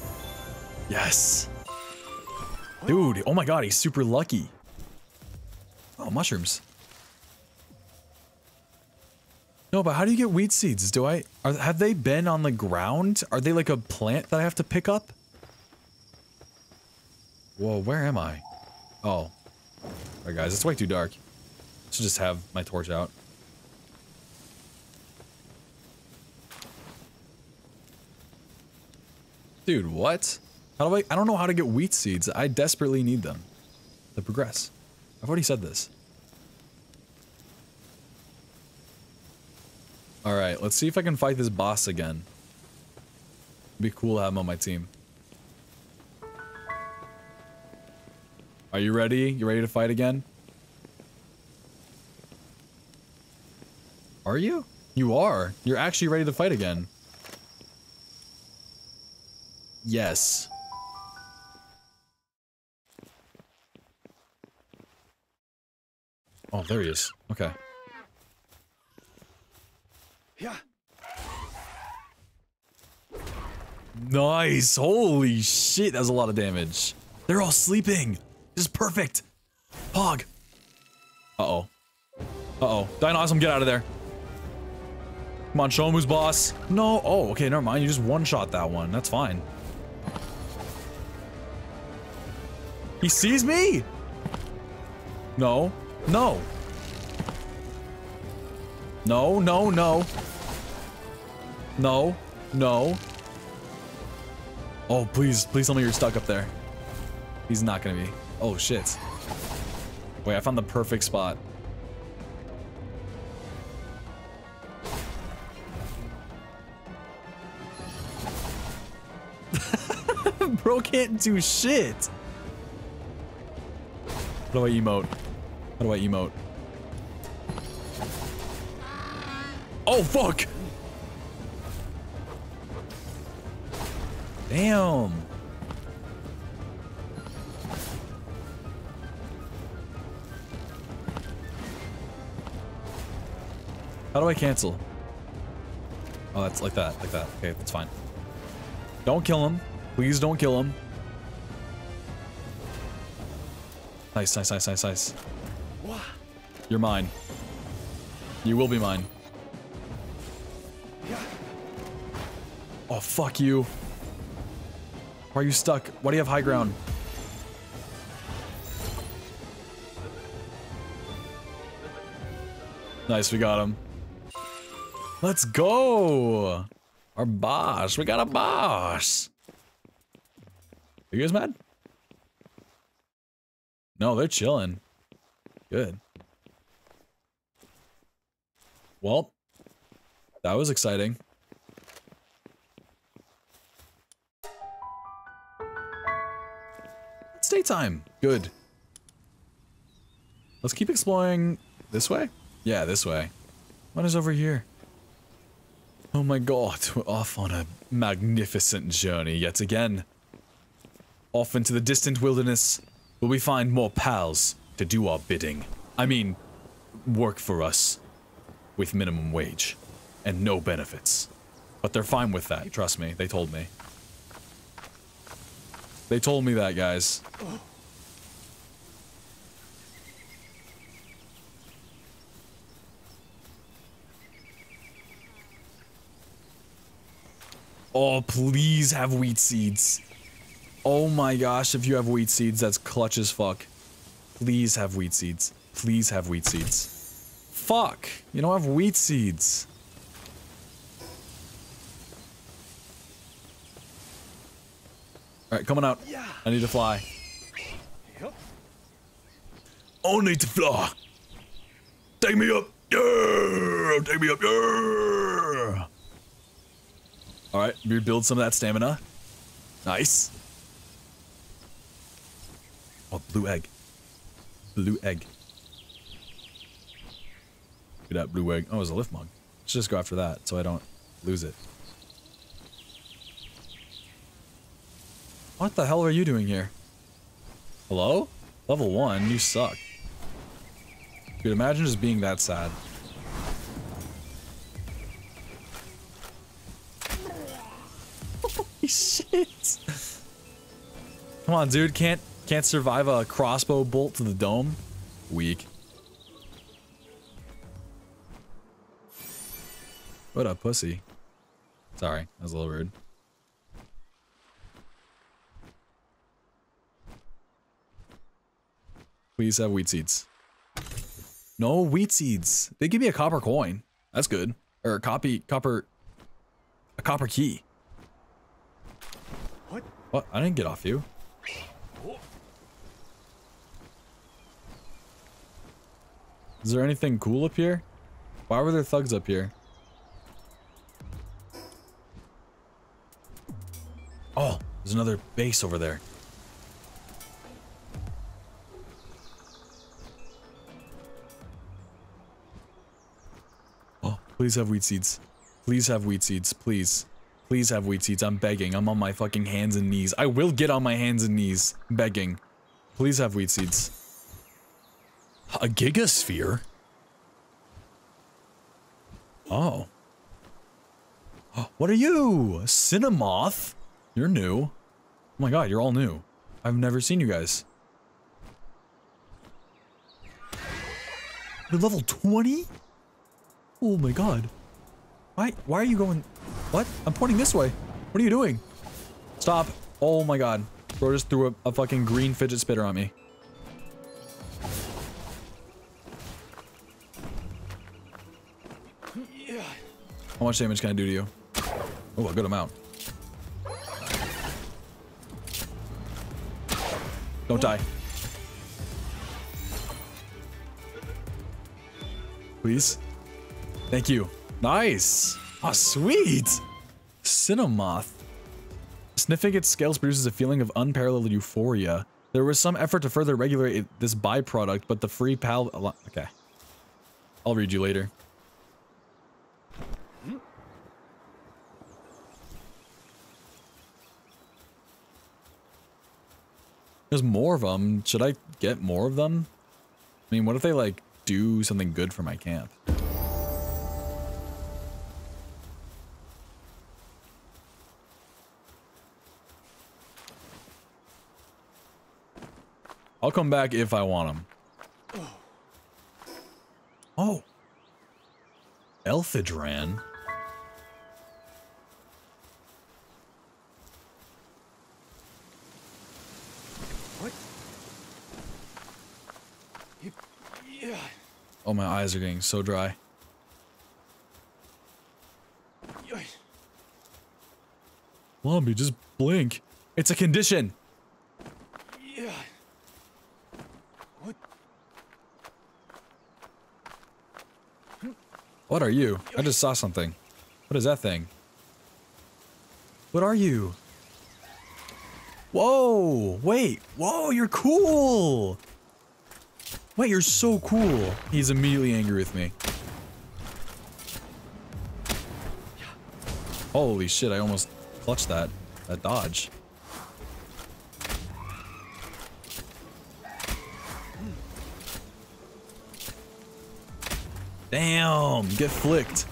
Yes. Dude, oh my god, he's super lucky. Oh, mushrooms. No, but how do you get weed seeds? Do I... Are, have they been on the ground? Are they like a plant that I have to pick up? Whoa, where am I? Oh. Alright guys, it's way too dark. Should just have my torch out. Dude, what? How do I- I don't know how to get wheat seeds. I desperately need them. To progress. I've already said this. Alright, let's see if I can fight this boss again. It'd be cool to have him on my team. Are you ready? You ready to fight again? Are you? You are. You're actually ready to fight again. Yes. Oh, there he is. Okay. Yeah. Nice. Holy shit, that was a lot of damage. They're all sleeping. This is perfect. Pog. Uh-oh. Uh-oh. Dinossom, get out of there. Come on, show him who's boss. No. Oh, okay, never mind. You just one-shot that one. That's fine. He sees me? No. No. No, no, no. No. No. Oh, please, please tell me you're stuck up there. He's not gonna be. Oh, shit. Wait, I found the perfect spot. Bro can't do shit. How do I emote? How do I emote? Oh, fuck! Damn. How do I cancel? Oh, that's like that, like that. Okay, that's fine. Don't kill him. Please don't kill him. Nice, nice, nice, nice, nice. You're mine. You will be mine. Oh, fuck you. Why are you stuck? Why do you have high ground? Nice, we got him. Let's go! Our boss. We got a boss. Are you guys mad? No, they're chilling. Good. Well, that was exciting. It's daytime. Good. Let's keep exploring this way? Yeah, this way. What is over here? Oh my god, we're off on a magnificent journey yet again. Off into the distant wilderness, where we find more pals to do our bidding. I mean, work for us with minimum wage and no benefits. But they're fine with that, trust me. They told me. They told me that, guys. Oh, please have wheat seeds. Oh my gosh, if you have wheat seeds, that's clutch as fuck. Please have wheat seeds. Please have wheat seeds. Fuck, you don't have wheat seeds. Alright, coming out. I need to fly. I need to fly. Take me up. Yeah! Take me up. Yeah! Alright, rebuild some of that stamina. Nice. Oh, blue egg. Blue egg. Look at that blue egg. Oh, it was a Lifmunk. Let's just go after that so I don't lose it. What the hell are you doing here? Hello? Level 1? You suck. Dude, imagine just being that sad. Shit! Come on, dude. Can't can't survive a crossbow bolt to the dome? Weak. What a pussy. Sorry, that was a little rude. Please have wheat seeds. No wheat seeds. They give me a copper coin. That's good. Or a copy copper a copper key. What? I didn't get off you. Is there anything cool up here? Why were there thugs up here? Oh, there's another base over there. Oh, please have wheat seeds. Please have wheat seeds. Please. Please have wheat seeds. I'm begging. I'm on my fucking hands and knees. I will get on my hands and knees. Begging. Please have wheat seeds. A gigasphere? Oh. What are you? Cinemoth? You're new. Oh my god, you're all new. I've never seen you guys. You're level 20? Oh my god. Why why are you going What? I'm pointing this way. What are you doing? Stop. Oh my god. Bro just threw a, a fucking green fidget spinner on me. How much damage can I do to you? Oh, a good amount. Don't die. Please. Thank you. Nice. Oh, sweet. Cinemoth. Sniffing its scales produces a feeling of unparalleled euphoria. There was some effort to further regulate this byproduct, but the free pal... Okay. I'll read you later. There's more of them. Should I get more of them? I mean, what if they, like, do something good for my camp? I'll come back if I want them. Oh. Elphidran. What? Yeah. Oh, my eyes are getting so dry. Lumby, just blink. It's a condition. Yeah. What? What are you? I just saw something. What is that thing? What are you? Whoa! Wait! Whoa, you're cool! Wait, you're so cool! He's immediately angry with me. Holy shit, I almost clutched that. That dodge. Damn! Get flicked.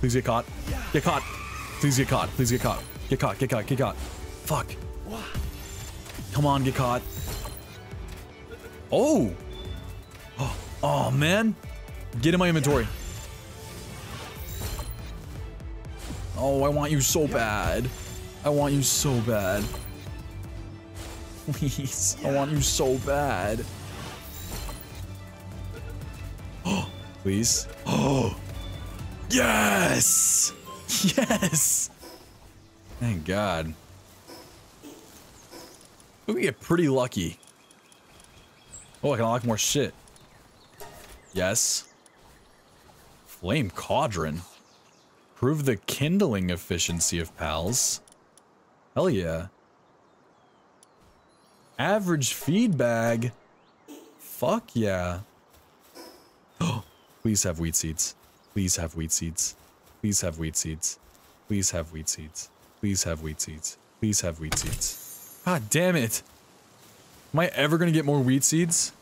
Please get caught. Get caught. Please get caught. Please get caught. Get caught. Get caught. Get caught. Fuck. Come on, get caught. Oh. Oh, oh man. Get in my inventory. Oh, I want you so bad. I want you so bad. Please. I want you so bad. Please. Oh. Yes. Yes. Thank God. We get pretty lucky. Oh, I can unlock more shit. Yes. Flame Cauldron. Prove the kindling efficiency of pals. Hell yeah. Average feed bag. Fuck yeah. Oh, Please have wheat seeds. Please have wheat seeds. Please have wheat seeds. Please have wheat seeds. Please have wheat seeds. Please have wheat seeds. God damn it. Am I ever gonna get more wheat seeds?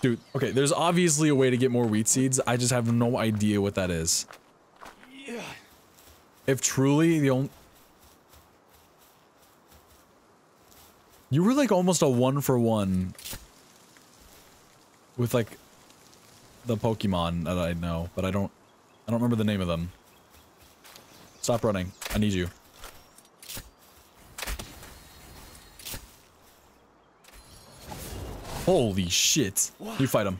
Dude, okay, there's obviously a way to get more wheat seeds. I just have no idea what that is. Yeah. If truly the only... You were like almost a one for one with like the Pokemon that I know, but I don't I don't remember the name of them. Stop running. I need you. Holy shit. You fight him.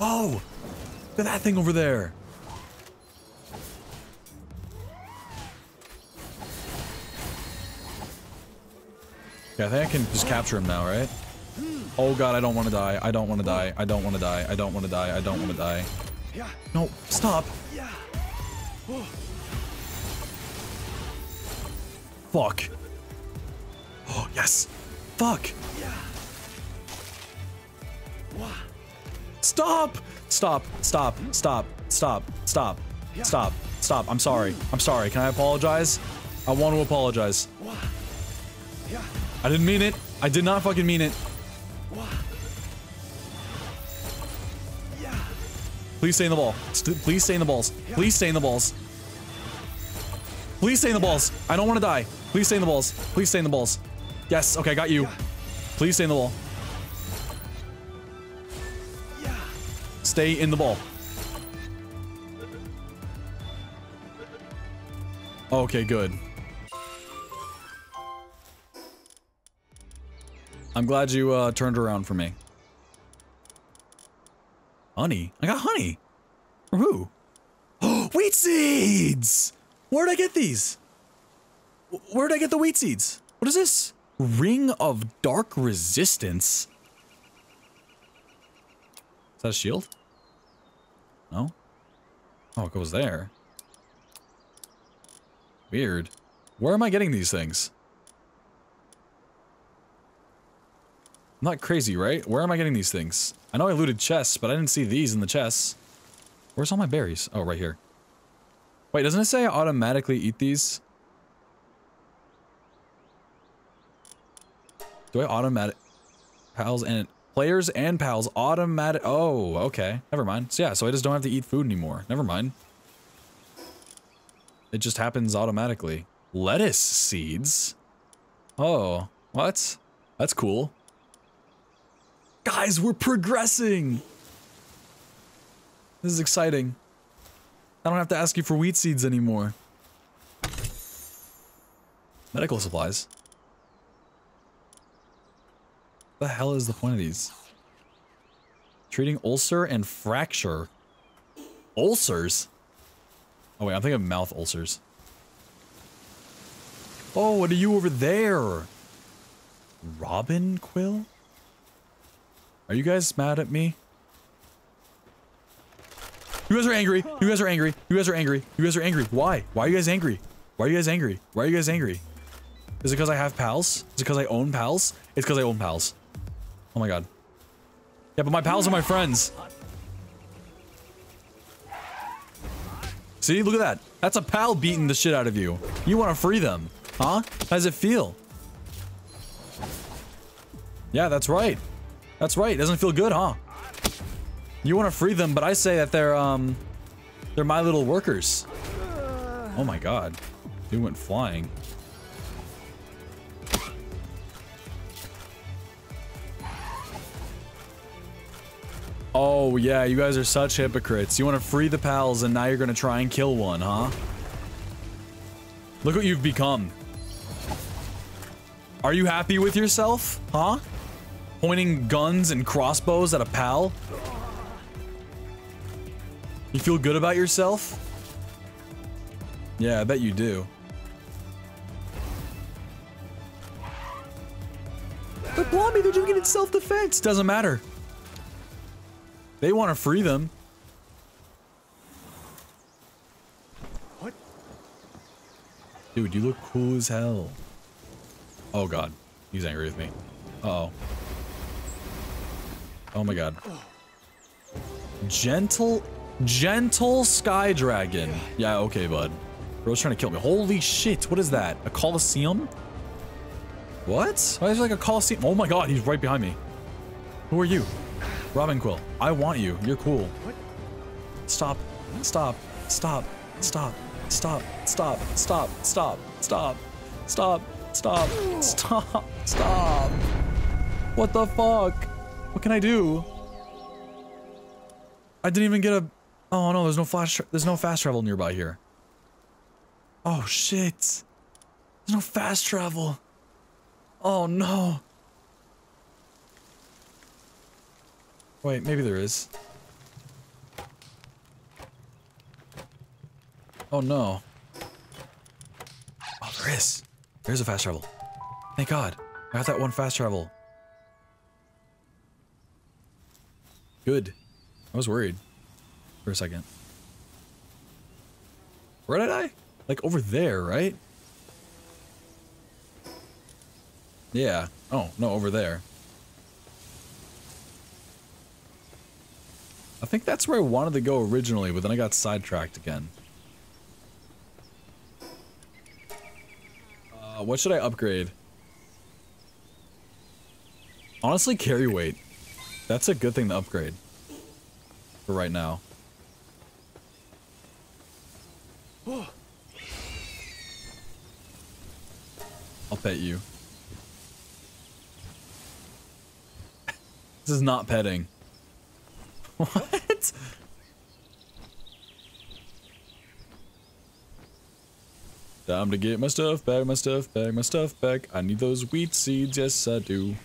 Oh! Look at that thing over there. Yeah, I think I can just capture him now, right? Oh god, I don't want to die. I don't want to die. I don't want to die. I don't want to die. I don't want to die. No, stop. Fuck. Oh, yes. Fuck. Stop! Stop, stop, stop, stop, stop, stop, stop. I'm sorry. I'm sorry. Can I apologize? I want to apologize. Yeah. I didn't mean it. I did not fucking mean it. Please stay in the ball. Please stay in the balls. Please stay in the balls. Please stay in the balls. I don't want to die. Please stay in the balls. Please stay in the balls. Yes. Okay, I got you. Please stay in the ball. Stay in the ball. Okay, good. I'm glad you uh, turned around for me. Honey? I got honey. For who? Oh, wheat seeds! Where'd I get these? Where'd I get the wheat seeds? What is this? Ring of Dark Resistance? Is that a shield? No? Oh, it goes there. Weird. Where am I getting these things? I'm not crazy, right? Where am I getting these things? I know I looted chests, but I didn't see these in the chests. Where's all my berries? Oh, right here. Wait, doesn't it say I automatically eat these? Do I automatic... Pals and... Players and pals automatic... Oh, okay. Never mind. So yeah, so I just don't have to eat food anymore. Never mind. It just happens automatically. Lettuce seeds? Oh, what? That's cool. Guys, we're progressing! This is exciting. I don't have to ask you for wheat seeds anymore. Medical supplies. The hell is the point of these? Treating ulcer and fracture. Ulcers? Oh wait, I'm thinking of mouth ulcers. Oh, what are you over there? Robinquill? Are you guys mad at me? You guys are angry. You guys are angry. You guys are angry. You guys are angry. Why? Why are you guys angry? Why are you guys angry? Why are you guys angry? Is it because I have pals? Is it because I own pals? It's because I own pals. Oh my god. Yeah, but my pals are my friends. See, look at that. That's a pal beating the shit out of you. You want to free them, huh? How does it feel? Yeah, that's right. That's right. Doesn't feel good, huh? You want to free them, but I say that they're um they're my little workers. Oh my god. Dude went flying. Oh yeah, you guys are such hypocrites. You want to free the pals and now you're going to try and kill one, huh? Look what you've become. Are you happy with yourself? Huh? Pointing guns and crossbows at a pal? You feel good about yourself? Yeah, I bet you do. But Blobby, they're doing it in self-defense. Doesn't matter. They want to free them. What? Dude, you look cool as hell. Oh god. He's angry with me. Uh oh Oh my god. Gentle, gentle sky dragon. Yeah, okay, bud. Bro's trying to kill me. Holy shit, what is that? A coliseum? What? Why is there like a coliseum? Oh my god, he's right behind me. Who are you? Robinquill. I want you. You're cool. Stop. Stop. Stop. Stop. Stop. Stop. Stop. Stop. Stop. Stop. Stop. Stop. Stop. What the fuck? What can I do? I didn't even get a... Oh no, there's no flash... There's no fast travel nearby here. Oh shit. There's no fast travel. Oh no. Wait, maybe there is. Oh no. Oh, there is. There's a fast travel. Thank God. I got that one fast travel. Good. I was worried for a second. Where did I? Like over there, right? Yeah. Oh, no, over there. I think that's where I wanted to go originally, but then I got sidetracked again. Uh, what should I upgrade? Honestly, carry weight. That's a good thing to upgrade. For right now. I'll pet you. this is not petting. What? Time to get my stuff back, my stuff back, my stuff back. I need those wheat seeds, yes I do.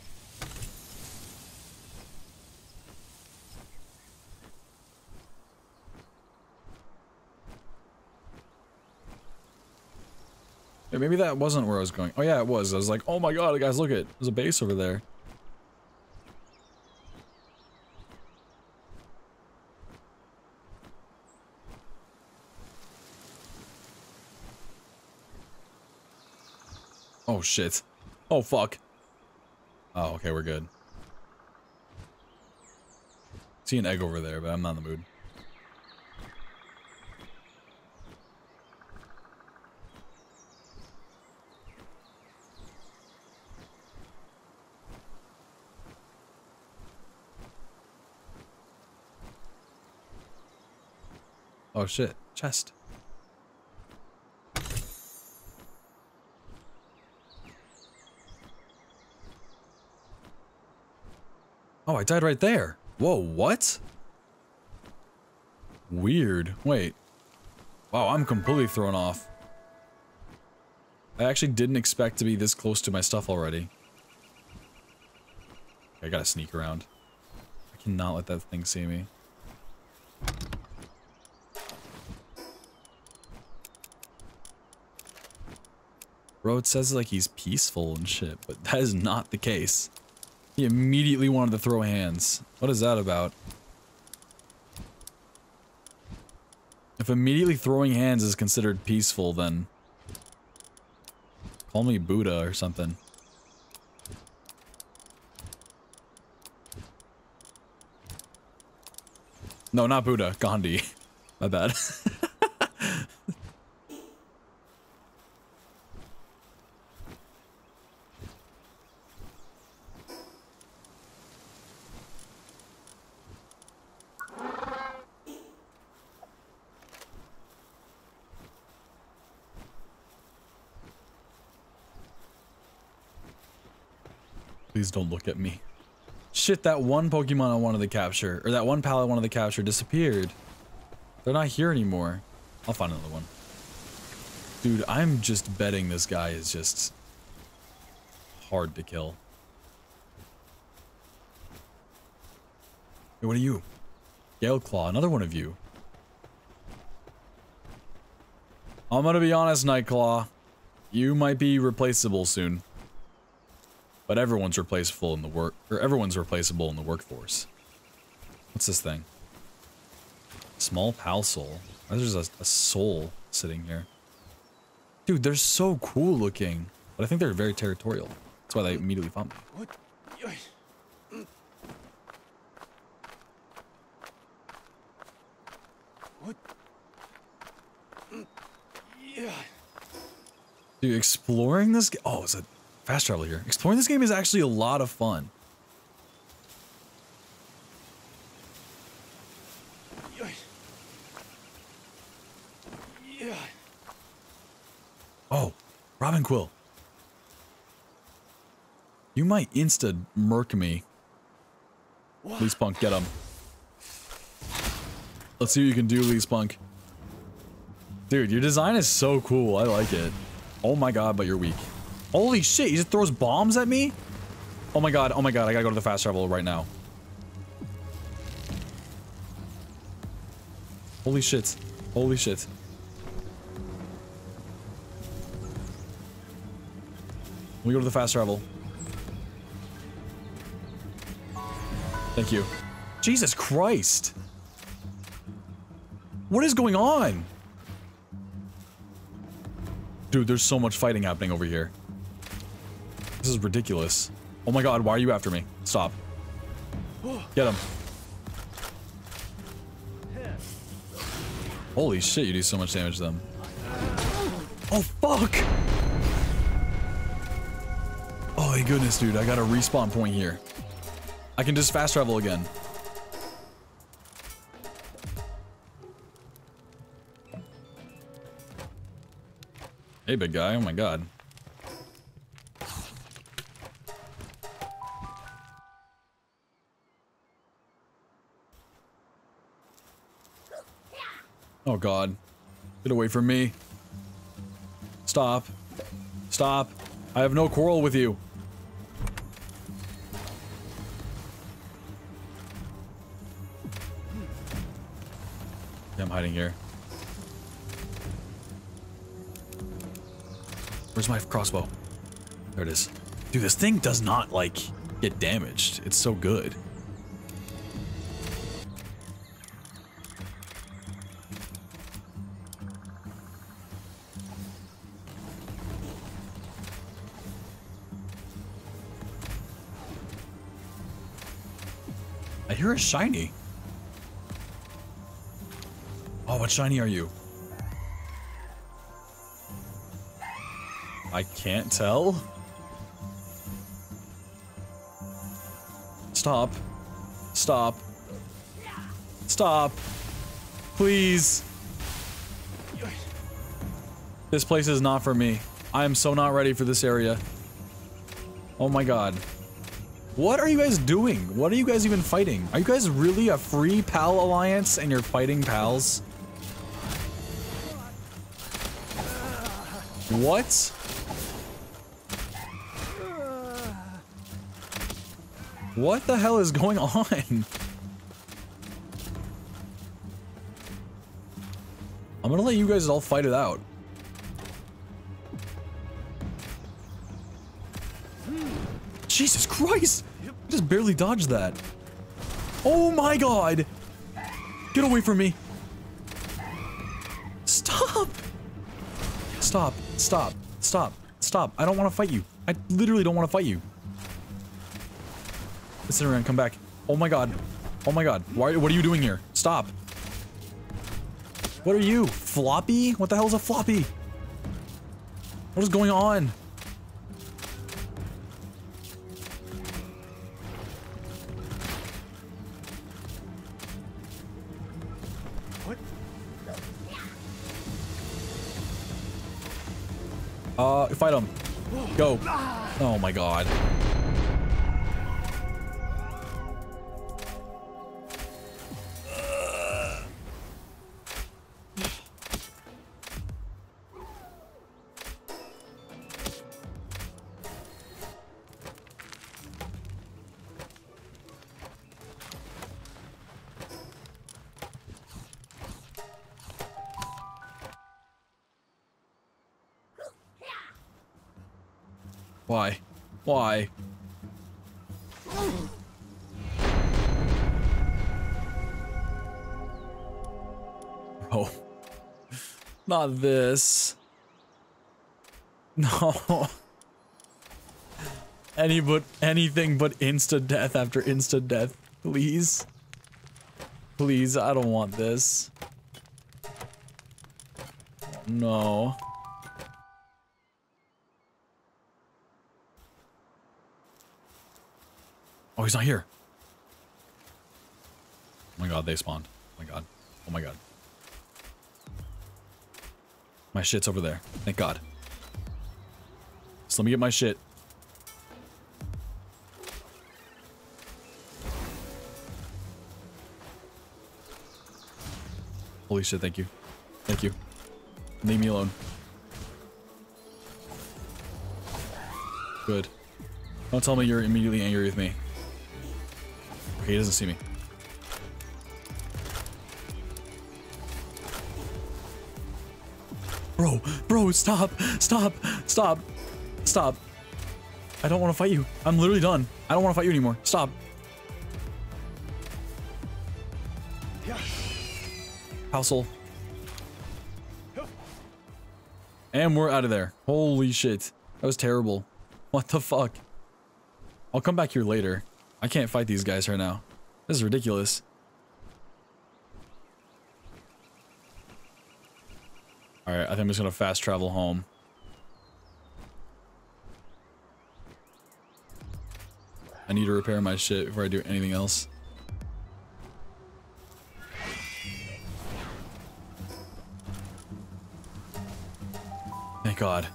Maybe that wasn't where I was going. Oh yeah, it was. I was like, oh my god, guys, look it. There's a base over there. Oh shit. Oh fuck. Oh, okay, we're good. See an egg over there, but I'm not in the mood. Oh shit, chest. Oh, I died right there. Whoa, what? Weird. Wait. Wow, I'm completely thrown off. I actually didn't expect to be this close to my stuff already. I gotta sneak around. I cannot let that thing see me. Bro, it says like he's peaceful and shit, but that is not the case. He immediately wanted to throw hands. What is that about? If immediately throwing hands is considered peaceful, then... Call me Buddha or something. No, not Buddha. Gandhi. My bad. Please don't look at me. Shit, that one Pokemon I wanted to capture, or that one pal I wanted to capture disappeared. They're not here anymore. I'll find another one. Dude, I'm just betting this guy is just hard to kill. Hey, what are you? Galeclaw, another one of you. I'm gonna be honest, Nightclaw. You might be replaceable soon. But everyone's replaceable in the work or everyone's replaceable in the workforce. What's this thing? Small pal soul. Oh, there's a, a soul sitting here. Dude, they're so cool looking. But I think they're very territorial. That's why they immediately found me. What? What? Yeah. Dude, exploring this. Oh, it's a fast travel here. Exploring this game is actually a lot of fun. Oh, Robinquill. You might insta murk me. Leezpunk, get him. Let's see what you can do, Leezpunk. Dude, your design is so cool. I like it. Oh my god, but you're weak. Holy shit, he just throws bombs at me? Oh my god, oh my god, I gotta go to the fast travel right now. Holy shit. Holy shit. We go to the fast travel. Thank you. Jesus Christ. What is going on? Dude, there's so much fighting happening over here. This is ridiculous. Oh my god, why are you after me? Stop. Get him. Holy shit, you do so much damage to them. Oh, fuck! Oh, my goodness, dude. I got a respawn point here. I can just fast travel again. Hey, big guy. Oh my god. Oh god. Get away from me. Stop. Stop. I have no quarrel with you. Yeah, I'm hiding here. Where's my crossbow? There it is. Dude, this thing does not, like, get damaged. It's so good. Shiny. Oh, what shiny are you? I can't tell. Stop. Stop. Stop. Please. This place is not for me. I am so not ready for this area. Oh my god. What are you guys doing? What are you guys even fighting? Are you guys really a free pal alliance and you're fighting pals? What? What the hell is going on? I'm gonna let you guys all fight it out. Barely dodged that. Oh my god! Get away from me! Stop! Stop, stop, stop, stop. I don't want to fight you. I literally don't want to fight you. Listen around, come back. Oh my god. Oh my god. Why, what are you doing here? Stop. What are you? Flopie? What the hell is a floppy? What is going on? My god. This. No. Any but anything but insta death after insta death, please. Please, I don't want this. No. Oh, he's not here. Oh my god, they spawned. Oh my god. Oh my god. My shit's over there. Thank god. So let me get my shit. Holy shit, thank you. Thank you. Leave me alone. Good. Don't tell me you're immediately angry with me. Okay, he doesn't see me. Bro, bro, stop, stop, stop, stop. I don't want to fight you. I'm literally done. I don't want to fight you anymore. Stop. Housel. And we're out of there. Holy shit. That was terrible. What the fuck? I'll come back here later. I can't fight these guys right now. This is ridiculous. Alright, I think I'm just gonna fast travel home. I need to repair my shit before I do anything else. Thank God.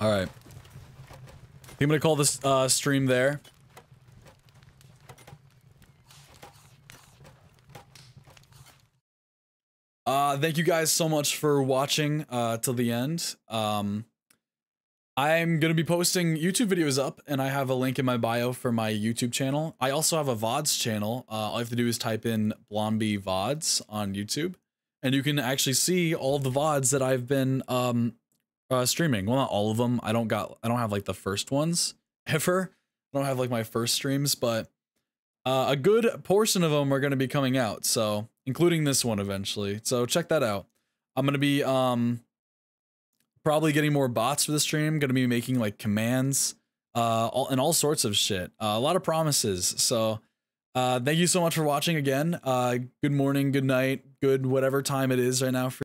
All right. I'm gonna call this uh, stream there. Uh, thank you guys so much for watching uh, till the end. Um, I'm gonna be posting YouTube videos up, and I have a link in my bio for my YouTube channel. I also have a VODs channel. Uh, all you have to do is type in Blonbi VODs on YouTube, and you can actually see all the VODs that I've been um, uh, streaming. Well, not all of them. I don't got. I don't have like the first ones ever. I don't have like my first streams, but uh, a good portion of them are going to be coming out. So, including this one eventually. So check that out. I'm going to be um probably getting more bots for the stream. Going to be making like commands, uh, all, and all sorts of shit. Uh, a lot of promises. So, uh, thank you so much for watching again. Uh, good morning, good night, good whatever time it is right now for.